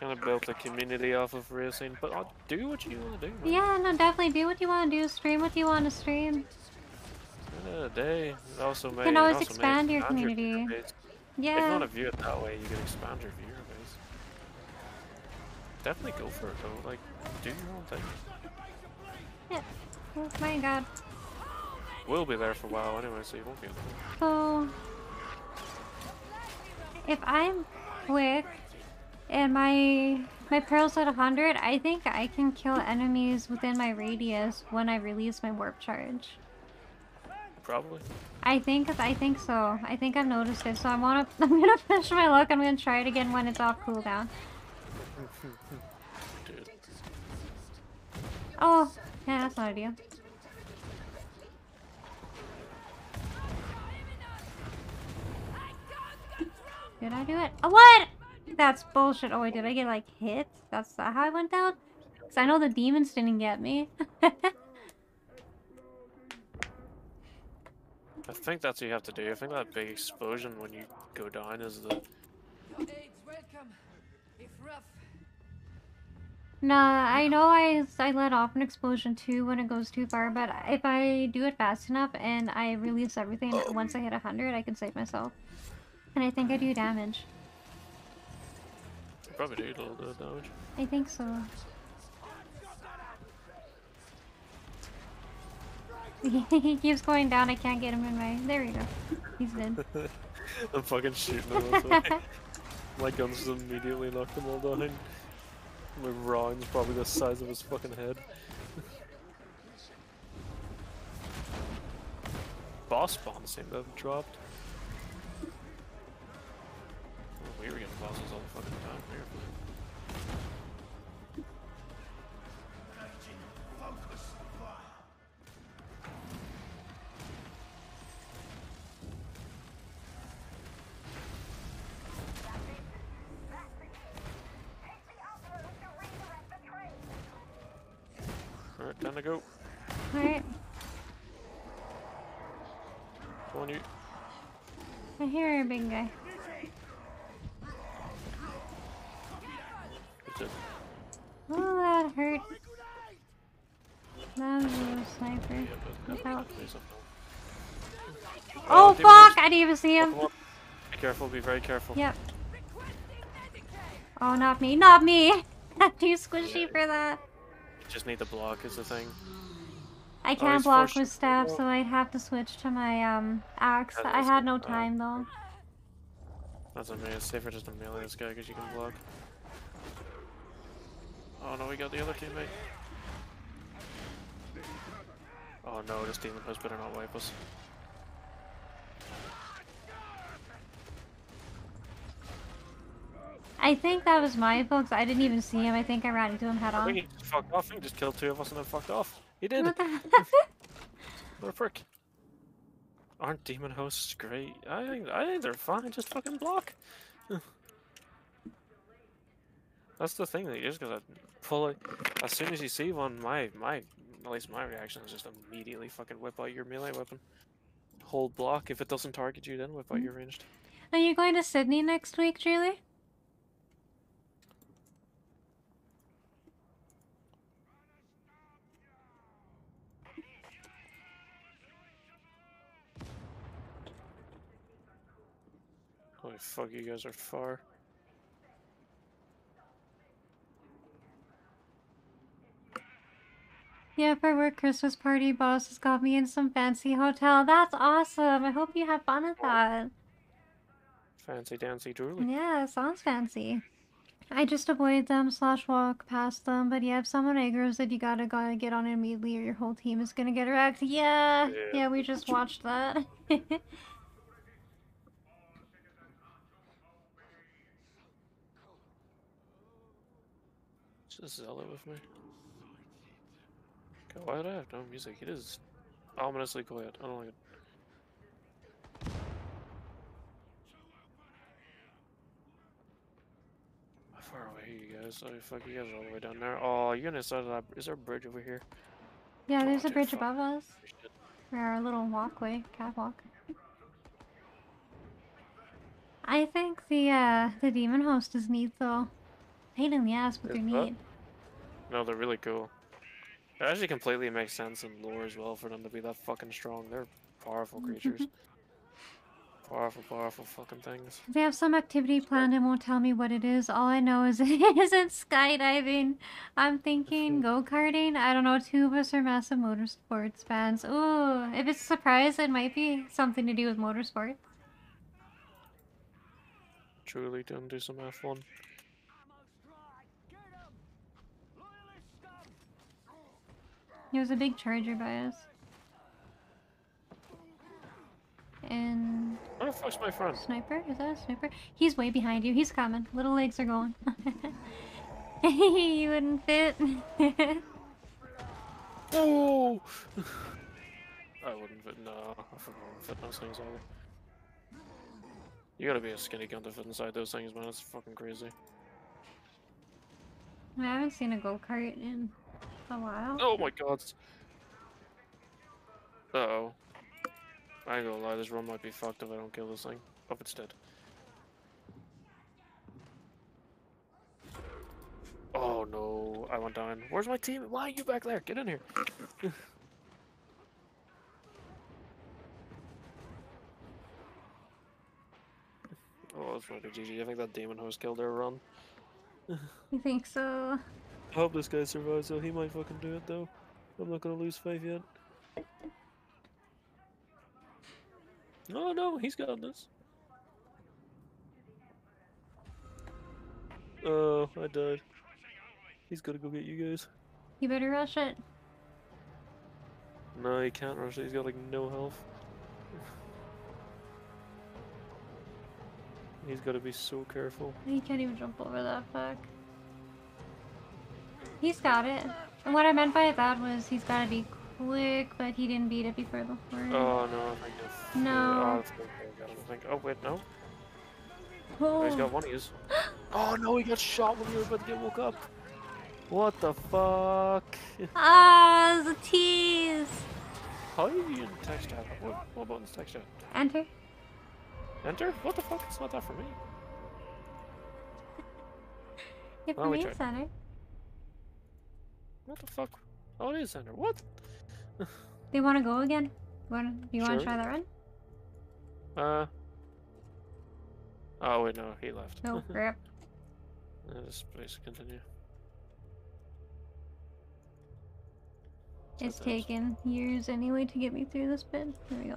kind of built a community off of racing, but I'll do what you want to do. Man. Yeah, no, definitely do what you want to do. Stream what you want to stream. The end of the day, it also may can always expand your community. yeah. If you want to view it that way, you can expand your viewer base. Definitely go for it though. Like, do your own thing. yeah. Oh my god. We'll be there for a while anyway, so you won't be. alone. So, if I'm quick and my my pearl's at 100, I think I can kill enemies within my radius when I release my warp charge. Probably. I think I think so. I think I've noticed it. So I want to. I'm gonna push my luck. I'm gonna try it again when it's off cooldown. Oh, yeah, that's not ideal. Did I do it? Oh, what? That's bullshit. Oh wait, did I get like hit? That's that how I went down? Cause I know the demons didn't get me. I think that's what you have to do. I think that big explosion when you go down is the. Your aid's welcome, if rough. Nah, I know I, I let off an explosion too when it goes too far, but if I do it fast enough and I release everything once I hit 100, I can save myself. And I think I do damage. you Probably do a little bit of damage. I think so. he keeps going down, I can't get him in my... There we go. He's dead. I'm fucking shooting him my, my guns just immediately knocked them all down. My round's probably the size of his fucking head. Boss spawns seem to have dropped. Oh, we were getting bosses all the fucking time here. To go. Alright, on, you. I hear a big guy. That's it. Oh, that hurt. That was a little sniper. Yeah, but Look out. there's something. Oh, oh, fuck! I didn't even see him. Be careful, be very careful. Yep. Oh, not me. Not me! I'm too squishy for that. Just need to block is the thing. I Oh, can't he's block with stab, so I'd have to switch to my um axe. I had no Oh. time though. That's amazing. It's safer just to melee this guy because you can block. Oh no, we got the other teammate. Oh no, this demon host better not wipe us. I think that was my folks. I didn't even see him. I think I ran into him head I on. think he just fucked off. He just killed two of us and then fucked off. He did. What the What a prick. Aren't demon hosts great? I think I think they're fine. Just fucking block. That's the thing. That you're just gotta pull it. As soon as you see one, my my at least my reaction is just immediately fucking whip out your melee weapon. Hold block. If it doesn't target you, then whip out mm-hmm. your ranged. Are you going to Sydney next week, Julie? Holy fuck, you guys are far. Yeah, for work Christmas party, boss has got me in some fancy hotel. That's awesome. I hope you have fun at that. Fancy dancy drooly. Yeah, sounds fancy. I just avoid them slash walk past them, but yeah, if someone aggroes that you gotta gotta get on it immediately or your whole team is gonna get wrecked. Yeah, Yeah. yeah, we just watched that. Just Zelda with me. Okay, why do I have no music? It is ominously quiet. I don't like it. How far away are you guys? Oh fuck, you guys are all the way down there. Oh, you're gonna start that. Is there a bridge over here? yeah, there's a bridge above us. Or our little walkway, catwalk. I think the uh the demon host is neat though. Pain in the ass, but they're Is that- neat. No, they're really cool. It actually completely makes sense in lore as well for them to be that fucking strong. They're powerful creatures. powerful, powerful fucking things. They have some activity planned and won't tell me what it is. All I know is it isn't skydiving. I'm thinking go karting. I don't know. Two of us are massive motorsports fans. Ooh, if it's a surprise, it might be something to do with motorsports. Truly done do some F1. There's a big charger by us. and Where the fuck's my friend? sniper. Is that a sniper? He's way behind you. He's coming. Little legs are going. you wouldn't fit. Oh! I wouldn't fit. No, I wouldn't fit those things either. You gotta be a skinny cunt to fit inside those things, man. It's fucking crazy. I haven't seen a go kart in a while. Oh my god. Uh oh. I ain't gonna lie, this run might be fucked if I don't kill this thing. Hope it's dead. Oh no, I went down. Where's my team? Why are you back there? Get in here. oh, that's fucking GG. I think that demon host killed their run. You think so? I hope this guy survives though. He might fucking do it though. I'm not gonna lose faith yet. Oh no, he's got this. Oh, I died. He's gotta go get you guys. You better rush it. No, he can't rush it. He's got like no health. He's gotta be so careful. He can't even jump over that fuck. He's got it. And what I meant by that was he's gotta be quick, but he didn't beat it before the horn. Oh no, I think No. Oh, I think I got him. I think. Oh wait, no. Oh, he's got one of his. Oh no, he got shot when you were about to get woke up. What the fuck? Ah, the tease! How are you text chat? What, what button's text chat? Enter. Enter? What the fuck? It's not that for me. If Why for me, it's center. What the fuck? Oh, it is center. What? Do you want to go again? Wanna, do you want to try that run? Uh. Oh wait, no, he left. No, crap. Uh, just please continue. It's taken years anyway to get me through this bit. There we go.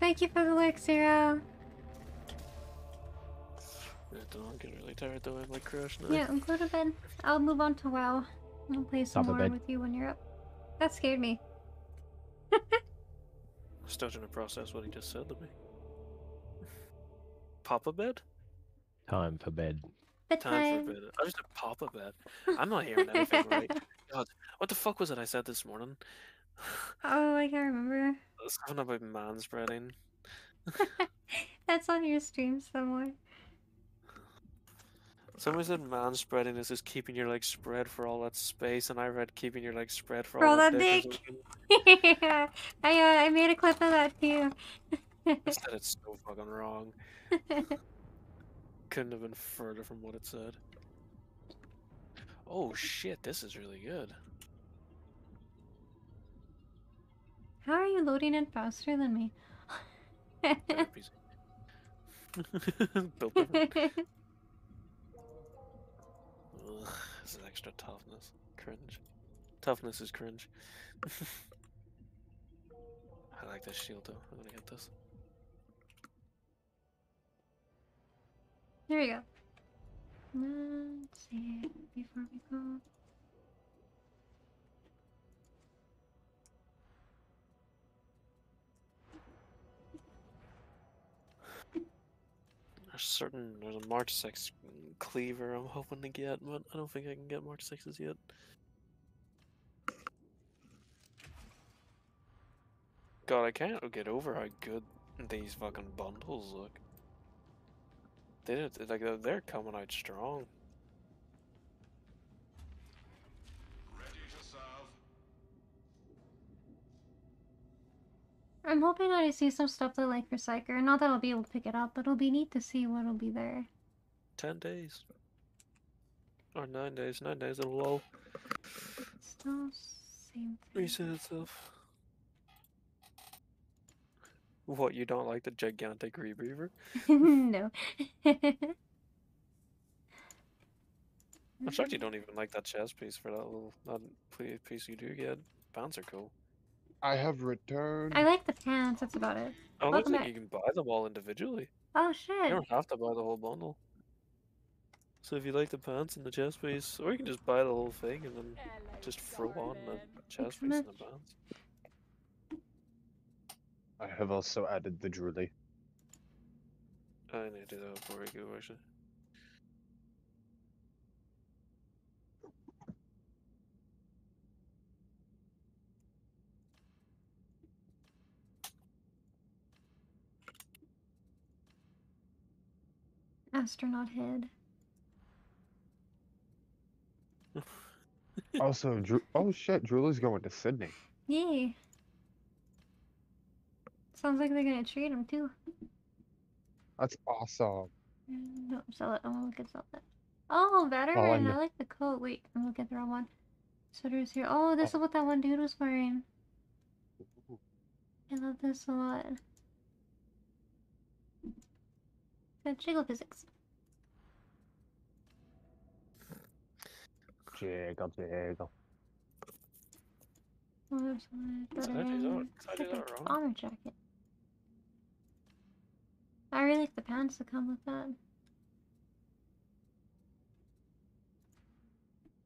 Thank you for the like, Sarah. Yeah, I'm getting really tired though. I'm like crashed now. Yeah, go to bed. I'll move on to WoW. I'll play some Top more with you when you're up. That scared me. Still trying to process what he just said to me. Papa bed? Time for bed. Time Bedtime. for bed. I just said Papa bed. I'm not hearing anything right. God, what the fuck was it I said this morning? Oh, I can't remember. Something about man spreading. That's on your stream somewhere. Somebody said man spreading is just keeping your legs spread for all that space, and I read keeping your legs spread for, For all that dick. yeah, I uh, I made a clip of that too. I said it's so fucking wrong. Couldn't have been further from what it said. Oh shit, this is really good. How are you loading it faster than me? Built. Ugh, this is extra toughness. Cringe. Toughness is cringe. I like this shield though. I'm gonna get this. There we go. Let's see before we go. Certain there's a Mark 6 cleaver I'm hoping to get, but I don't think I can get Mark 6s yet. God, I can't get over how good these fucking bundles look. They like they're coming out strong. I'm hoping that I see some stuff that I like for Psyker. Not that I'll be able to pick it up, but it'll be neat to see what'll be there. Ten days. Or nine days. Nine days it'll all Still same thing. reset itself. What, you don't like the gigantic rebreather? no. I'm shocked you don't even like that chess piece for that little that piece you do get. Pants are cool. I have returned. I like the pants, that's about it. Oh, it looks Welcome like you can buy them all individually. Oh shit! You don't have to buy the whole bundle. So if you like the pants and the chest piece, or you can just buy the whole thing and then just throw on the chest piece and the pants. I have also added the Drooly. I need to do that before we go, actually. Astronaut head. Also, Drew. Oh shit, Drooly's going to Sydney. Yay. Sounds like they're gonna treat him too. That's awesome. Mm, No, sell it. I want to look at sell it. Oh, veteran. I I like the coat. Wait, I'm looking at the wrong one. Sweaters here. Oh, this is what that one dude was wearing. I love this a lot. Good jiggle physics. Jiggle, jiggle. Website, Did I do that- veteran, did I do perfect that wrong? bomber jacket. I really like the pants that come with that.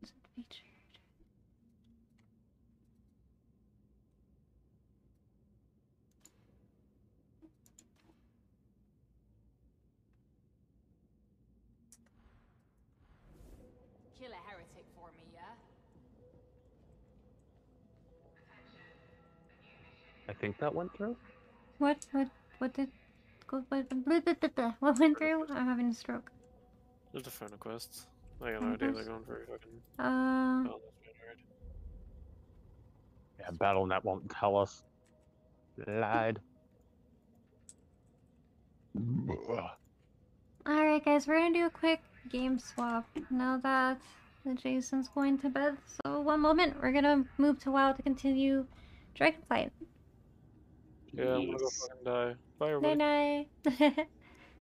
Is it featured? Kill a heretic for me, yeah? I think that went through. What? What? What did? What, went through? I'm having a stroke. There's the phone quests. I got no idea they're Phone going for fucking. Uh, Oh, that's been. Yeah, BattleNet won't tell us. Lied. Alright, guys, we're gonna do a quick game swap now that Jason's going to bed. So, one moment, we're gonna move to WoW to continue Dragonflight. Yeah, I'm gonna go fucking die. Bye, Night everybody. night.